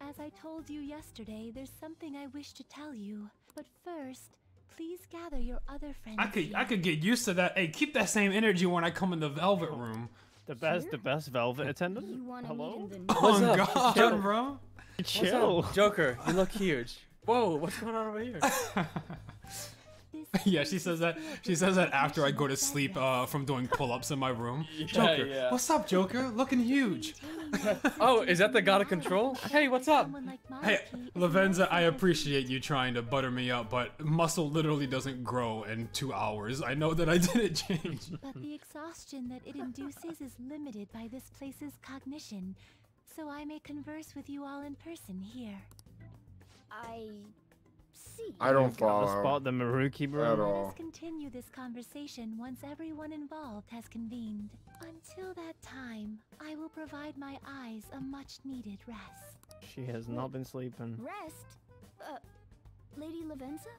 As I told you yesterday, there's something I wish to tell you. But first, please gather your other friends. I could I could get used to that. Hey, keep that same energy when I come in the velvet room. The best, the best velvet attendant. You wanna Hello? meet Oh What's up? god, Chill. bro. Chill. Joker? You look huge. Whoa, what's going on over here? *laughs* This *laughs* Yeah, she says that. She says that after I go to sleep uh, from doing pull-ups in my room. *laughs* Yeah, Joker, yeah. what's up, Joker? Looking huge. *laughs* Oh, is that the god of control? Hey, what's up? Hey, Lavenza, I appreciate you trying to butter me up, but muscle literally doesn't grow in two hours. I know that I didn't change. But the exhaustion that it induces is limited by this place's cognition, so I may converse with you all in person here. I see. I don't Got the follow spot the Maruki at bro. Let us continue this conversation once everyone involved has convened. Until that time, I will provide my eyes a much needed rest. She has not been sleeping. Rest? Uh, Lady Lavenza?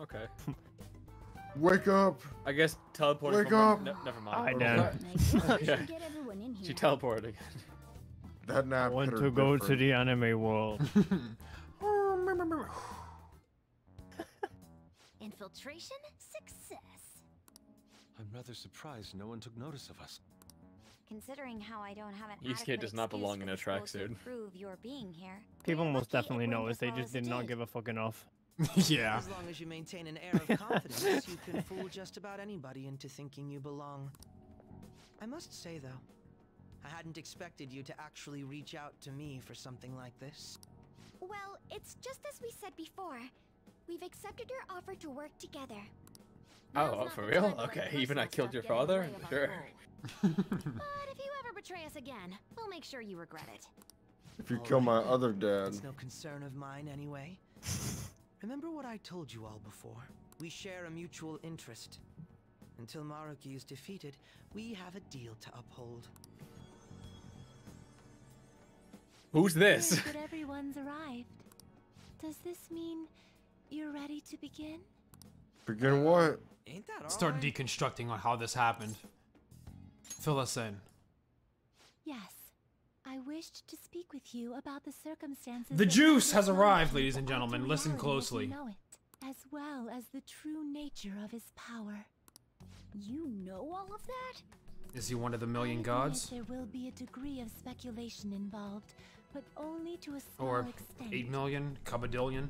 Okay. *laughs* Wake up! I guess teleporting. Wake up. Ne- never mind. I What don't. was I guess Yeah. should get everyone in that? She here. teleported. That I want to her go to the anime world. *laughs* *laughs* Infiltration success. I'm rather surprised no one took notice of us. Considering how I don't have an East adequate Kid does not belong in a to tracksuit. Prove your being here. *laughs* People We're most definitely went noticed. They just did not give a fuck enough. yeah. As long as you maintain an air of confidence, you can fool just about anybody into thinking you belong. I must say, though, I hadn't expected you to actually reach out to me for something like this. Well, it's just as we said before. We've accepted your offer to work together. Oh, Now's oh, for real? time to let Okay, even I killed your stuff get in the father? way of our Sure. But if you ever betray us again, we'll make sure you regret it. If you All kill right my then. other dad. It's no concern of mine anyway. Remember what I told you all before? We share a mutual interest. Until Maruki is defeated, we have a deal to uphold. Who's this? Here's that everyone's arrived. Does this mean you're ready to begin? Begin what? Ain't that all Start right? deconstructing on how this happened. Fill us in. Yes. I wished to speak with you about the circumstances. The juice has arrived, ladies and gentlemen. Listen reality as you closely. know it, as well as the true nature of his power. You know all of that? Is he one of the I million admit gods? There will be a degree of speculation involved, but only to a small Or extent. 8 million? Cubadillion?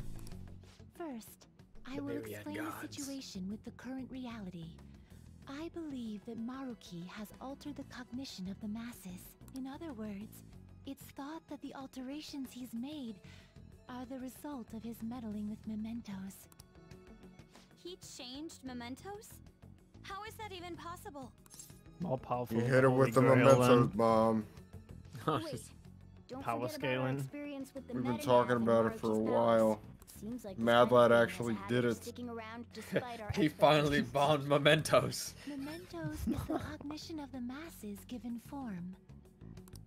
First, I will explain gods. the situation with the current reality. I believe that Maruki has altered the cognition of the masses. In other words, it's thought that the alterations he's made are the result of his meddling with mementos. He changed mementos? How is that even possible? More powerful. You hit it with the mementos bomb. Wait, don't Power forget about our scaling. experience with the We've been talking about it for a while. balance. Seems like this Mad Lad Earth thing has actually did it. Sticking around *laughs* despite our he finally expectations. bombed mementos. *laughs* Mementos is the cognition of the masses given form.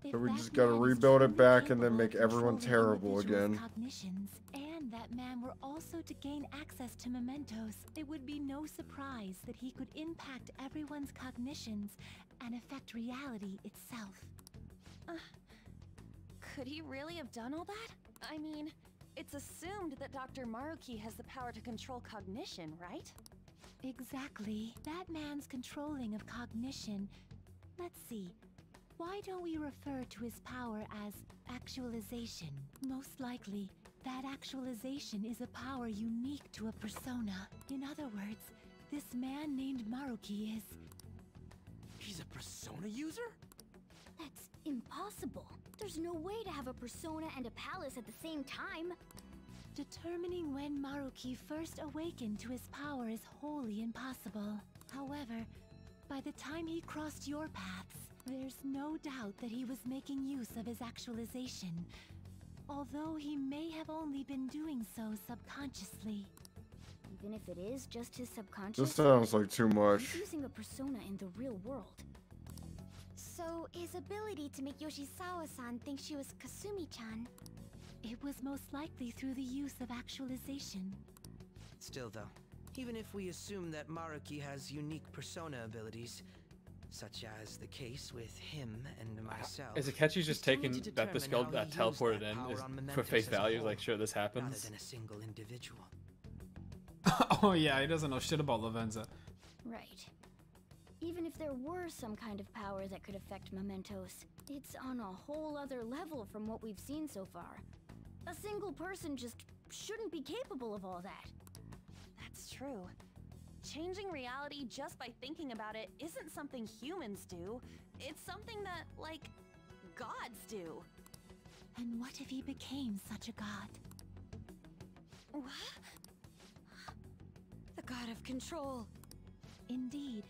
If So we just gotta rebuild it back and then make everyone terrible again. Cognitions, and that man were also to gain access to mementos, it would be no surprise that he could impact everyone's cognitions and affect reality itself. Could he really have done all that? I mean, it's assumed that Dr. Maruki has the power to control cognition, right? Exactly. That man's controlling of cognition. Let's see. Why don't we refer to his power as actualization? Most likely, that actualization is a power unique to a persona. In other words, this man named Maruki is. He's a persona user? That's impossible. There's no way to have a persona and a palace at the same time. Determining when Maruki first awakened to his power is wholly impossible. However, by the time he crossed your paths, there's no doubt that he was making use of his actualization. Although he may have only been doing so subconsciously. Even if it is just his subconscious. This sounds like too much. He's using a persona in the real world. So his ability to make Yoshizawa-san think she was Kasumi-chan. It was most likely through the use of actualization. Still, though, even if we assume that Maruki has unique persona abilities, such as the case with him and uh, myself. Is Akechi's just it's only taking that the determine skill that teleported that in is for Mementos face value? Like, sure, this Rather happens. than a single individual. *laughs* oh yeah, he doesn't know shit about Lavenza. Right. Even if there were some kind of power that could affect mementos, it's on a whole other level from what we've seen so far. A single person just shouldn't be capable of all that. That's true. Changing reality just by thinking about it isn't something humans do. It's something that, like, gods do. And what if he became such a god? What? The god of control. Indeed.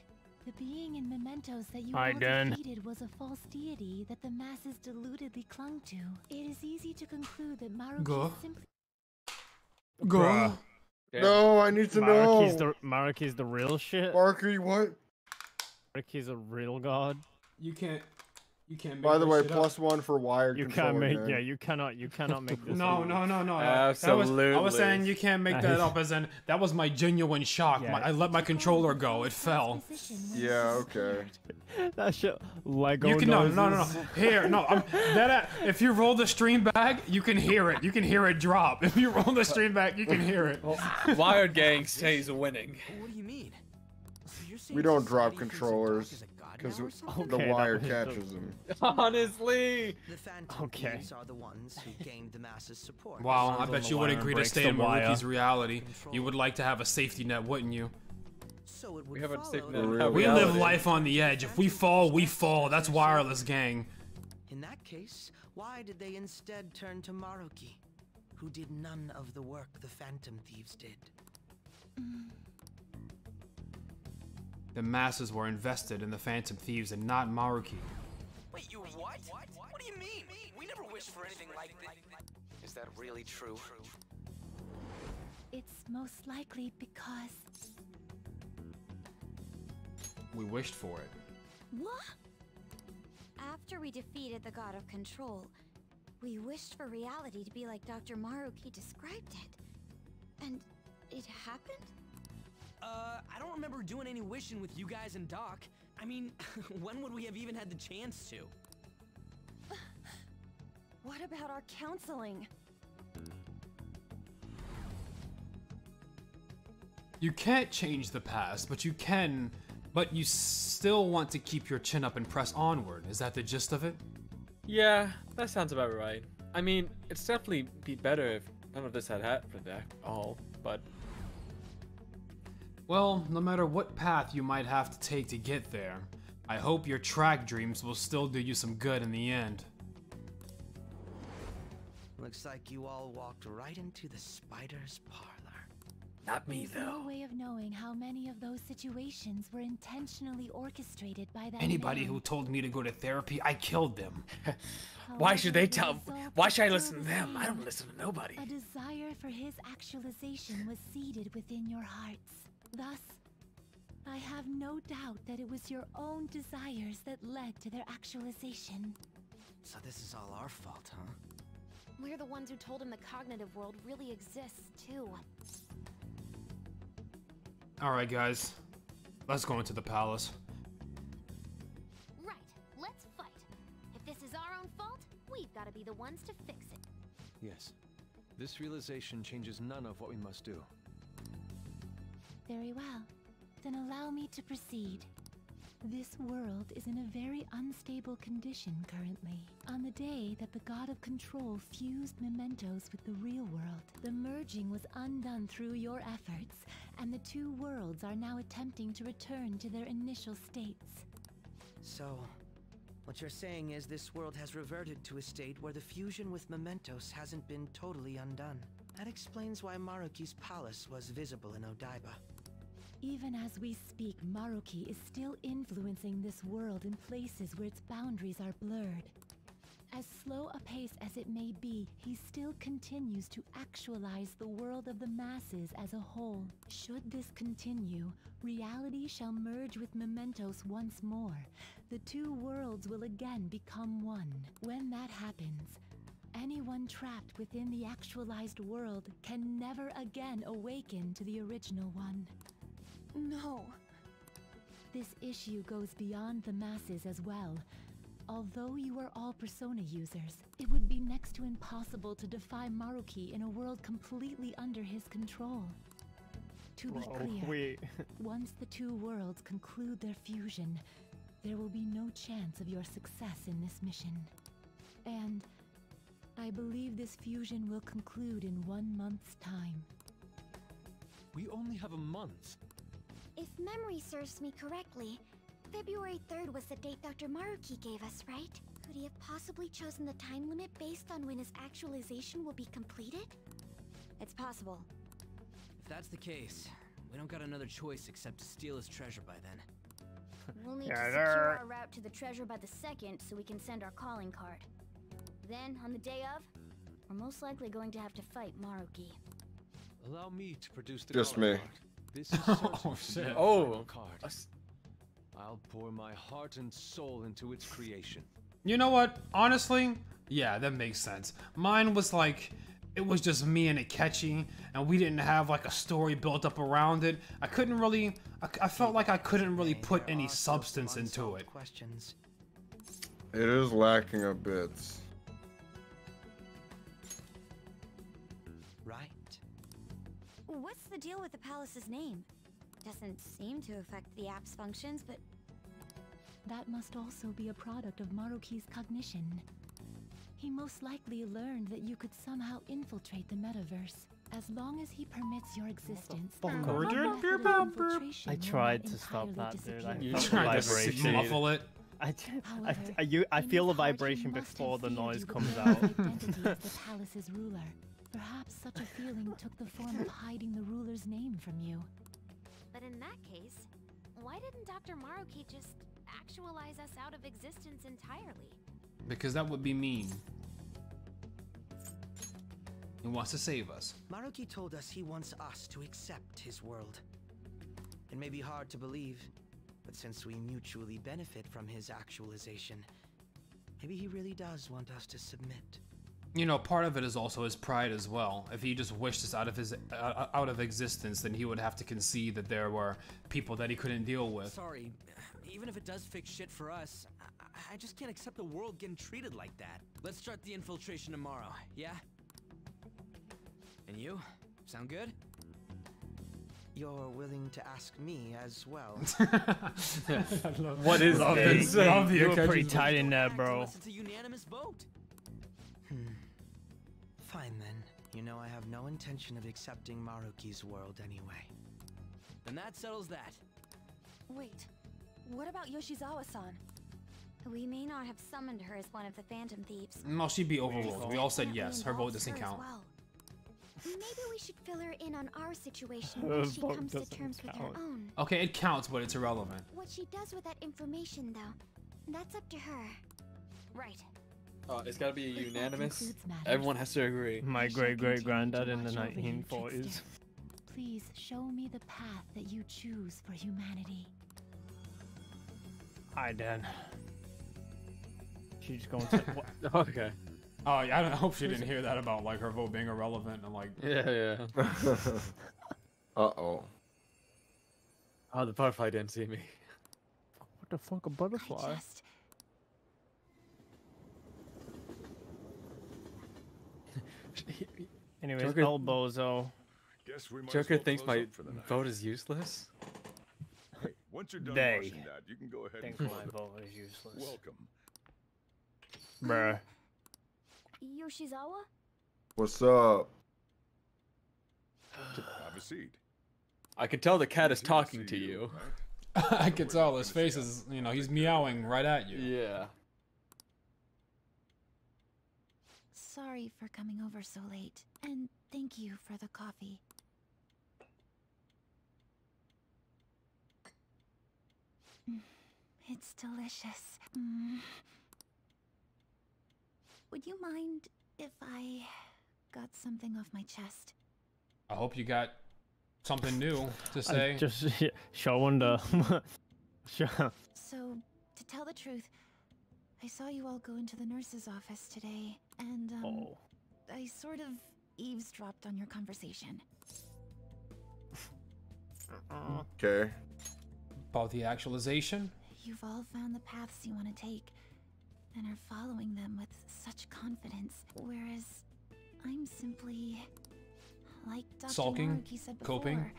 The being in mementos that you Hi, all defeated was a false deity that the masses deludedly clung to. It is easy to conclude that Maruki Go. simply Go. No, I need to Maruki's know. the Maruki's the real shit. Maruki, what? Maruki's a real god. You can't. You can't. Make By the way, shit up. plus one for wired You can't controller make gang. yeah. You cannot. You cannot make this. No, up. no, no, no. no. That was, I was saying you can't make that up. As in, that was my genuine shock. Yeah. My, I let my controller go. It fell. Yeah, okay. *laughs* that shit. Lego. You can no, no, no, no. Here, no. I'm, *laughs* that uh, if you roll the stream back, you can hear it. You can hear it drop. If you roll the stream back, you can hear it. Wired Gang stays winning. What do you mean? So you're We don't drop thinks of Doc controllers as a god because now or something? the wire was the- catches them. *laughs* Honestly. The Phantom Okay. Thieves are the ones who gained the masses' support. Wow, I bet you would wire and agree to stay in wire. Maruki's reality. You would like to have a safety net, wouldn't you? So it would We haven't follow taken that that real- out We live life on the edge. If we fall, we fall. That's wireless gang. In that case, why did they instead turn to Maruki, who did none of the work the Phantom Thieves did? Mm. The masses were invested in the Phantom Thieves and not Maruki. Wait, you what? What do you mean? We never wished for anything like this. Is that really true? It's most likely because We wished for it. What? After we defeated the god of control, we wished for reality to be like Dr. Maruki described it. And it happened? Uh, I don't remember doing any wishing with you guys and Doc. I mean, *laughs* when would we have even had the chance to? *sighs* What about our counseling? You can't change the past, but you can. But you still want to keep your chin up and press onward. Is that the gist of it? Yeah, that sounds about right. I mean, it's definitely be better if none of this had happened at all, but Well, no matter what path you might have to take to get there, I hope your track dreams will still do you some good in the end. Looks like you all walked right into the spider's parlor. not me there's no way of knowing how many of those situations were intentionally orchestrated by that Anybody man. who told me to go to therapy, I killed them. *laughs* Oh, why should they tell? Why should I listen to them? I don't listen to nobody. A desire for his actualization was seated within your hearts. Thus, I have no doubt that it was your own desires that led to their actualization. So this is all our fault, huh? We're the ones who told him the cognitive world really exists, too. Alright, guys. Let's go into the palace. Right, let's fight. If this is our own fault, we've got to be the ones to fix it. Yes. This realization changes none of what we must do. Very well. Then allow me to proceed. This world is in a very unstable condition currently. On the day that the God of Control fused mementos with the real world, the merging was undone through your efforts, and the two worlds are now attempting to return to their initial states. So, what you're saying is this world has reverted to a state where the fusion with mementos hasn't been totally undone. That explains why Maruki's palace was visible in Odaiba. Even as we speak, Maruki is still influencing this world in places where its boundaries are blurred. As slow a pace as it may be, he still continues to actualize the world of the masses as a whole. Should this continue, reality shall merge with Mementos once more. The two worlds will again become one. When that happens, anyone trapped within the actualized world can never again awaken to the original one. No. This issue goes beyond the masses as well. Although you are all Persona users, it would be next to impossible to defy Maruki in a world completely under his control. To be Bro, clear, wait. *laughs* once the two worlds conclude their fusion, there will be no chance of your success in this mission. And I believe this fusion will conclude in one month's time. We only have a month. If memory serves me correctly, February 3rd was the date Dr. Maruki gave us, right? Could he have possibly chosen the time limit based on when his actualization will be completed? It's possible. If that's the case, we don't got another choice except to steal his treasure by then. *laughs* We'll need Yeah, to there- secure our route to the treasure by the second so we can send our calling card. Then, on the day of, we're most likely going to have to fight Maruki. Allow me to produce the Just calling me. card. This is *laughs* Oh, shit. Oh. card. I'll pour my heart and soul into its creation. You know what? Honestly, yeah, that makes sense. Mine was like, it was just me and it catchy, and we didn't have like a story built up around it. I couldn't really, I, I felt like I couldn't really put any substance into it. Questions. It is lacking a bit. The deal with the palace's name? Doesn't seem to affect the app's functions, but That must also be a product of Maruki's cognition. He most likely learned that you could somehow infiltrate the metaverse. As long as he permits your existence, fuck? the Roger? method of infiltration I tried to stop that, dude. I disappear. You felt tried to muffle it. I, I, However, I, you, I feel the his heart, he vibration before the noise comes out. of his identity as the palace's ruler. Perhaps such a feeling *laughs* took the form of hiding the ruler's name from you. But in that case, why didn't Dr. Maruki just actualize us out of existence entirely? Because that would be mean. He wants to save us. Maruki told us he wants us to accept his world. It may be hard to believe, but since we mutually benefit from his actualization, maybe he really does want us to submit. You know, part of it is also his pride as well. If he just wished us out of his uh, out of existence, then he would have to concede that there were people that he couldn't deal with. Sorry, even if it does fix shit for us, I, I just can't accept the world getting treated like that. Let's start the infiltration tomorrow, yeah? And you? Sound good? You're willing to ask me as well. *laughs* What is Love this? Love You you, were pretty tight in there, bro. It's a unanimous vote. Fine then. You know I have no intention of accepting Maruki's world anyway. Then that settles that. Wait, what about Yoshizawa-san? We may not have summoned her as one of the Phantom Thieves. No, she'd be overruled. We all said yes. Her vote doesn't count. well. Maybe we should fill her in on our situation *laughs* when she comes to doesn't terms with her own. Okay, it counts, but it's irrelevant. What she does with that information, though, that's up to her. Right. Uh, it's gotta be a unanimous. Everyone has to agree. My great great granddad in the watch over you, 1940s. trickster. Please show me the path that you choose for humanity. Alright, Dan. She's going to. *laughs* What? okay. Oh, yeah, I don't- I hope she didn't hear that about like her vote being irrelevant and like. Yeah, yeah. *laughs* uh oh. Oh, the butterfly didn't see me. What the fuck, a butterfly? Anyways, Joker- El Bozo. Guess we might Joker well thinks my for the vote is useless. Hey, once you're done They washing that, you can go ahead think and my vote is useless. Welcome. Bruh. Yoshizawa? What's up? Have a seat. I can tell the cat is talking to you. *laughs* I can tell his face is, you know, he's meowing right at you. Yeah. Sorry for coming over so late, and thank you for the coffee. Mm, It's delicious. Mm. would you mind if I got something off my chest? I hope you got something new to I say. just *laughs* sure wonder. *laughs* sure. So, to tell the truth, I saw you all go into the nurse's office today, and um, Oh. I sort of eavesdropped on your conversation. Okay. About the actualization? You've all found the paths you want to take, and are following them with such confidence, whereas I'm simply like Dr. Sulking? Maruki said before. Coping?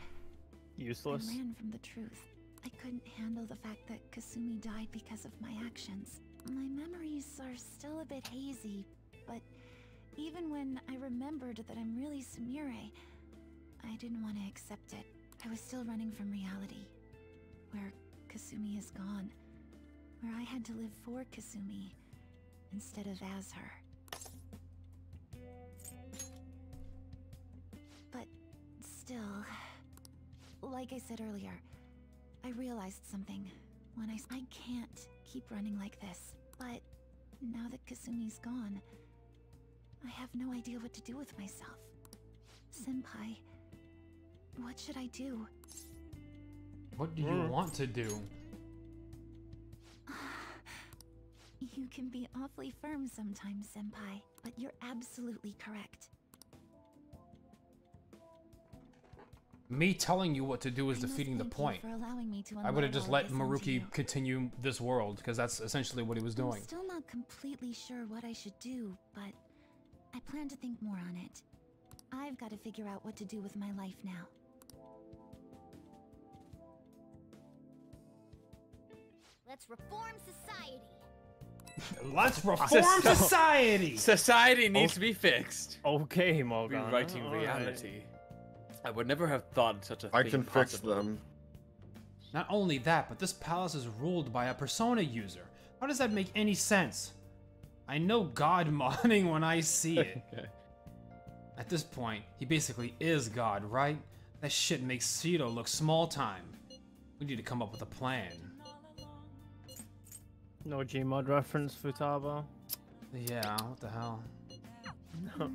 Useless. I ran from the truth. I couldn't handle the fact that Kasumi died because of my actions. My memories are still a bit hazy, but even when I remembered that I'm really Sumire, I didn't want to accept it. I was still running from reality, where Kasumi is gone, where I had to live for Kasumi instead of as her. But still, like I said earlier, I realized something when I... I can't keep running like this. But now that Kasumi's gone, I have no idea what to do with myself. Senpai, what should I do? What do you Mm. want to do? *sighs* You can be awfully firm sometimes, Senpai, but you're absolutely correct. Me telling you what to do is I defeating the point. for allowing me to I would have just let this Maruki continue this world, because that's essentially what he was doing. I'm still not completely sure what I should do, but I plan to think more on it. I've got to figure out what to do with my life now. Let's reform society. *laughs* Let's reform *laughs* society! Society needs to be fixed. Okay, Morgana. Rewriting alright. reality. I would never have thought such a I thing I can fix possible. them. Not only that, but this palace is ruled by a persona user. How does that make any sense? I know God *laughs* modding when I see it. *laughs* At this point, he basically is God, right? That shit makes Shido look small time. We need to come up with a plan. No Gmod reference, Futaba. Yeah, what the hell? *laughs* No.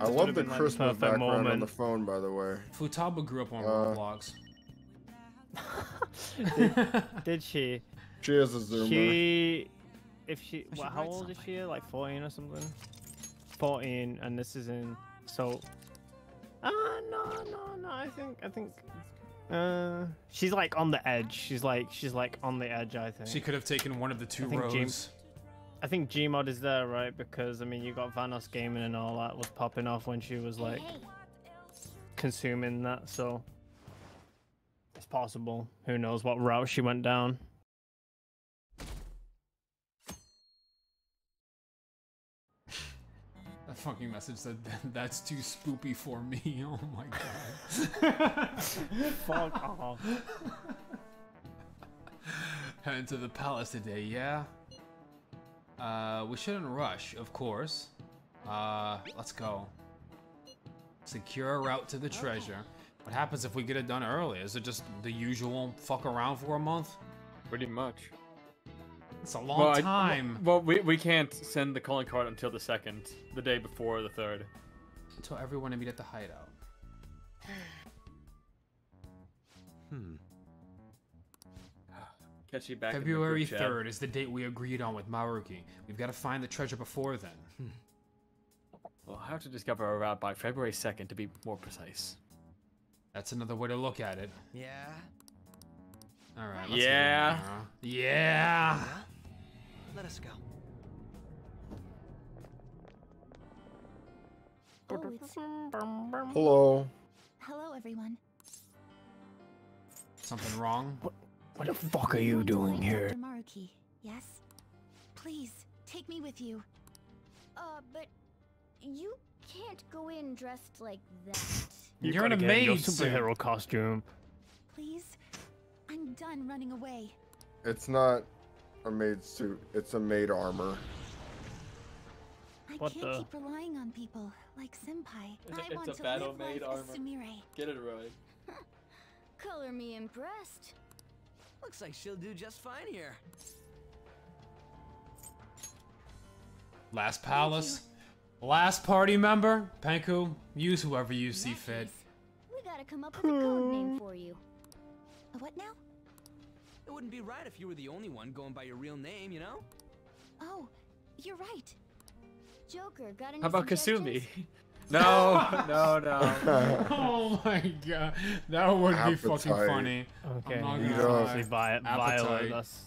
I love the been, like, Christmas perfect background on the phone, by the way. Futaba grew up on Uh, Roblox. did, *laughs* did she? She is a zoomer. She, if she, I what, how write old is she? Like 14 or something? 14, and this is in, so, ah, no, no, no, I think, I think, uh, she's like on the edge. She's like, she's like on the edge, I think. She could have taken one of the two I think Jim- roads. I think Gmod is there, right? Because, I mean, you got Vanoss Gaming and all that was popping off when she was like consuming that, so it's possible. Who knows what route she went down. That fucking message said that's too spoopy for me. *laughs* Oh my god. *laughs* Fuck off. Heading to the palace today, yeah? Uh, we shouldn't rush, of course. Uh, let's go. Secure a route to the treasure. What happens if we get it done early? Is it just the usual fuck around for a month? Pretty much. It's a long Well, I- time. well, we, we can't send the calling card until the second, the day before the third. Until everyone to meet at the hideout. *sighs* Hmm. Catch you back. in the February group chat. 3rd is the date we agreed on with Maruki. We've got to find the treasure before then. *laughs* We'll have to discover a route by February 2nd to be more precise. That's another way to look at it. Yeah. All right. Let's Yeah. Get it. Yeah. Let us go. Oh. Hello. Hello, everyone. Something wrong? What the fuck are you doing here? Dr. Maruki, yes? Please, take me with you. Uh, but you can't go in dressed like that. You You're in gotta a get in your maid superhero costume. Please? I'm done running away. It's not a maid suit. It's a maid armor. I What can't the- keep relying on people like Senpai. I it's want a to battle live maid life as armor. Sumire. Get it right. *laughs* Color me impressed. Looks like she'll do just fine here. Last palace. Last party member. Penku, use whoever you see fit. We gotta come up with a code name for you. A What now? It wouldn't be right if you were the only one going by your real name, you know? Oh, you're right. Joker, got any How about? Kasumi? *laughs* No, *laughs* no, no. oh my god, that would be fucking funny. Okay, I'm not gonna know, lie. Obviously, vi- Appetite. Violet. That's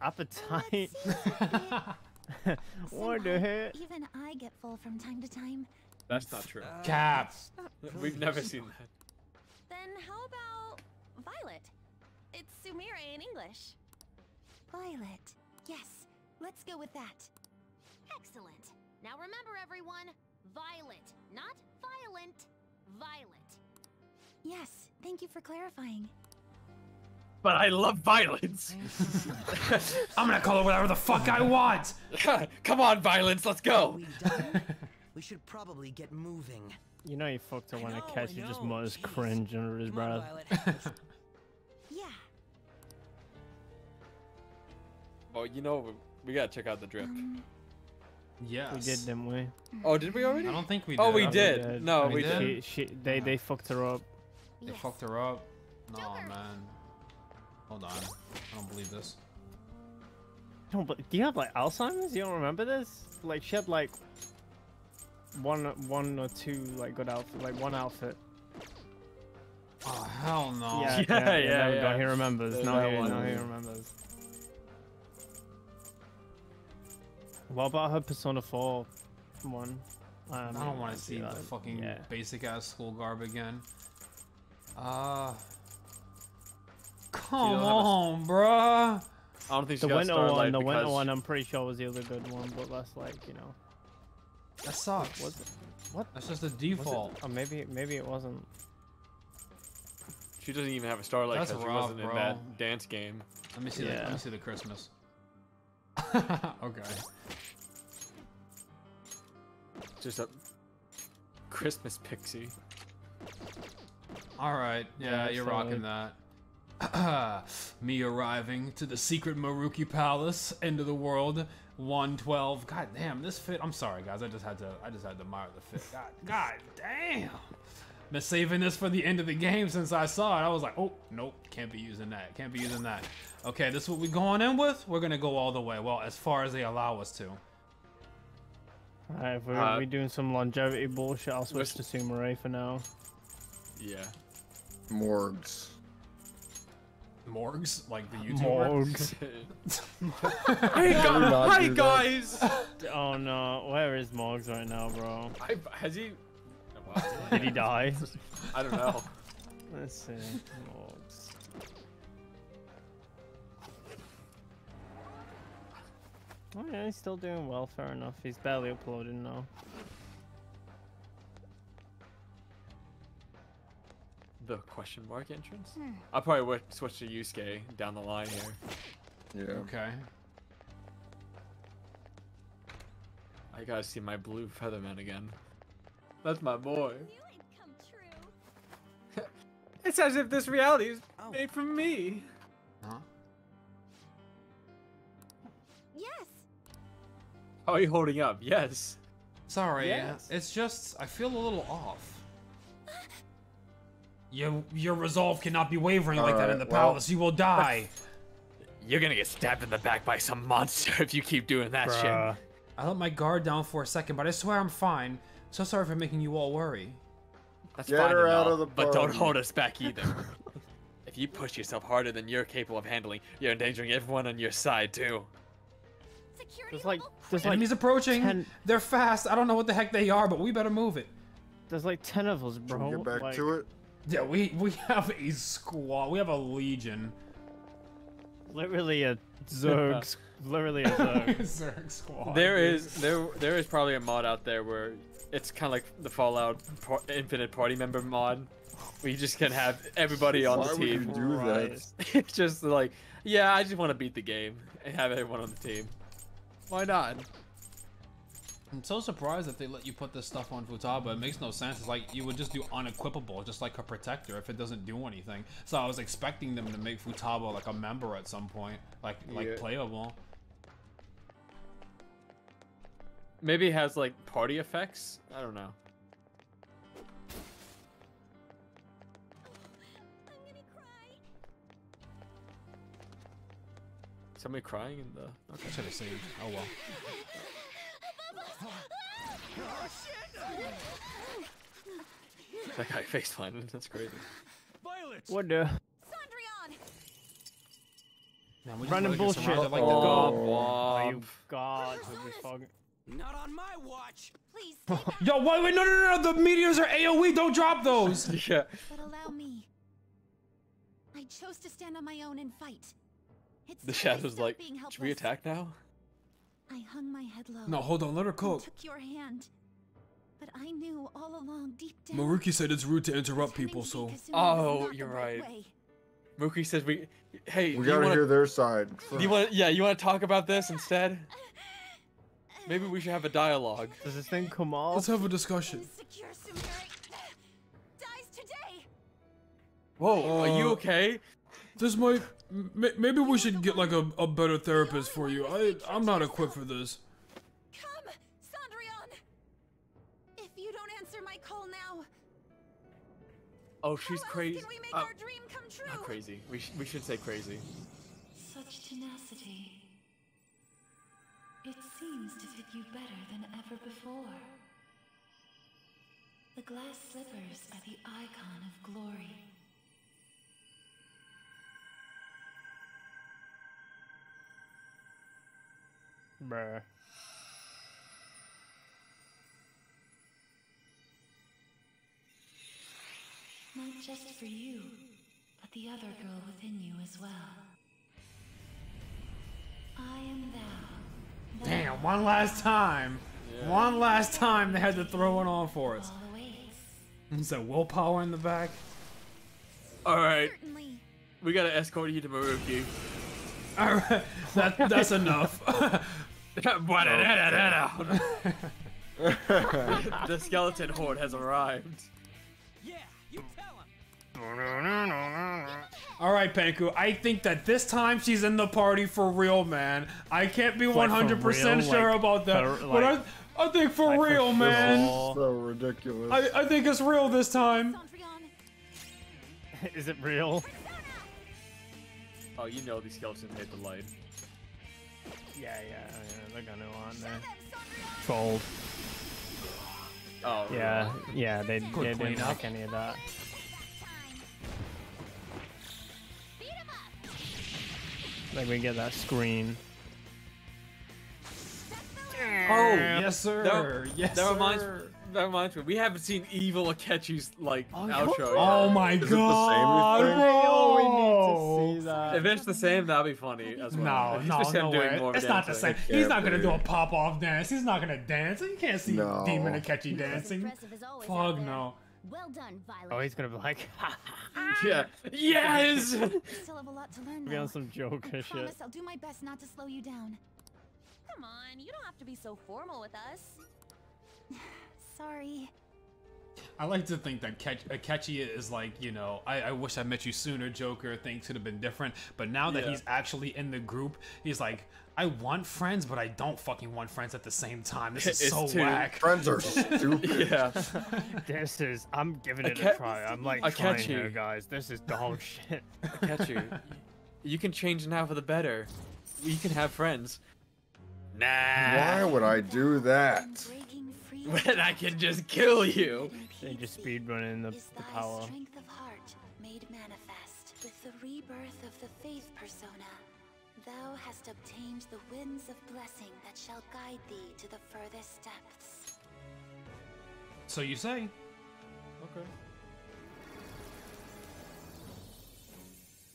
appetite. what the heck? Even I get full from time to time. That's not true. Uh, Cap. We've never *laughs* seen that. Then how about Violet? It's Sumire in English. Violet. Yes, let's go with that. Excellent. Now remember, everyone, Violet, not violent. Violet. Yes, thank you for clarifying. But I love violence. *laughs* I'm gonna call it whatever the fuck I want. *laughs* Come on, violence, let's go. We should probably get moving. You know you fucked her when I I catch I you just know, mutters jeez. cringe under his breath. *laughs* Yeah. Oh, you know, we gotta check out the drip. Um, Yes. We did, didn't we? Oh, did we mm-hmm. already? I don't think we oh, did. Oh, we Yeah, did. No, We we did? did. She, she, they, they fucked her up. They fucked her up. No, man. Hold on. I don't believe this. No, but do you have like Alzheimer's? You don't remember this? Like she had like one, one or two like good outfit, like one outfit. Oh hell no. Yeah, *laughs* Yeah, yeah, yeah, yeah. there we yeah. He remembers. There's No, he, no, he remembers. What about her Persona 4 one? Um, I don't want to see the fucking Yeah. basic ass school garb again. Uh. Come have a- on, bruh. I don't think she The winter Starlight one, the winter one, I'm pretty sure was the other good one, but that's like you know. That sucks. Was it? What? That's just the Was it? default. Or maybe, maybe it wasn't. she doesn't even have a Starlight That's because she rough, wasn't in bro. that dance game. Let me see. The, let me see the Christmas. *laughs* okay. Just a Christmas pixie. All right. Yeah, Yeah, you're so, rocking that. *clears throat* Me arriving to the secret Maruki Palace, end of the world, 112. God damn, this fit. I'm sorry, guys. I just had to. I just had to admire the fit. God, *laughs* God damn. Been saving this for the end of the game since I saw it. I was like, oh, nope, can't be using that. Can't be using that. Okay, this is what we're going in with. We're gonna go all the way. Well, as far as they allow us to. Alright, if we're, Uh, we doing some longevity bullshit, I'll switch to Sumaray for now. Yeah. Morgs. Morgs, like the YouTuber. Morgs. *laughs* *laughs* hey, Can we hi guys. *laughs* oh no, where is Morgs right now, bro? I, has he? Did he die? I don't know. Let's see. Oh yeah, he's still doing well, fair enough. He's barely uploading now. The question mark entrance? Hmm. I'll probably would switch to Yusuke down the line here. Yeah. Okay. I gotta see my blue Featherman again. That's my boy. *laughs* It's as if this reality is made for me. Huh? *laughs* How are you holding up? Yes. Sorry, Yes. it's just I feel a little off. Your your resolve cannot be wavering like that in the well- palace. You will die. *laughs* You're gonna get stabbed in the back by some monster *laughs* if you keep doing that Bruh. shit. I let my guard down for a second, but I swear I'm fine. So sorry for making you all worry. That's Get fine her and out of the but don't hold us back either. if you push yourself harder than you're capable of handling, you're endangering everyone on your side too. There's like, there's like Enemies approaching. 10 They're fast. I don't know what the heck they are, but we better move it. There's like ten of us, bro. Get back like, to it. Yeah, we we have a squad. We have a legion. Literally a *laughs* Zerg. literally a *laughs* Zerg. Zerg squad. There dude. is there there is probably a mod out there where it's kind of like the Fallout par- Infinite Party Member mod. We just can have everybody on Why the would you team. do that? it's *laughs* just like, yeah, I just want to beat the game and have everyone on the team. Why not? I'm so surprised that they let you put this stuff on Futaba. It makes no sense. It's like you would just do unequipable, just like a protector, if it doesn't do anything. So I was expecting them to make Futaba like a member at some point, like like Yeah. playable. Maybe it has like party effects. I don't know. Somebody crying in the. Okay. Should have seen. Oh well. That guy face planted. That's crazy. What the? Man, we just Random gotta get some bullshit. like Oh, the Oh, you Bob. god, to be fucking. Not on my watch. Please, Yo, wait, wait, no, no, no, no, the meteors are AoE. Don't drop those. *laughs* yeah. but allow me. I chose to stand on my own and fight. It's The shadow's like, should we attack now? I hung my head low. No, hold on, let her and cook. Took your hand. But I knew all along, deep down. Maruki said it's rude to interrupt people, so. Oh, you're right right. way. Mookie says we. Hey, We gotta wanna, hear their side. Do you want? Yeah, you want to talk about this instead? Maybe we should have a dialogue. Does this thing come off? Let's have a discussion. Secure Sumire dies today. Whoa, are you Uh, okay? This might. M- maybe we should get like a, a better therapist for you. I I'm not equipped for this. Come, Cendrillon. If you don't answer my call now, Oh, she's crazy. can we make Uh, our dream come true? not crazy. We sh we should say crazy. Such tenacity. It seems to fit you better than ever before. The glass slippers are the icon of glory. Bruh. Not just for you, but the other girl within you as well. I am thou. Damn, one last time. One last time they had to throw it on for us. Is that willpower in the back? All right. We gotta escort you to Maruki. All right, *laughs* that that's enough. *laughs* *laughs* the skeleton horde has arrived. All right, Panku. I think that this time she's in the party for real, man. I can't be 100% real? sure Like, about that, for- but I, I think for like, for real, man. So ridiculous. I, I think it's real this time. *laughs* Is it real? Oh, you know these skeletons hate the light. Yeah, yeah, yeah. They're gonna want there. Fold. Oh, Yeah, yeah. They, Quick they didn't cleanup. like any of that. Like we get that screen. Oh, yes, sir. That, yes, that reminds sir. That reminds me. We haven't seen Evil Akechi's like oh, yeah. outro. Oh yet. my Is it the same, you god, think? bro! we need to see that. If it's the same, that'd be funny as well. No, It's no, just him no doing way. more It's not the same. He's not gonna be. do a pop off dance. He's not gonna dance. You can't see No. Demon Akechi dancing. impressive as always out Fuck no. Well done, Violet. Oh, he's gonna be like, *laughs* Yeah. Yes. *laughs* You *laughs* still have a lot to learn, be on though. some Joker I shit. promise I'll do my best not to slow you down. Come on, you don't have to be so formal with us. Sorry. I like to think that Ketch- Akechi is like, you know, I, I wish I met you sooner, Joker. Things could have been different. But now that Yeah. he's actually in the group, he's like, I want friends, but I don't fucking want friends at the same time. This is *laughs* It's so too- whack. Friends are *laughs* stupid. yeah. This is. I'm giving it I a ca- try. I'm like I trying catch you. here, guys. This is dog *laughs* shit. Akechi, you can change now for the better. You can have friends. Nah. Why would I do that? Breaking *laughs* free When I can just kill you. They just speed running the, the power. strength of heart made manifest. With the rebirth of the faith persona, thou hast obtained the winds of blessing that shall guide thee to the furthest depths. So you say. Okay.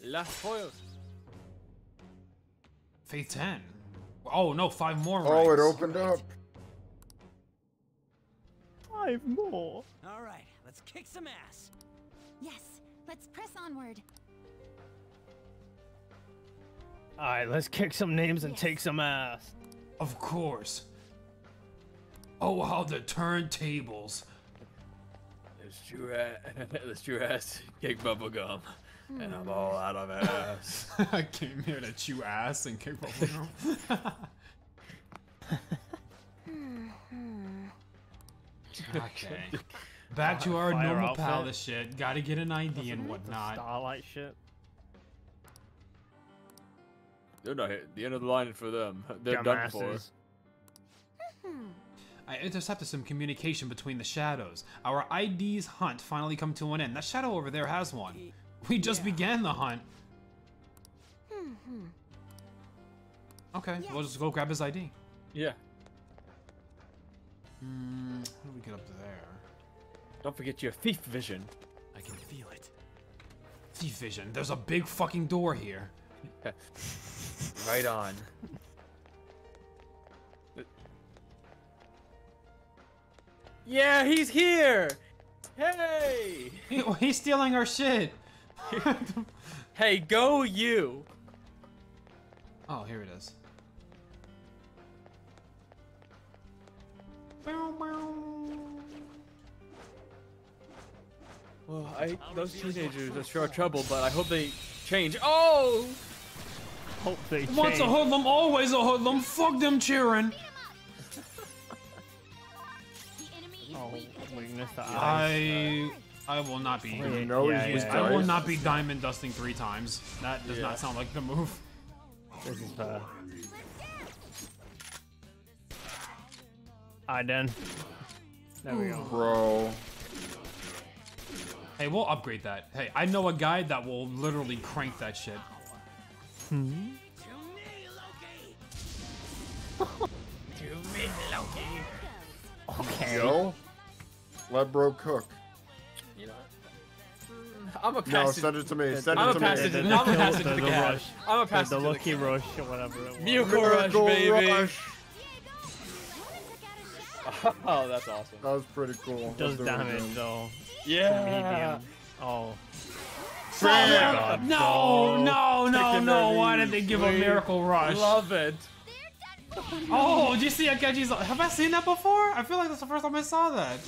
Las Foyos. Faith 10. Oh, no, five more Oh, it ranks. opened up. Five more. All right, let's kick some ass. Yes, let's press onward. All right, let's kick some names and take some ass. Of course. Oh, how the turntables. Let's chew ass. *laughs* Let's chew ass. Kick bubble gum. And I'm hmm. all out of ass. *laughs* I came here to chew ass and kick bubblegum. *laughs* Okay. Back to our Fire normal outfit. palace shit. Gotta get an ID and The whatnot. Starlight shit. They're not hit. The end of the line for them. They're done for. Dumbasses. I intercepted some communication between the shadows. Our ID's hunt finally come to an end. That shadow over there has one. We just began the hunt. Mm-hmm. Okay, we'll just go grab his ID. Yeah. Hmm, how do we get up there? Don't forget your thief vision. I can feel it. Thief vision. There's a big fucking door here. *laughs* right on. Yeah, he's here. Hey. He- *laughs* he's stealing our shit. *laughs* hey, go you. Oh, here it is. Well, I those teenagers are sure trouble, but I hope they change. Oh. Hope they change. Once a hoodlum, always a hoodlum. Fuck them cheering. Oh, weakness to. I I will not be. You know Yeah, he's yeah, I will not be diamond dusting three times. That does Yeah. not sound like the move. This is fair. Alright then. There we go. Bro. Hey, we'll upgrade that. Hey, I know a guy that will literally crank that shit. Hmm? Okay. *laughs* Yo, let bro cook. You know. I'm a No, send it to me. Send I'm it a to pass me. it to, I'm a pass it to The- the the rush. I'm a The- pass the it to the lucky rush or whatever it was. Miracle Rush, baby. Rush. *laughs* Oh, that's awesome. That was pretty cool. Does Let's it damage again. though. Yeah. Medium. Oh. Bam! No, no, no, no. Why did they give a miracle rush? I love it. Oh, did you see Akechi's? Have I seen that before? I feel like that's the first time I saw that.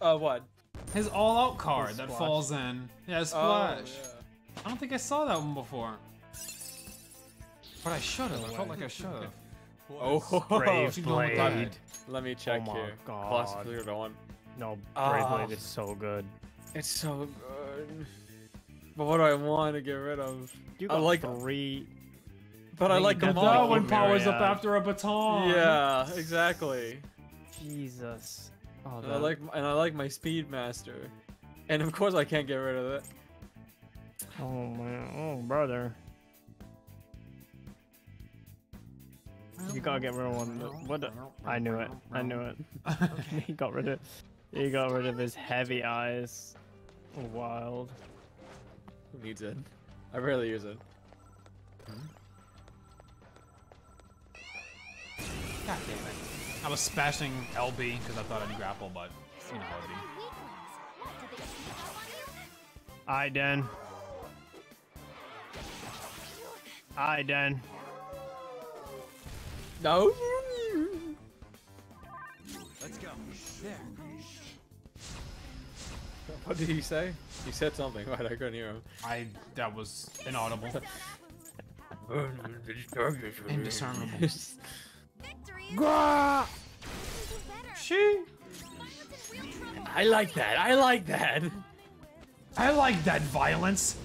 Uh, what? His all-out card that falls in. Yeah, Oh, splash. I don't think I saw that one before. But I should have. I felt like I should have. Oh, Brave *laughs* She going with Blade. that. Let me check Oh my here. God. Classic cleared on. No, Ah. Brave Blade is so good. It's so good. But what do I want to get rid of? You I like, three. but I like The them all. Darwin powers up after a baton. Yeah, exactly. Jesus. Oh, And I like and I like my Speedmaster, and of course I can't get rid of it. Oh man. Oh brother. You gotta get rid of one. What? The, I knew it. I knew it. *laughs* he got rid of. He got rid of his heavy eyes. Wild. Who needs it? I rarely use it. God damn it. I was smashing LB because I thought I'd grapple, but you know how it be. I Den. I Den. No. Let's go. There. What did he say? He said something. Right, *laughs* I couldn't hear him. I that was inaudible. Indiscernible. Grah! *laughs* She. I like that. I like that. I like that violence.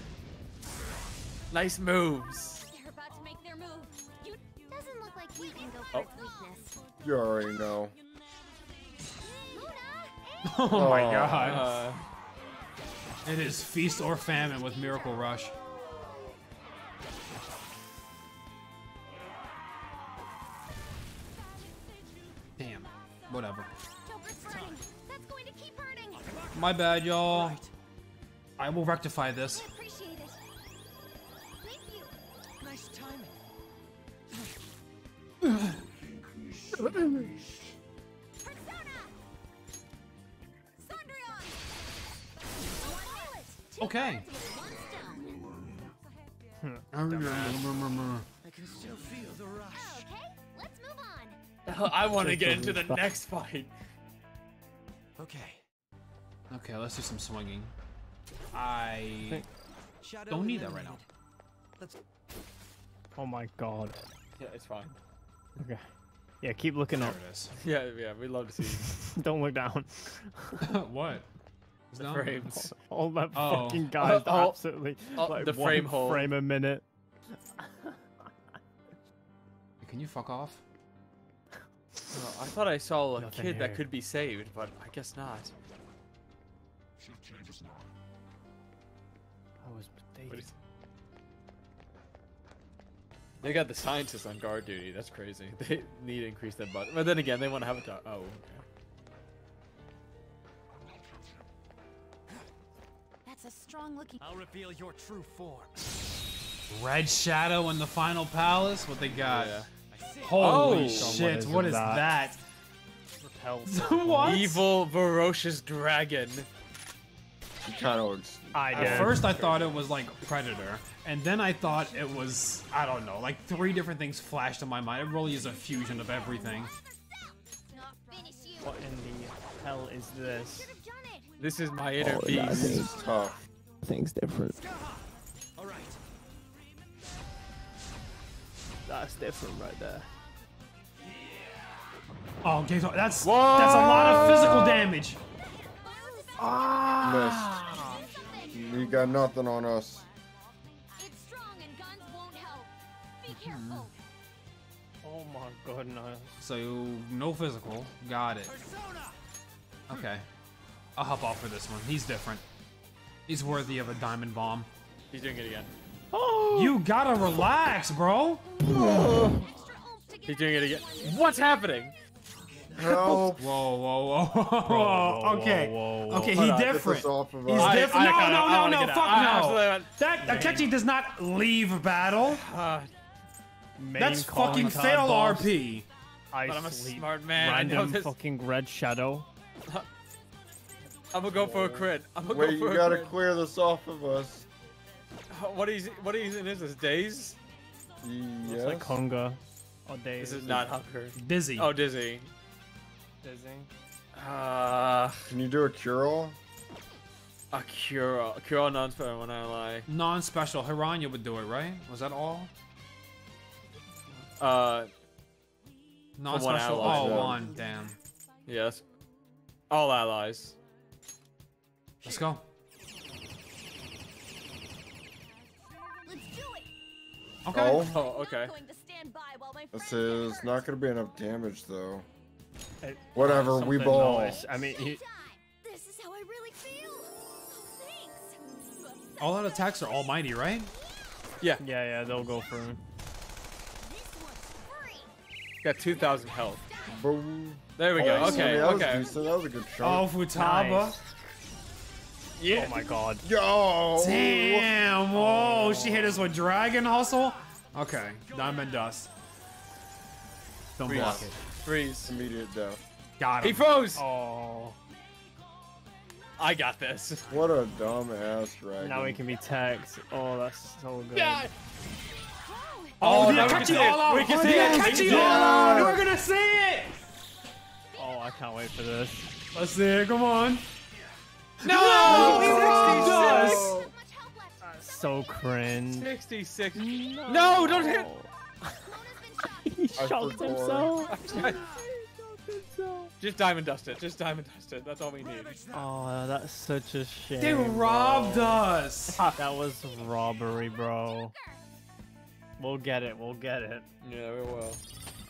Nice moves. You already know. *laughs* Oh my Oh. god. Uh, It is feast or famine with Miracle Rush. Damn. Whatever. Joker's hurting. That's going to keep hurting. My bad, y'all. I will rectify this. Appreciate it. Thank you. Nice timing. *sighs* *laughs* Okay. I can still feel the rush. Oh, okay, let's move on. *laughs* I want to get into the next fight. Okay. Okay, let's do some swinging. I don't need that right now. Let's Oh my god. Yeah, it's fine. Okay. Yeah, keep looking up. It is. *laughs* Yeah, yeah, we love to see. *laughs* Don't look down. *laughs* what? The No. frames. All that Oh. fucking guys Oh, oh, absolutely oh, like the one frame hole. frame a minute. Can you fuck off? Oh, I thought I saw a Nothing kid that could be saved, but I guess not. They got the scientists on guard duty. That's crazy. *laughs* They need to increase that budget. But then again, they want to have a talk. Oh, okay. That's a strong looking. I'll reveal your true form. Red Shadow in the final palace. What they got? Yeah. Holy Oh. shit! What What is is that? Repel. *laughs* what? Evil, ferocious dragon. He kind of looks. I At first, I thought it was like Predator, and then I thought it was I don't know, like three different things flashed in my mind. It really is a fusion of everything. What in the hell is this? This is my oh, inner Oh, beast. This is tough. Thing's different. That's different right there. Oh, okay, so that's that's a lot of physical damage. Missed. Ah. You got nothing on us. Mm-hmm. Oh my goodness. So no physical, got it. Okay, I'll hop off for this one. He's different. He's worthy of a diamond bomb. He's doing it again. Oh! *gasps* You gotta relax, bro. He's doing it again. What's happening? Help! Whoa, whoa, whoa, whoa, whoa, okay, whoa, whoa. okay, Hold he on, get different. of He's different. No, no, no, no, fuck no. That Akechi does not leave battle. Uh, That's fucking fail boss. RP. I But I'm a sleep. smart man, I know Random this. fucking red shadow. I'm gonna go for a crit. I'm gonna Wait, go for you gotta crit. clear this off of us. What is what is in this? Is days? Yes. It's like Conga. Or days. This is not hunger. Dizzy. Oh, dizzy. Dizzy. Uh, Can you do a cure all? a cure, a cure all non-spell when I lie. Non-special. Hiranya would do it, right? Was that all? Uh, Non-special. ally, Oh, yeah. one. Damn. yes. All allies. Let's go. Let's do it. Okay. Oh, Oh, okay. Going to stand by while my this is not gonna be enough damage though. It- Whatever, we something ball. nice. I mean, he, This is how I really feel. Thanks. All out attacks are almighty, right? yeah, yeah, yeah, they'll go for him. Got 2,000 health. Boom. There we Oh, go. Okay, that okay. decent. That was a good shot. Oh, shot. Futaba. Nice. Yeah. Oh my god. Yo. Damn. Whoa. She hit us with Dragon Hustle. Okay. Diamond Dust. Don't Freeze. block it. Freeze. Immediate death. Got him. He froze. Oh. I got this. *laughs* What a dumb ass dragon. Now we can be tagged. Oh, that's so good. Yeah. Oh, Oh, the now we can Akechi see it. all out. We can Oh, see the it. We can Akechi see it. all out. We're gonna see it. Oh, I can't wait for this. Let's see it. Come on. No! No! 66. So cringe. 66. No, don't hit. *laughs* he shocked *laughs* himself. Just diamond dust it. Just diamond dust it. That's all we need. Oh, that's such a shame. They robbed us. *laughs* That was robbery, bro. We'll get it. We'll get it. Yeah, we will.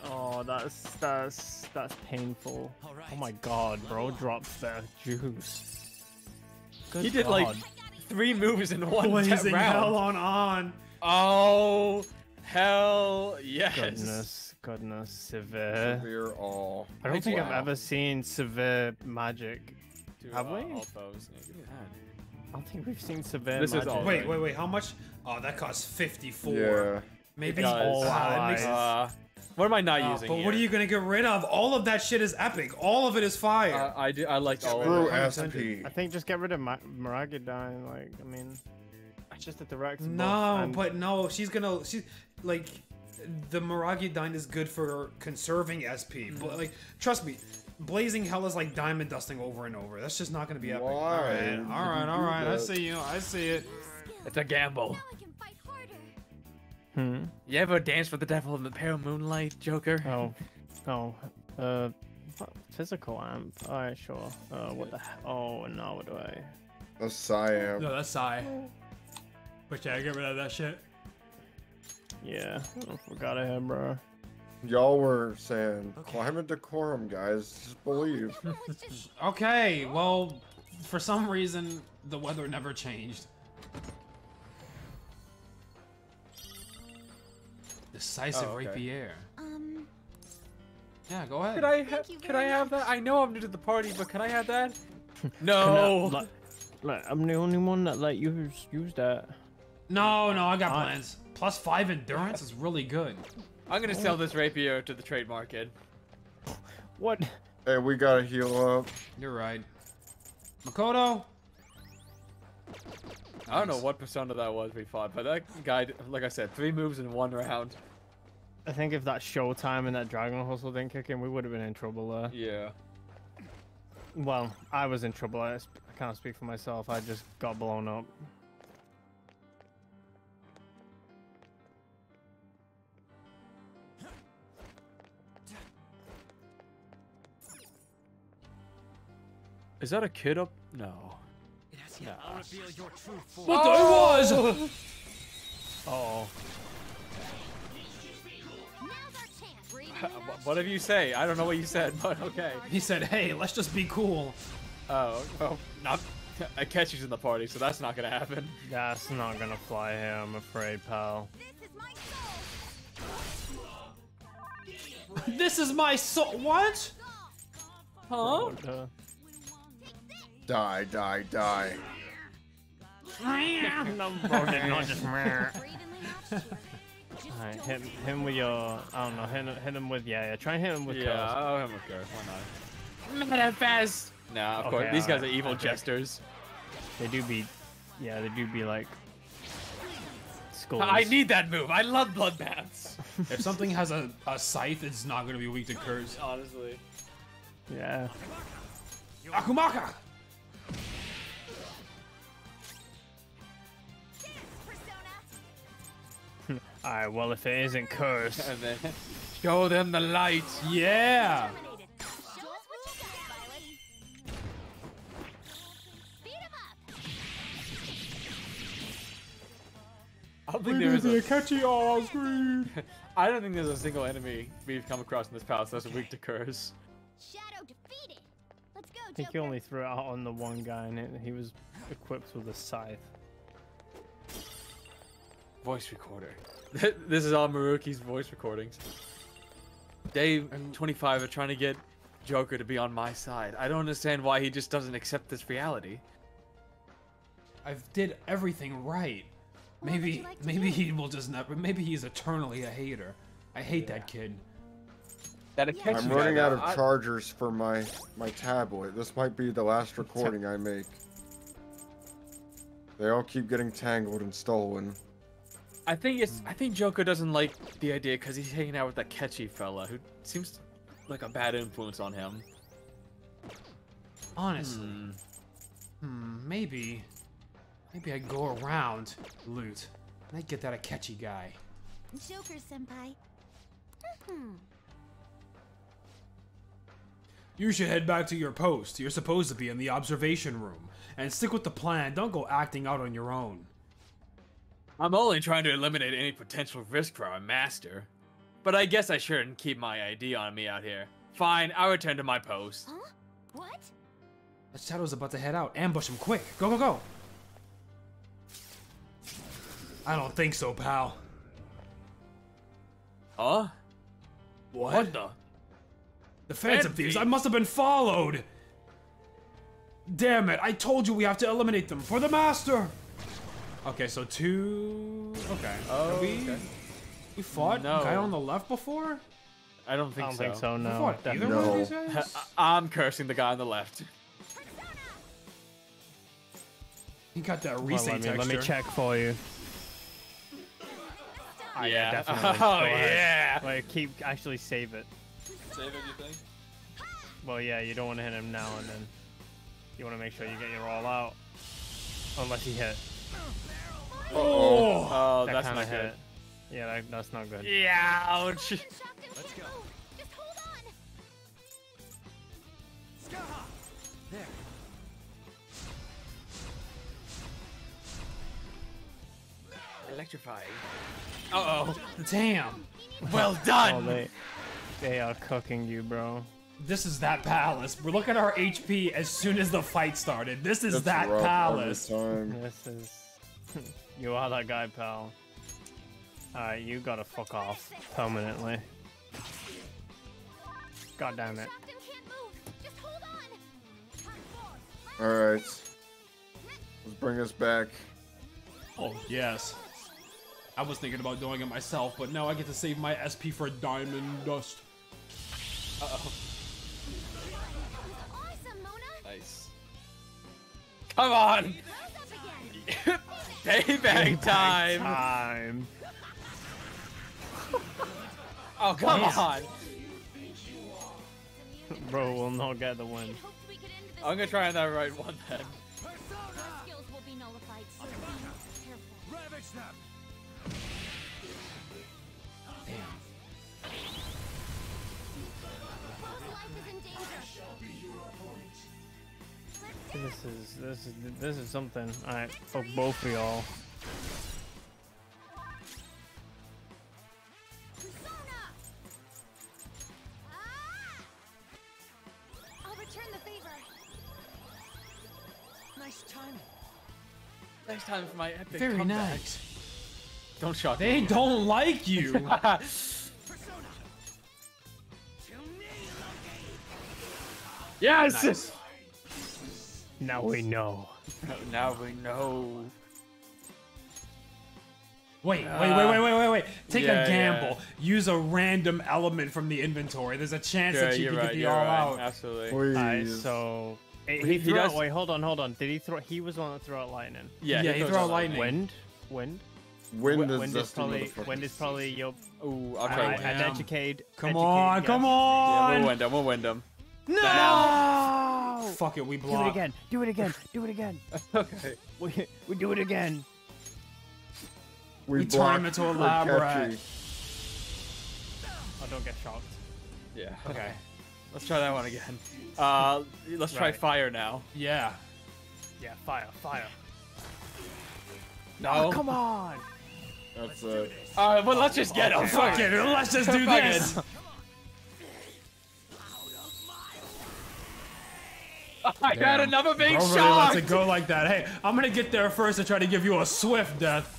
Oh, that's that's that's painful. Oh my god, bro dropped the juice. Good He did god. like three moves in one Blazing round. hell on on. Oh, hell yes. goodness, goodness, severe. Severe all. I don't think I've ever seen severe magic. Do, Have uh, we? all those. Yeah, give me that. I don't think we've seen severe This is magic. all Wait, wait, wait. How much? Oh, that costs 54. Yeah. Maybe. All allies. makes- Uh, what am I not Uh, using but here? what are you gonna get rid of? All of that shit is epic. All of it is fire. Uh, I do. I like all Screw of it. SP. I think just get rid of Ma- Maragidyne. Like, I mean, it's just a direct. buff, no, but no, she's gonna. She's like, the Maragidyne is good for conserving SP. But like, trust me, blazing hell is like diamond dusting over and over. That's just not gonna be epic. Why? All right, Did all you right, do all right. I see you. I see it. It's a gamble. I can fight harder. Hmm. You ever dance with the devil in the pale moonlight, Joker? Oh, Oh, uh, what- physical amp. Alright, sure. Uh, what the? he- Oh, now what do I? A Siam. No, that's Psy. But yeah, get rid of that shit. Yeah, I forgot I had, bro. Y'all were saying climate decorum, guys. Just believe. *laughs* Okay, well, for some reason, the weather never changed. Decisive Oh, okay. rapier. Um, Yeah, go ahead. Could I ha- could I have that? I know I'm new to the party, but can I have that? *laughs* Can No. I- like, like, I'm the only one that let you use, use that. No, no, I got I- plans. Plus five endurance is really good. I'm gonna sell this rapier to the trade market. What? Hey, we gotta heal up. You're right. Makoto? I don't know what persona that was we fought, but that guy, like I said, three moves in one round. I think if that Showtime and that Dragon Hustle didn't kick in, we would have been in trouble there. Yeah. Well, I was in trouble. I, I can't speak for myself. I just got blown up. Is that a kid up? No. No. I'll reveal your true form. What the- it was! Oh. *laughs* Whatever you say, I don't know what you said, but okay. He said, hey, let's just be cool. Oh, well, not. Akechi's in the party, so that's not gonna happen. That's not gonna fly here, I'm afraid, pal. this is my soul. What? Huh? Die, die, die. no, bro, did not just Alright, hit him with your. I don't know. Hit, him- hit him with yeah, yeah. Try and hit him with Yeah, curls. I'll hit him with curse. Why not? Not that fast. Nah, of course. These guys are evil okay. jesters. They do be, yeah, they do be like. Skulls. I need that move. I love bloodbaths. *laughs* If something has a, a scythe, it's not gonna be weak to curse. Honestly. Yeah. Akumaka! Alright, well, if it isn't cursed. *laughs* Show them the light. Yeah! I don't think there is a catchy all screen. I don't think there's a single enemy we've come across in this palace that's weak to curse. Shadow defeated. Let's I think you only threw it out on the one guy, and it, he was equipped with a scythe. Voice recorder. *laughs* this is all Maruki's voice recordings. Dave and 25 are trying to get Joker to be on my side. I don't understand why he just doesn't accept this reality. I've did everything right. Maybe, maybe he will just never. Maybe he's eternally a hater. I hate that kid. That I'm running out of chargers for my my tablet. This might be the last recording I make. They all keep getting tangled and stolen. I think it's. I think Joker doesn't like the idea because he's hanging out with that Akechi fella who seems like a bad influence on him. Honestly. Hmm, maybe. Maybe I'd go around loot. And I'd get that Akechi guy. Joker senpai. Hmm. You should head back to your post. You're supposed to be in the observation room. And stick with the plan. Don't go acting out on your own. I'm only trying to eliminate any potential risk for our master. But I guess I shouldn't keep my ID on me out here. Fine, I'll return to my post. Huh? What? That Shadow's about to head out. Ambush him quick. Go, go, go. I don't think so, pal. Huh? What? What the? The Phantom Thieves, I must have been followed! Damn it, I told you we have to eliminate them for the Master! Okay, so two... Okay. Oh, Have we... okay. We fought No. the guy on the left before? I don't think I don't so. think so, We no. fought either definitely. one of these guys? *laughs* I- I'm cursing the guy on the left. He got that Well, Reese let, me, texture. let me check for you. Ah, Yeah. *laughs* definitely. Oh, yeah. Wait, keep actually save it. Save anything? Well, yeah, you don't want to hit him now and then. You want to make sure you get your all out. Unless he hit. Oh, oh That that's kinda good. hit. Yeah, that, that's not good. Yeah, ouch. Let's go. Just hold on. There. Electrifying. Uh oh. Damn. Well *laughs* Oh, done. They, they are cooking you, bro. This is that palace. We're looking at our HP as soon as the fight started. This is It's that palace. This is. *laughs* you are that guy, pal. Alright, you gotta fuck off permanently. God damn it. Alright. Let's bring us back. Oh, yes. I was thinking about doing it myself, but now I get to save my SP for diamond dust. Uh-oh. Nice. Come on. *laughs* Payback time. Time. *laughs* Oh come Yes. on. Bro We'll not get the win. I'm gonna try that right one then. This is this is this is something. Alright, fuck both of y'all. Ah! I'll return the favor. Nice timing. Next time for my epic Very comeback. nice. Don't shock They me. don't like you. *laughs* yes. Nice. Now we know. Now we know. Wait, ah. wait, wait, wait, wait, wait, wait. Take Yeah, a yeah. gamble. Use a random element from the inventory. There's a chance Yeah, that you you're can right. get the You're all right. out. Absolutely. Alright, Please. so he, He- he he threw does- out, wait, hold on, hold on. Did he throw? He was the one that threw out lightning. Yeah, Yeah, he throws threw out out lightning. Wind, wind. Wind is wind is dusty probably wind is probably your. Ooh, I'll I, try I, wind. Educate. Come educate on, come guess. Yeah, on. we'll wind him. We'll wind him. No! no! Fuck it, we block. Do it block. again. Do it again. Do it again. *laughs* Okay. We, we do it again. We turn block him into a for lab rat. Oh, don't get shocked. Yeah. Okay. Let's try that one again. Uh, let's try Right. fire now. Yeah. Yeah, fire, fire. No. Oh, come on. That's it. Alright, but let's just get him. Fuck it, let's just do this. It. *laughs* I got another big Bro really shot. lets it go like that. Hey, I'm gonna get there first and try to give you a swift death.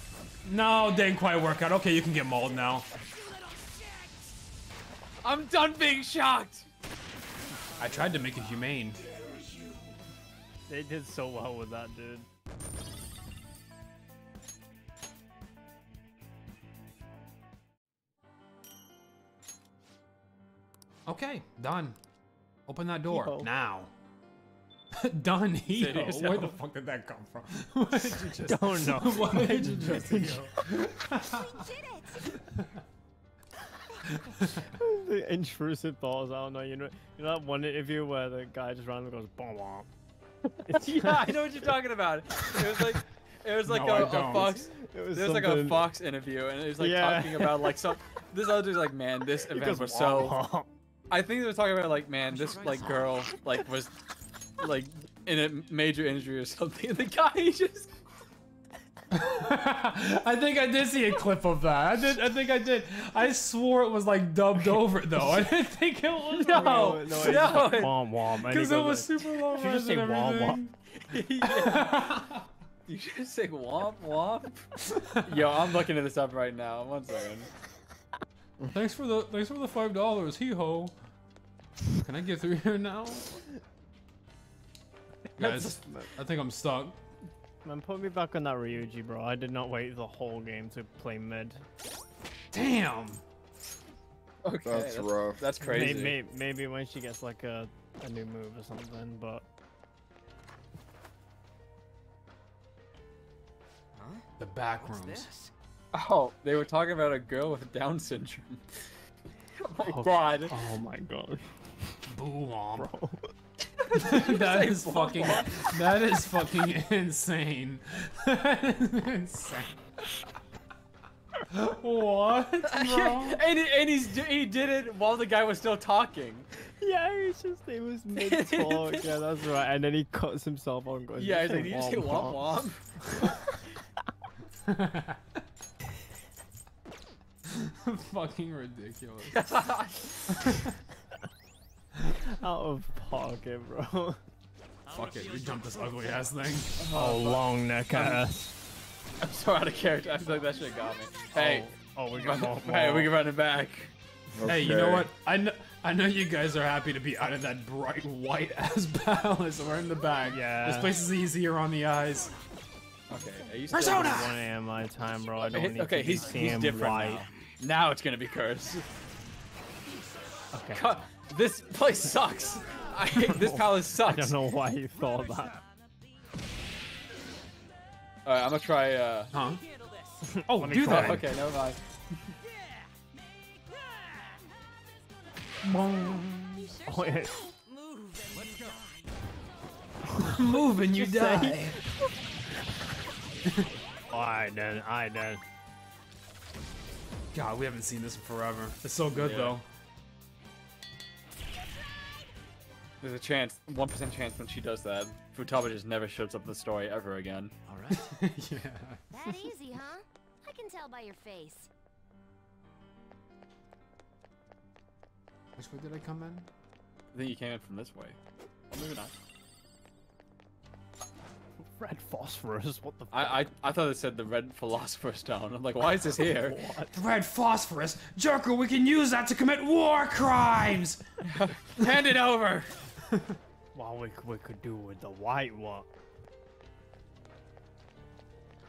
No, didn't quite work out. Okay, you can get mauled now. I'm done being shocked. I tried to make it humane. They did so well with that, dude. Okay, done. Open that door Hee-ho. now. Done. Hee Said Where the fuck did that come from? *laughs* Why did you just? Don't know. *laughs* Why did you just *laughs* go? the intrusive balls. I don't know. You know, you know that one interview where the guy just randomly goes bomb bomb. yeah, I know what you're talking about. It was like, it was like No, a, I a don't. Fox. It was There was like a Fox interview, and it was like Yeah. talking about like some. This other dude's like, man, this event goes, was so. womp." I think they were talking about like, man, this like girl like was like in a major injury or something, and *laughs* the guy just. *laughs* I think I did see a clip of that. I did. I think I did. I swore it was like dubbed over though. I didn't *laughs* think it was. No, no, it's just no, like, womp womp. because it was like- super. Should you just say womp womp? You should say womp womp. Yo, I'm looking at this up right now. One second. Thanks for the thanks for the five dollars. Hee ho. Can I get through here now? Guys, I think I'm stuck. Man, put me back on that Ryuji, bro. I did not wait the whole game to play mid. Damn. Okay, That's rough. That's crazy. Maybe, maybe maybe, when she gets like a, a new move or something, but Huh? The back What's rooms. this? Oh, they were talking about a girl with Down syndrome. *laughs* oh my Oh, god. oh my god, Boo womp. bro. That say fucking. That is fucking insane. *laughs* That is insane. What, *laughs* bro? and he, and he's, he did it while the guy was still talking. Yeah, it's just it was mid talk. *laughs* yeah, that's right. And then he cuts himself on going. Yeah, he's like, "Did you say say womp Fucking ridiculous. *laughs* Out of pocket, bro. Fuck it, we jumped this ugly ass thing. Oh, long neck ass. I'm so out of character. I feel like that shit got me. Hey. Oh, oh we got more. Hey, we can run it back. Hey, you know what? I know, I know you guys are happy to be out of that bright white *laughs* ass palace. We're in the back. Yeah. This place is easier on the eyes. Okay, are you Persona! 1 a.m. my time, bro. I don't need okay, to he's, seeing he's different white. now. Now it's gonna be cursed. Okay. God, this place sucks. I hate this palace sucks. I don't know why you thought that. Alright, I'm gonna try. Uh... Huh? *laughs* Oh, Let do that. Okay, never mind. Oh, yeah. *laughs* Move and you Just die. say- Alright then, alright then. God, we haven't seen this in forever. It's so good Yeah. though. There's a chance, one percent chance when she does that, Futaba just never shows up in the story ever again. All *laughs* right. yeah. That easy, huh? I can tell by your face. Which way did I come in? I think you came in from this way. Or maybe not. Red phosphorus, what the I, I I thought it said the red philosopher's stone. I'm like, why is this here? *laughs* Red phosphorus, Joker. We can use that to commit war crimes. *laughs* Hand it over. *laughs* Well, we, we could do with the white one.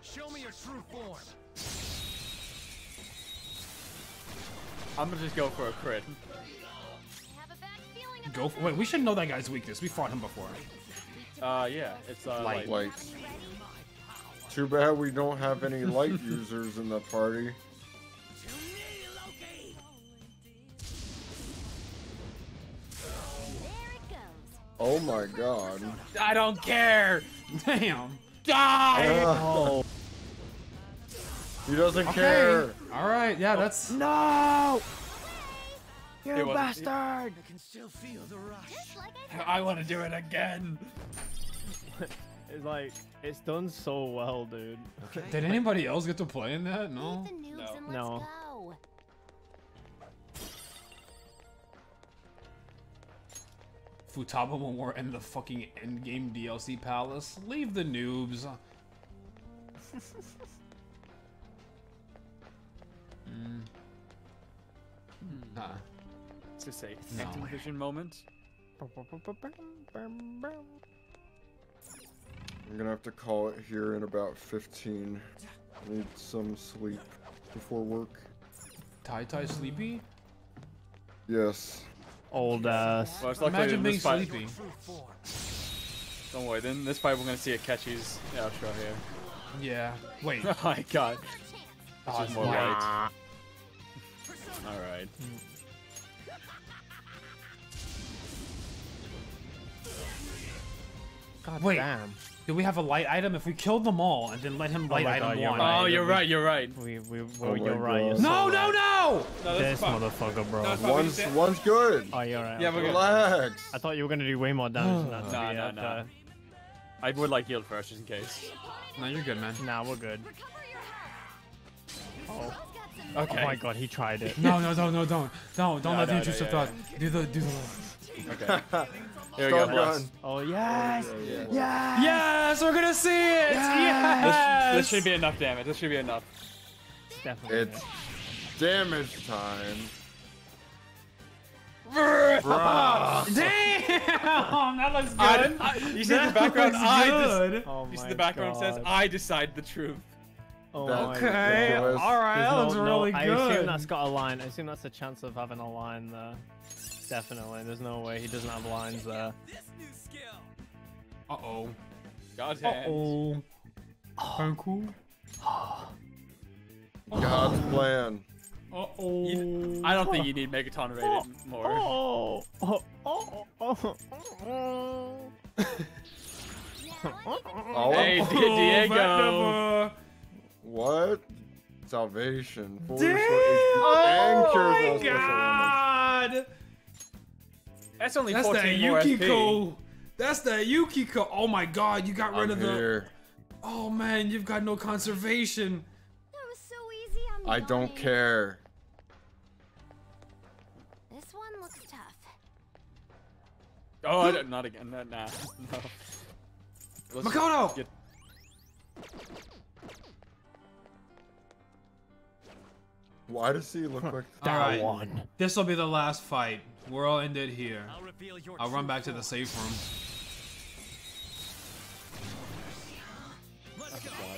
Show me your true form. I'm gonna just go for a crit. Go. For, wait, we should know that guy's weakness. We fought him before. Uh, yeah, it's uh, Light. light. Light. Too bad we don't have any light *laughs* users in the party. Oh my god. I don't care. Damn. Die. Oh. He doesn't Okay. care. All right. Yeah, that's. No! You You bastard! I can still feel the rush. I want to do it again. *laughs* It's like, it's done so well, dude. Did anybody else get to play in that? No. No. No. Futaba when we're in the fucking endgame DLC palace. Leave the noobs. mm. Nah. It's just a No. Activision moment. I'm gonna have to call it here in about 15. I need some sleep before work. Tai Tai sleepy? Yes. Old ass. Well, it's Imagine in being fight. sleepy. Don't worry. Then this fight we're gonna see a Akechi's outro here. Yeah. Wait. *laughs* Oh my god. This Oh, is more yeah. light. All right. Hmm. God Wait. damn. Do we have a light item? If we killed them all and then let him oh light my item God, you're one. right. Oh, you're right. You're right. We, we, Oh you're right. You're God. so No, right. no, no! No, This motherfucker, bro. No, it's. One's one's good. Oh, you're right. Yeah, we're good. Relax. I thought you were gonna do way more damage than that. to No, be no, no. I would like yield first, just in case. No, you're good, man. Nah, we're good. Oh. Okay. Oh my god, he tried it. No, no, don't, no, don't, don't, don't No, let the no, intrusive no, yeah, thought. Do the, do the. Okay. *laughs* Here we go, Stun bless. gun. Oh yes! Yeah. Yes! Yes, we're gonna see it. This, Yes. this should be enough damage. This should be enough. Definitely. It's damage time. *laughs* Damn, that looks good. I, I, you see That the background? I good. Dis- Oh you see the background says, "I decide the truth." Oh Okay, all right, There's that no- looks no- really I good. I assume that's got a line. I assume that's a chance of having a line there. Definitely. There's no way he doesn't have lines there. Uh oh. God's Uh hand. oh. Uncle. God's plan. Uh oh. I don't think you need Megaton rated more. Oh! Oh! Oh! Oh! oh. Oh, Hey, Di- Diego. What? Salvation. Full Damn! restore HP and cures Oh all my special ailments. God! That's only That's that 14 more SP. Yukiko. That's that Yukiko. Oh my god, you got rid I'm of the. Oh man, you've got no conservation. That was so easy. I'm I don't care. This one looks tough. Oh, I don't- not again. Nah, nah. *laughs* no. Let's Makoto! get- Why does he look like All right, this will be the last fight. We're all ended here. I'll your I'll run true back to the safe room.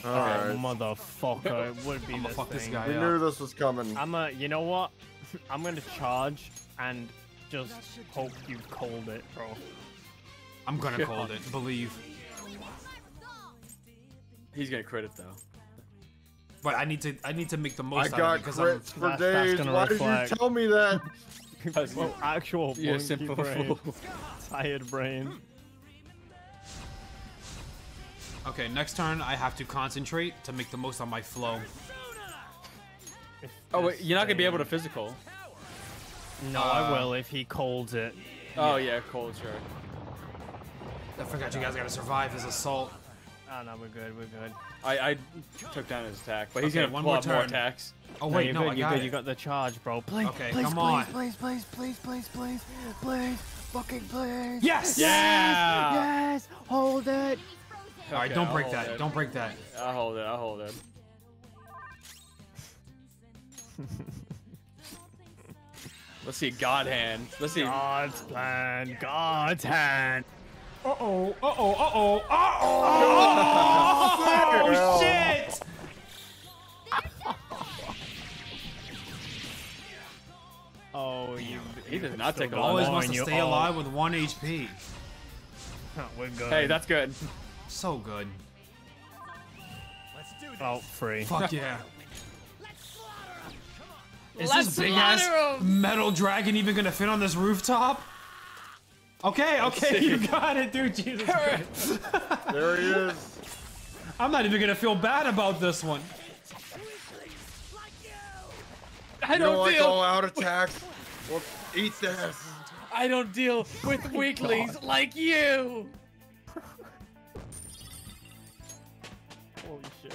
Oh, Alright. motherfucker, it would be *laughs* I'ma this fuck this thing. guy We up. knew this was coming. I'm a, you know what? *laughs* I'm gonna charge and just hope you cold it, bro. I'm gonna cold it. Believe. He's gonna crit it though. But I need to. I need to make the I most out of it because I'm. crits for days. Why did you tell me that? *laughs* *laughs* well, actual You're monkey simple brain. Tired brain. Okay, next turn I have to concentrate to make the most on my flow. Oh wait, you're not gonna be able to physical. No, I uh, will if he colds it. Oh yeah, cold sure. I forgot you guys gotta survive this assault. Oh no, we're good, we're good. I I took down his attack, but he's Okay, gonna one pull more out more attacks. Oh No, wait, you're no, good, I you're got good, it. you got the charge, bro. Please, Okay, please, come please, on. please, please, please, please, please, please, fucking please. Yes! Yeah! Yes! Hold it! All right, don't I'll break that. it. Don't break that. I'll hold it. I'll hold it. *laughs* Let's see God hand. Let's see. God's plan, God's hand. Uh oh. Uh oh. Uh oh. Uh oh. *laughs* Oh shit! Oh, you. He does not take a lot. Always Mine, wants to stay all- alive with one HP. *laughs* We're good. Hey, that's good. So good. Let's do this. Oh, free. Fuck *laughs* yeah. Is Let's this big ass slaughter 'em. metal dragon even gonna fit on this rooftop? Okay, okay, you got it, dude. Jesus Christ. *laughs* There he is. I'm not even gonna feel bad about this one. I You don't don't like all out attacks? Well, eat this. I don't deal with *laughs* oh weaklings like you. *laughs* Holy shit.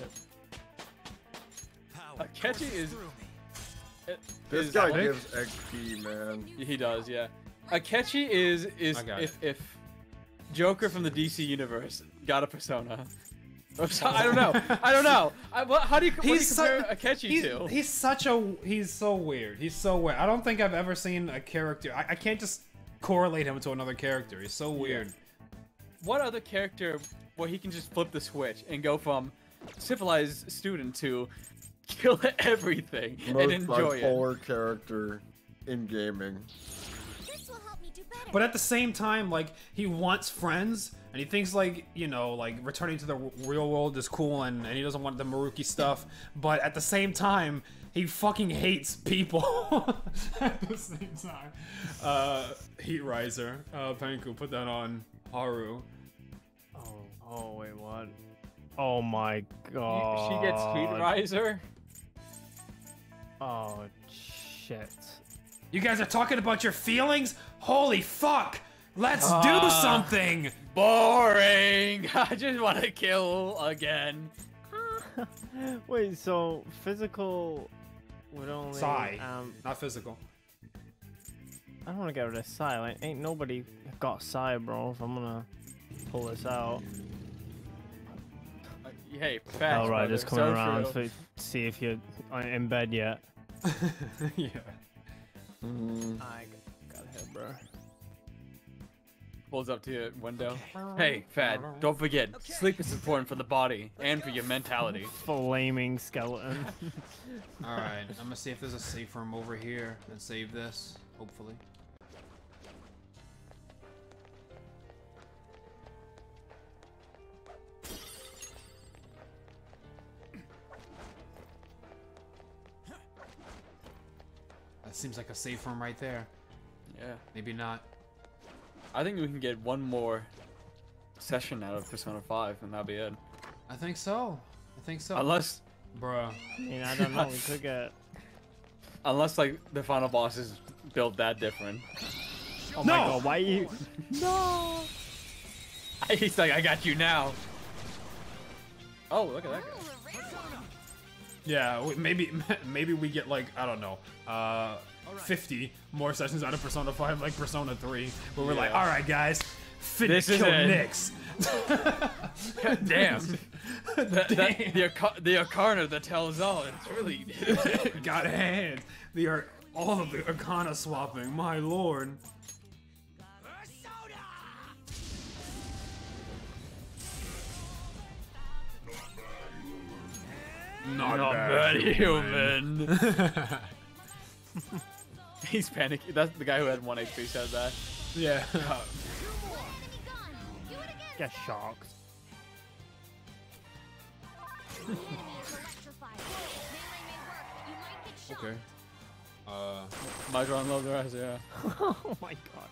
Uh, Power Akechi is- through me. This Is guy Alex- gives XP, man. He does, yeah. Akechi is is I got if if Joker from the DC universe got a persona. *laughs* I'm sorry, I don't know. I don't know. I, what, how do you, what do you He's compare su- Akechi he's, to? he's such a he's so weird. He's so weird. I don't think I've ever seen a character. I, I can't just correlate him to another character. He's so weird. What other character where he can just flip the switch and go from civilized student to kill *laughs* everything Most and enjoy it? bipolar character in gaming. But at the same time, like he wants friends, and he thinks like you know, like returning to the r- real world is cool, and, and he doesn't want the Maruki stuff. But at the same time, he fucking hates people. *laughs* at the same time, uh, Heat Riser, uh, Panku, put that on Haru. Oh, oh, wait, what? Oh my god. she gets Heat Riser. Oh, shit. You guys are talking about your feelings? Holy fuck! Let's do Ah. something! Boring. *laughs* I just want to kill again. *laughs* Wait, so physical would only. Psy, Um, not physical. I don't want to get rid of Psy. Like, ain't nobody got Psy, bro. If I'm gonna pull this out. Hey, facts, All right, brother. just coming So around to see if you're uh, in bed yet. *laughs* yeah. I got bro. Pulls up to your window. Hey, Phatt, don't forget, sleep is important for the body and for your mentality. *laughs* Flaming skeleton. *laughs* Alright, I'm gonna see if there's a safe room over here and save this, hopefully. That seems like a safe room right there. Yeah. Maybe not. I think we can get one more session out of Persona 5, and that'll be it. I think so. I think so. Unless, Bruh. I mean, I don't know. We could get. *laughs* unless like the final boss is built that different. Oh no! my god, why you? *laughs* No. *laughs* He's like, I got you now. Oh, look at that guy. Yeah, maybe maybe we get like I don't know, uh, 50 more sessions out of Persona 5, like Persona 3, where we're like, all right, guys, finish This is kill it." Nyx. Damn. *laughs* that, that, the, Oca- the Ocarina that tells all. It's really. *laughs* Got a hand. They are all of the Arcana swapping. My lord. Not, Not bad, bad human. *laughs* *laughs* He's panicking. That's the guy who had one HP said that. Yeah. *laughs* Get shocked. okay. Uh. Might run low the rest, yeah. *laughs* oh my god.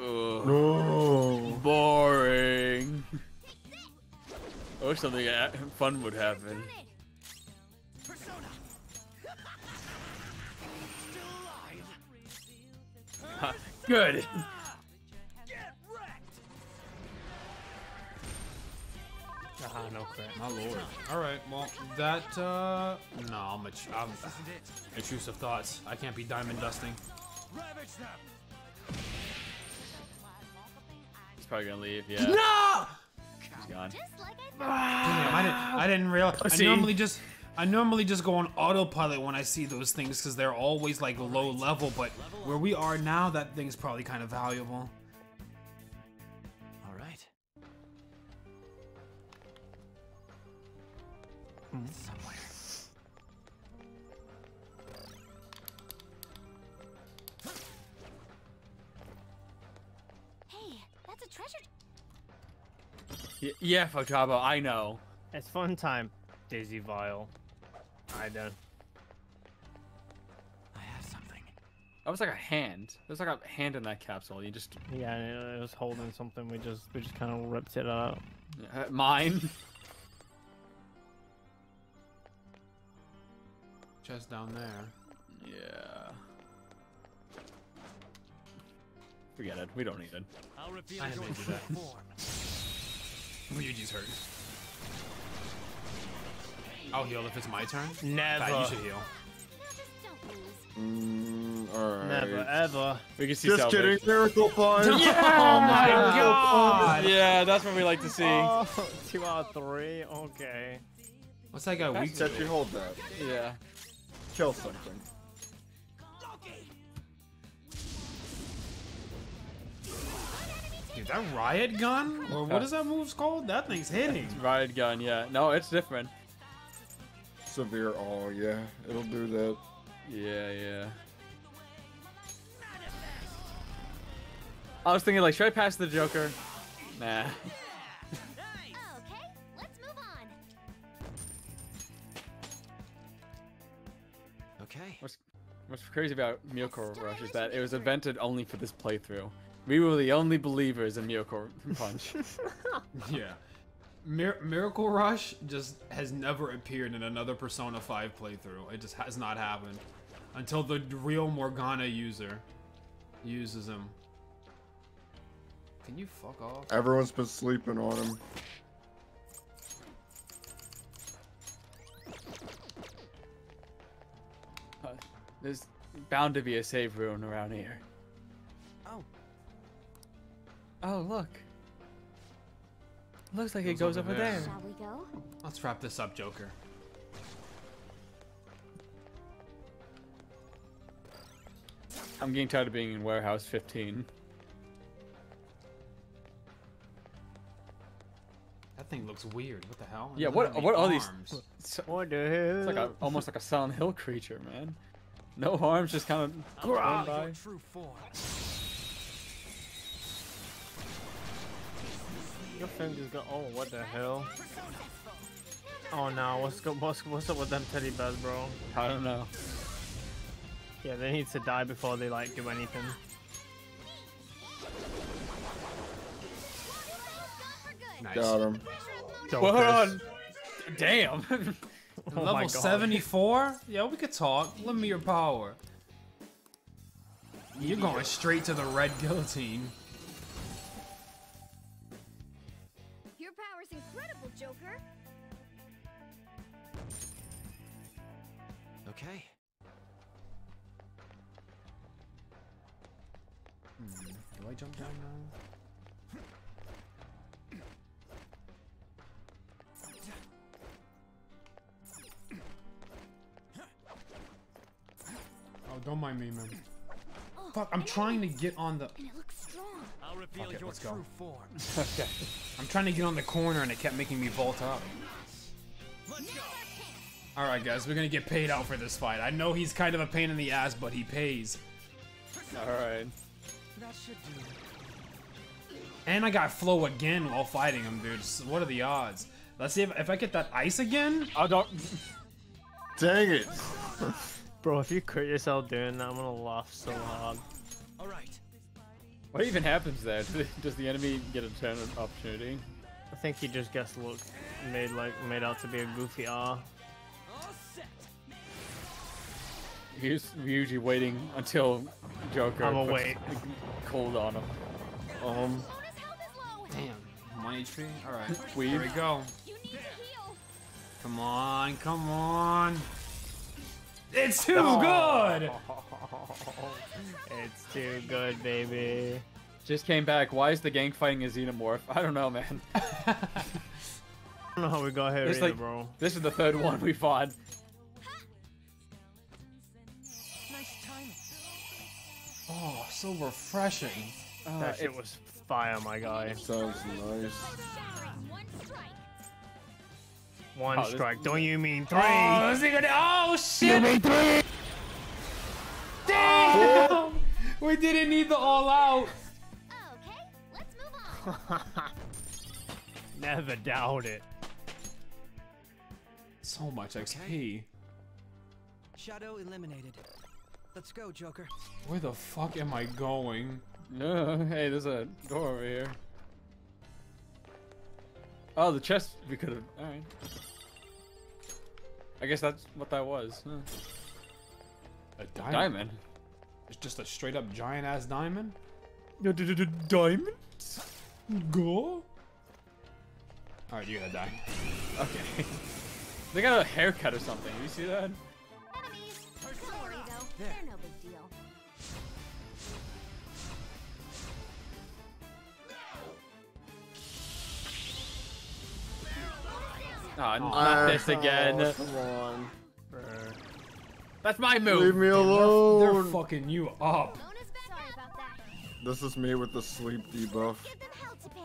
Ugh. No. Boring. I wish something uh, fun would happen. Good. Ah, no crit. My lord. All right. Well, that. uh... No, I'm a. I'm, intrusive thoughts. I can't be diamond dusting. He's probably gonna leave, yeah. No! He's gone. Damn, I didn't. I didn't realize. I See? normally just. I normally just go on autopilot when I see those things because they're always like low level. But where we are now, that thing's probably kind of valuable. All right. Hmm. Somewhere. Hey, that's a treasure. Y- yeah, Futaba, I know. It's fun time, Daisy Vile. I don't. That was like a hand. There's like a hand in that capsule. You just Yeah, it was holding something. We just we just kind of ripped it out. uh, mine. *laughs* Chest down there. Yeah. Forget it. We don't need it. I'll reveal I your didn't do true that. form. Ryuji's hurt. I'll heal if it's my turn. Never. Phatt, you should heal. Mm, alright. Never ever. We can see Just salvage. kidding. Miracle Punch. *laughs* Yeah! Oh my God. Yeah, that's what we like to see. Oh, *laughs* two out of three. Okay. What's that guy weak Set you to? hold that. Yeah. Kill something. Dude, that riot gun? Or what Okay. that move's called? That thing's hitting. Riot gun, yeah. No, it's different. Severe. Oh yeah, it'll do that. Yeah, yeah. I was thinking, like, should I pass the Joker? Nah. Okay, *laughs* let's move on. Okay. What's, what's crazy about Miracle Rush is that it was invented only for this playthrough. We were the only believers in Miracle Punch. *laughs* Yeah. Mir- Miracle Rush just has never appeared in another Persona 5 playthrough. It just has not happened. Until the real Morgana user uses him. Can you fuck off? Everyone's been sleeping on him. Uh, There's bound to be a save room around here. Oh. Oh, look. Looks like it Goes goes over over there. there. Shall we go? Let's wrap this up, Joker. I'm getting tired of being in Warehouse 15. That thing looks weird. What the hell? Yeah, doesn't what have what are these? arms. *laughs* It's What the hell? it's like a, almost like a Silent Hill creature, man. No arms, just kind of I'll going by. true form. Your fingers go. Oh, what the hell? Oh no, what's go, what's what's up with them teddy bears, bro? I don't know. Yeah, they need to die before they like do anything. Nice. Got him. Well, on. Damn. *laughs* *laughs* Oh Level 74? Yeah, we could talk. Lend me your power. You're going straight to the red guillotine. I jump down now? Oh, don't mind me, man. Oh, Fuck, I'm trying to get on the. And it looks strong. I'll reveal Fuck it, your let's go. true form. *laughs* okay. I'm trying to get on the corner and it kept making me vault up. Alright, guys, we're gonna get paid out for this fight. I know he's kind of a pain in the ass, but he pays. Alright. That should do. And I got flow again while fighting him, dude. So what are the odds? Let's see if, if I get that ice again. I don't. Dang it. Bro, if you crit yourself doing that, I'm gonna laugh so hard. All right. What even happens there? Does *laughs* the- Does the enemy get a turn of opportunity? I think he just gets looked made like made out to be a goofy R. He's usually waiting until Joker I'ma puts wait. cold on him. Um, Damn. One HP? Alright. Weave. Here we go. Come on, come on. It's too good! *laughs* It's too good, baby. Just came back. Why is the gang fighting a xenomorph? I don't know, man. *laughs* *laughs* I don't know how we got here It's either, like, bro. This is the third one we fought. Oh, so refreshing. Uh, that shit was fire, my guy. sounds nice. One Oh, this- strike. Don't you mean three? Oh, this nigga- oh shit! You mean three? Damn! *laughs* we didn't need the all out. *laughs* Never doubt it. So much XP. Shadow eliminated. Let's go, Joker. Where the fuck am I going? No, *laughs* hey, there's a door over here. Oh, the chest we could have. All right. I guess that's what that was. Huh. A diamond. Diamond. It's just a straight up giant ass diamond. Diamond. Go. All right, you're gonna die. Okay. *laughs* they got a haircut or something. You see that? Don't they're no big deal. Ah, Ah, not this again. oh, come on. That's my move. Leave me alone. They're alone. fucking you up. Sorry about that. This is me with the sleep debuff. Give them hell to pay.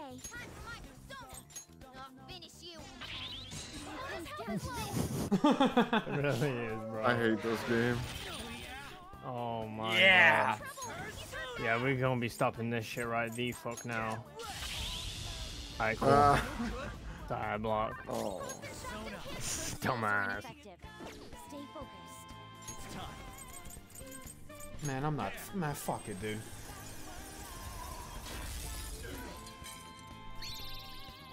I'll finish you. It really is, bro. I hate this game. Oh my Yeah. god. Yeah, we're gonna be stopping this shit right the fuck now. Alright, cool. Ah. Die block. Oh. Dumbass. Effective. Stay focused. Man, I'm not. Man, fuck it, dude.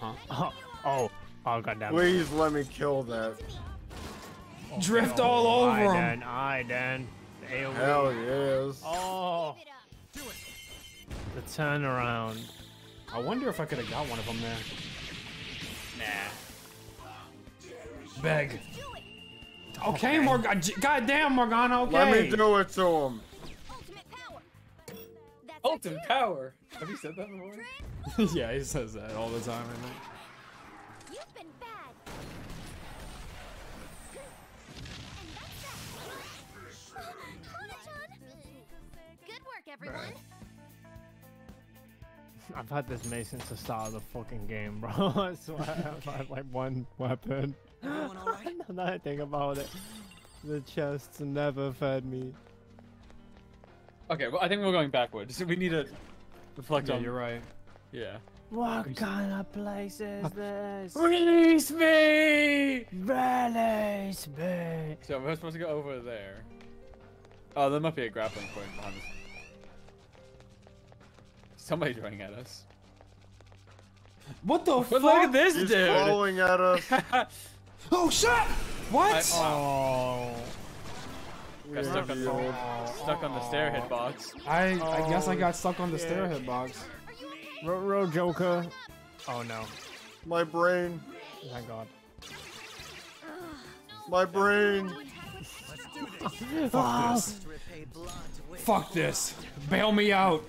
Huh? Oh, *laughs* oh, oh goddamn. Please let me kill that. Drift all over I him. then, I then. AoE. Hell yes. Oh. The turnaround. I wonder if I could have got one of them there. Nah. Beg. Okay, Morgana. Uh, goddamn, Morgana. Okay. Let me do it to him. Ultimate power. Have you said that before? yeah, he says that all the time. I think. Everyone. *laughs* I've had this mace since the start of the fucking game, bro. *laughs* I swear, I've had like one weapon. *laughs* Everyone all right? now I think about it, the chests never fed me. Okay, well, I think we're going backwards. We need to reflect Yeah, on. you're right. Yeah. What kind of place is this? Release me! Release me! So we're supposed to go over there. Oh, there might be a grappling point behind us. Somebody's running at us. What the But fuck? look at this He's dude! crawling at us. *laughs* Oh shit! What? I- Oh. oh. Got stuck on, the, stuck on the stair oh. hitbox. I I guess I Oh, got stuck on the stair shit. hitbox. Row Joker. Oh no. My brain. Thank God. My brain. *laughs* Fuck this. Fuck this. Bail me out.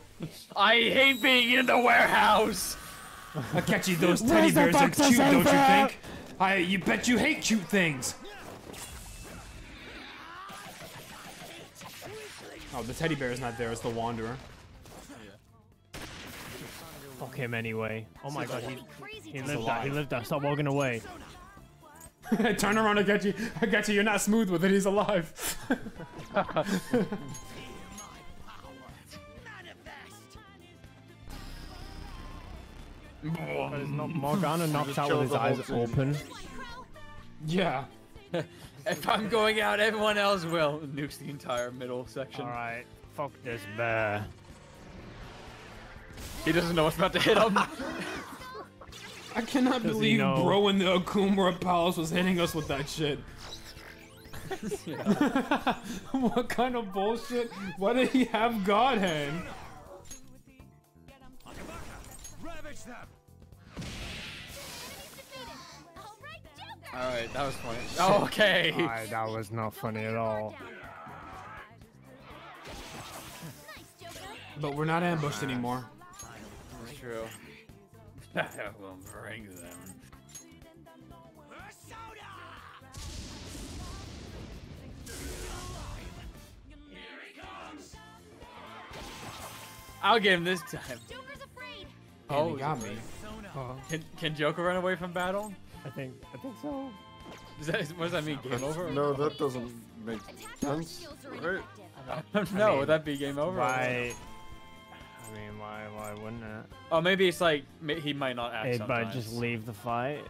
I hate being in the warehouse. Akechi, those teddy the bears are cute, don't you think? I you bet you hate cute things. Oh, the teddy bear is not there. It's the wanderer. Fuck him anyway. Oh my God, he he lived that. He lived that. Stop walking away. *laughs* Turn around, Akechi. Akechi, you're not smooth with it. He's alive. *laughs* But it's not mm. Morgana knocks out with his eyes team. open. Yeah. *laughs* if I'm going out, everyone else will. Nukes the entire middle section. All right. Fuck this bear. He doesn't know what's about to hit him. *laughs* I cannot Does believe bro in the Okumura Palace was hitting us with that shit. *laughs* what kind of bullshit? Why did he have God hand? Ravage them. All right, that was funny. Oh, *laughs* okay. Alright, that was not funny at all. But we're not ambushed anymore. That's true. *laughs* That will bring them. I'll get him this time. Oh, he got me. Can, can Joker run away from battle? I think I think so. Does that, what does that mean? Game over? No, that doesn't make sense, right? no, would that be game over? Why? I mean, why? Why wouldn't it? Oh, maybe it's like ma- he might not act Hey, but sometimes. just leave the fight.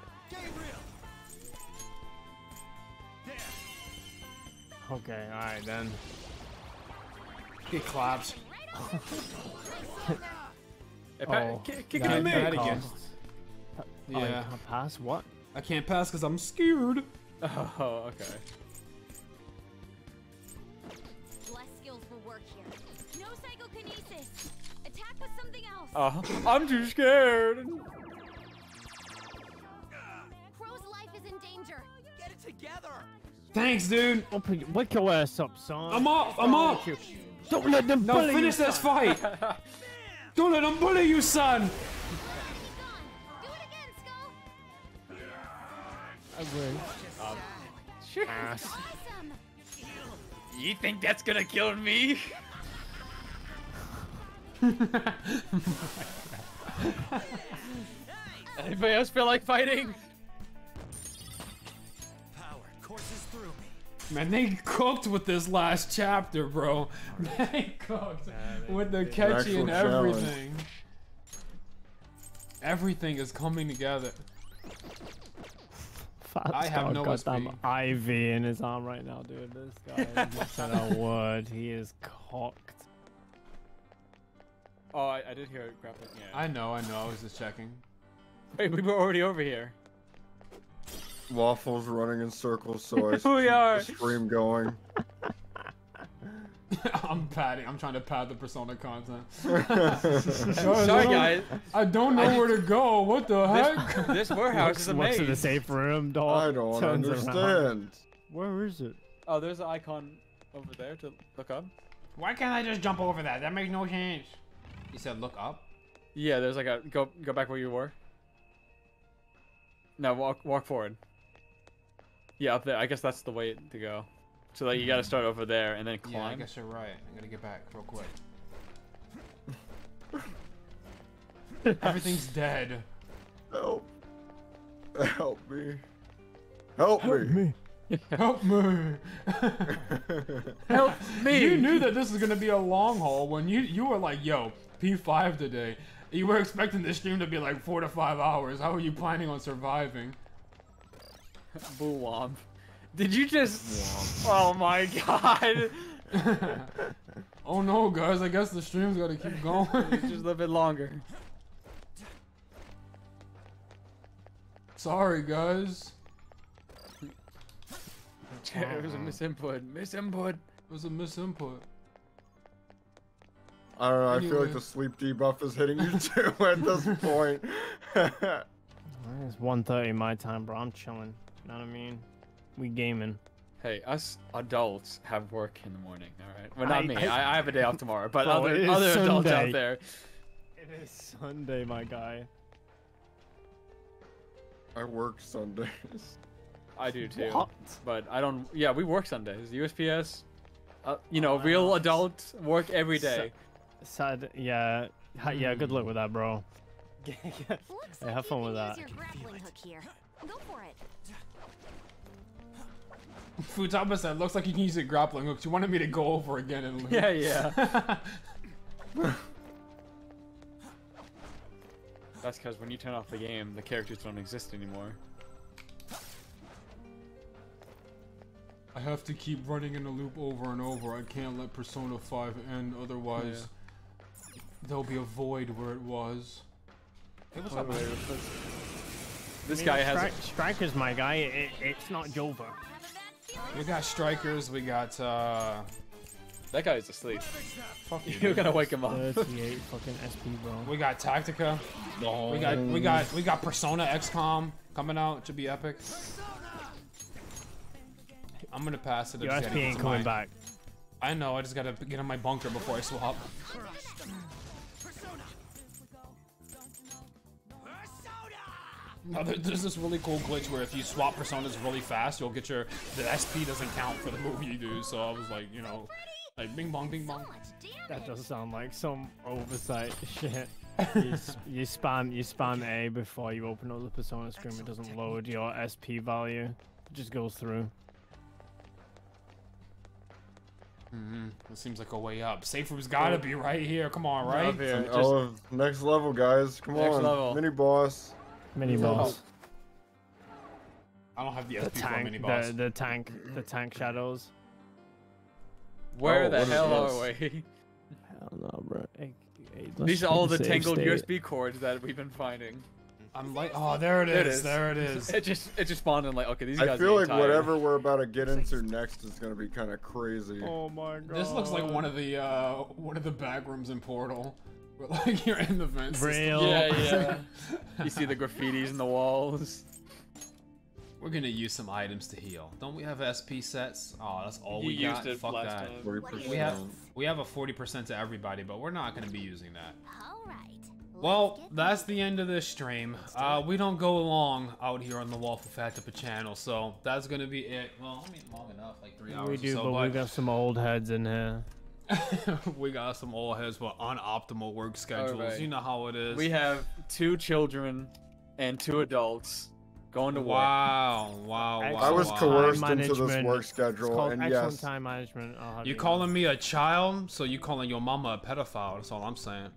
Okay, alright then. He claps. Hey, oh, kick- kick that- it in me. that again. Oh, Yeah. can't pass? What? I can't pass because I'm scared. *laughs* Oh, okay. Less skills will work here. No psychokinesis. Attack with something else. Oh, I'm too scared. Crow's life is in danger. Get it together. Thanks, dude. Open, wake your ass up, son. I'm up. I'm up. Don't let them No, bully you, finish this fight. *laughs* Don't let them bully you, son. I will. Um, Ass. You think that's gonna kill me? *laughs* Anybody else feel like fighting? Power courses through me. Man, they cooked with this last chapter, bro. *laughs* They cooked with the catchy and Actual challenge. everything. Everything is coming together. Phatt's I have got no a goddamn SP. IV in his arm right now, dude. This guy hasn't said a *laughs* word. He is cocked. Oh, I, I did hear it grappling. Yeah. I know, I know. I was just checking. *laughs* Wait, we were already over here. Waffles running in circles, so I *laughs* We keep are. the stream going. *laughs* I'm padding. I'm trying to pad the Persona content. *laughs* Sorry, guys. I don't know I- where to go. What the heck? This warehouse is a Looks maze. in the safe room, dog. I don't turns around. understand. Where is it? Oh, there's an icon over there to look up. Why can't I just jump over that? That makes no sense. You said look up. Yeah, there's like a go go back where you were. No, walk walk forward. Yeah, up there. I guess that's the way to go. So like you got to start over there and then climb. Yeah, I guess you're right. I'm gonna get back real quick. *laughs* Everything's dead. Help. Help me. Help, me. Help me. *laughs* Help *laughs* me. You knew that this was gonna be a long haul when you you were like, yo, P5 today. You were expecting this stream to be like four to five hours. How are you planning on surviving? Boo womp. Did you just? Oh my god. *laughs* oh no, guys! I guess the stream's gotta keep going. *laughs* just a little bit longer. Sorry, guys. *laughs* it was a uh-huh. misinput. Misinput. It was a misinput. I don't know. I feel like the sleep debuff is hitting you too at this point. It's 1.30 my time, bro. I'm chilling. You know what I mean? We gaming. Hey, us adults have work in the morning, all right? Well, not I- me. I- I, I have a day off tomorrow, but *laughs* Bro, it other is other adults out there. It is Sunday, my guy. I work Sundays. I do too. What? But I don't. Yeah, we work Sundays. USPS. Uh, you know, real adults work every day. Sad. Yeah. ha- Yeah. Good luck with that, bro. *laughs* Looks Hey, have fun with that. Use your grappling hook here. Go for it. Futaba said, looks like you can use a grappling hook. You wanted me to go over again and leave. Yeah, yeah. *laughs* That's because when you turn off the game, the characters don't exist anymore. I have to keep running in a loop over and over. I can't let Persona 5 end, otherwise there'll be a void where it was. Hey, what's up, Wait, man? This I mean, guy has. Stri- Strikers, my guy. It, it's not Jova. We got strikers. We got. uh... That guy's asleep. Fuck you. *laughs* You're gonna wake him up. 38 fucking SP, bro. We got Tactica. No. We got we got we got Persona XCOM coming out. Should be epic. I'm gonna pass it. I Your just SP ain't coming my- back. I know. I just gotta get in my bunker before I swap. No, there- there's this really cool glitch where if you swap personas really fast, you'll get your the SP doesn't count for the move you do. So I was like, you know, like bing bong, bing bong. That does sound like some oversight *laughs* shit. you, *laughs* s- you spam you spam A before you open up the persona screen. It doesn't load your SP value. It just goes through. Mm-hmm. It seems like a way up. Safe room's gotta be right here. Come on, right? Up here. Just- oh, next level, guys. Come Next on. level. Mini boss. Mini No. boss. I don't have the, The SP for mini tank. boss. The, the tank. The tank shadows. Where Oh, the hell are this? we? *laughs* Hell no, bro. Hey, hey, let's These are all the tangled state. USB cords that we've been finding. I'm like, oh, there it is. There it *laughs* is. It just it just spawned in like, okay, these are the. I feel like tired. whatever we're about to get into next is gonna be kind of crazy. Oh my god. This looks like one of the uh, one of the back rooms in Portal. Where, like you're in the vent system. Real. Yeah, *laughs* yeah. you see the graffitis in the walls. We're gonna use some items to heal. Don't we have SP sets? Oh, that's all You we used got. it Fuck last that. time. We have we have a 40% to everybody, but we're not gonna be using that. All right. Well, that's the end of this stream. Uh, we don't go long out here on the Waffle Phattdippa channel, so that's gonna be it. Well, I mean, long enough, like three hours We or do, so, but we got some old heads in here. *laughs* we got some old heads with unoptimal work schedules. Alright. You know how it is. We have two children and two adults going to work. Wow, wow, wow. I was coerced Time into this management. work It's schedule, called and excellent yes, time management. I'll You know. calling me a child, so you calling your mama a pedophile. That's all I'm saying.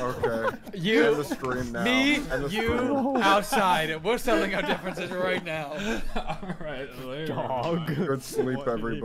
okay. *laughs* You, End the stream now. me, End the you, stream. outside. We're settling our differences right now. *laughs* all right, later. Dog. Good sleep, What did he everybody.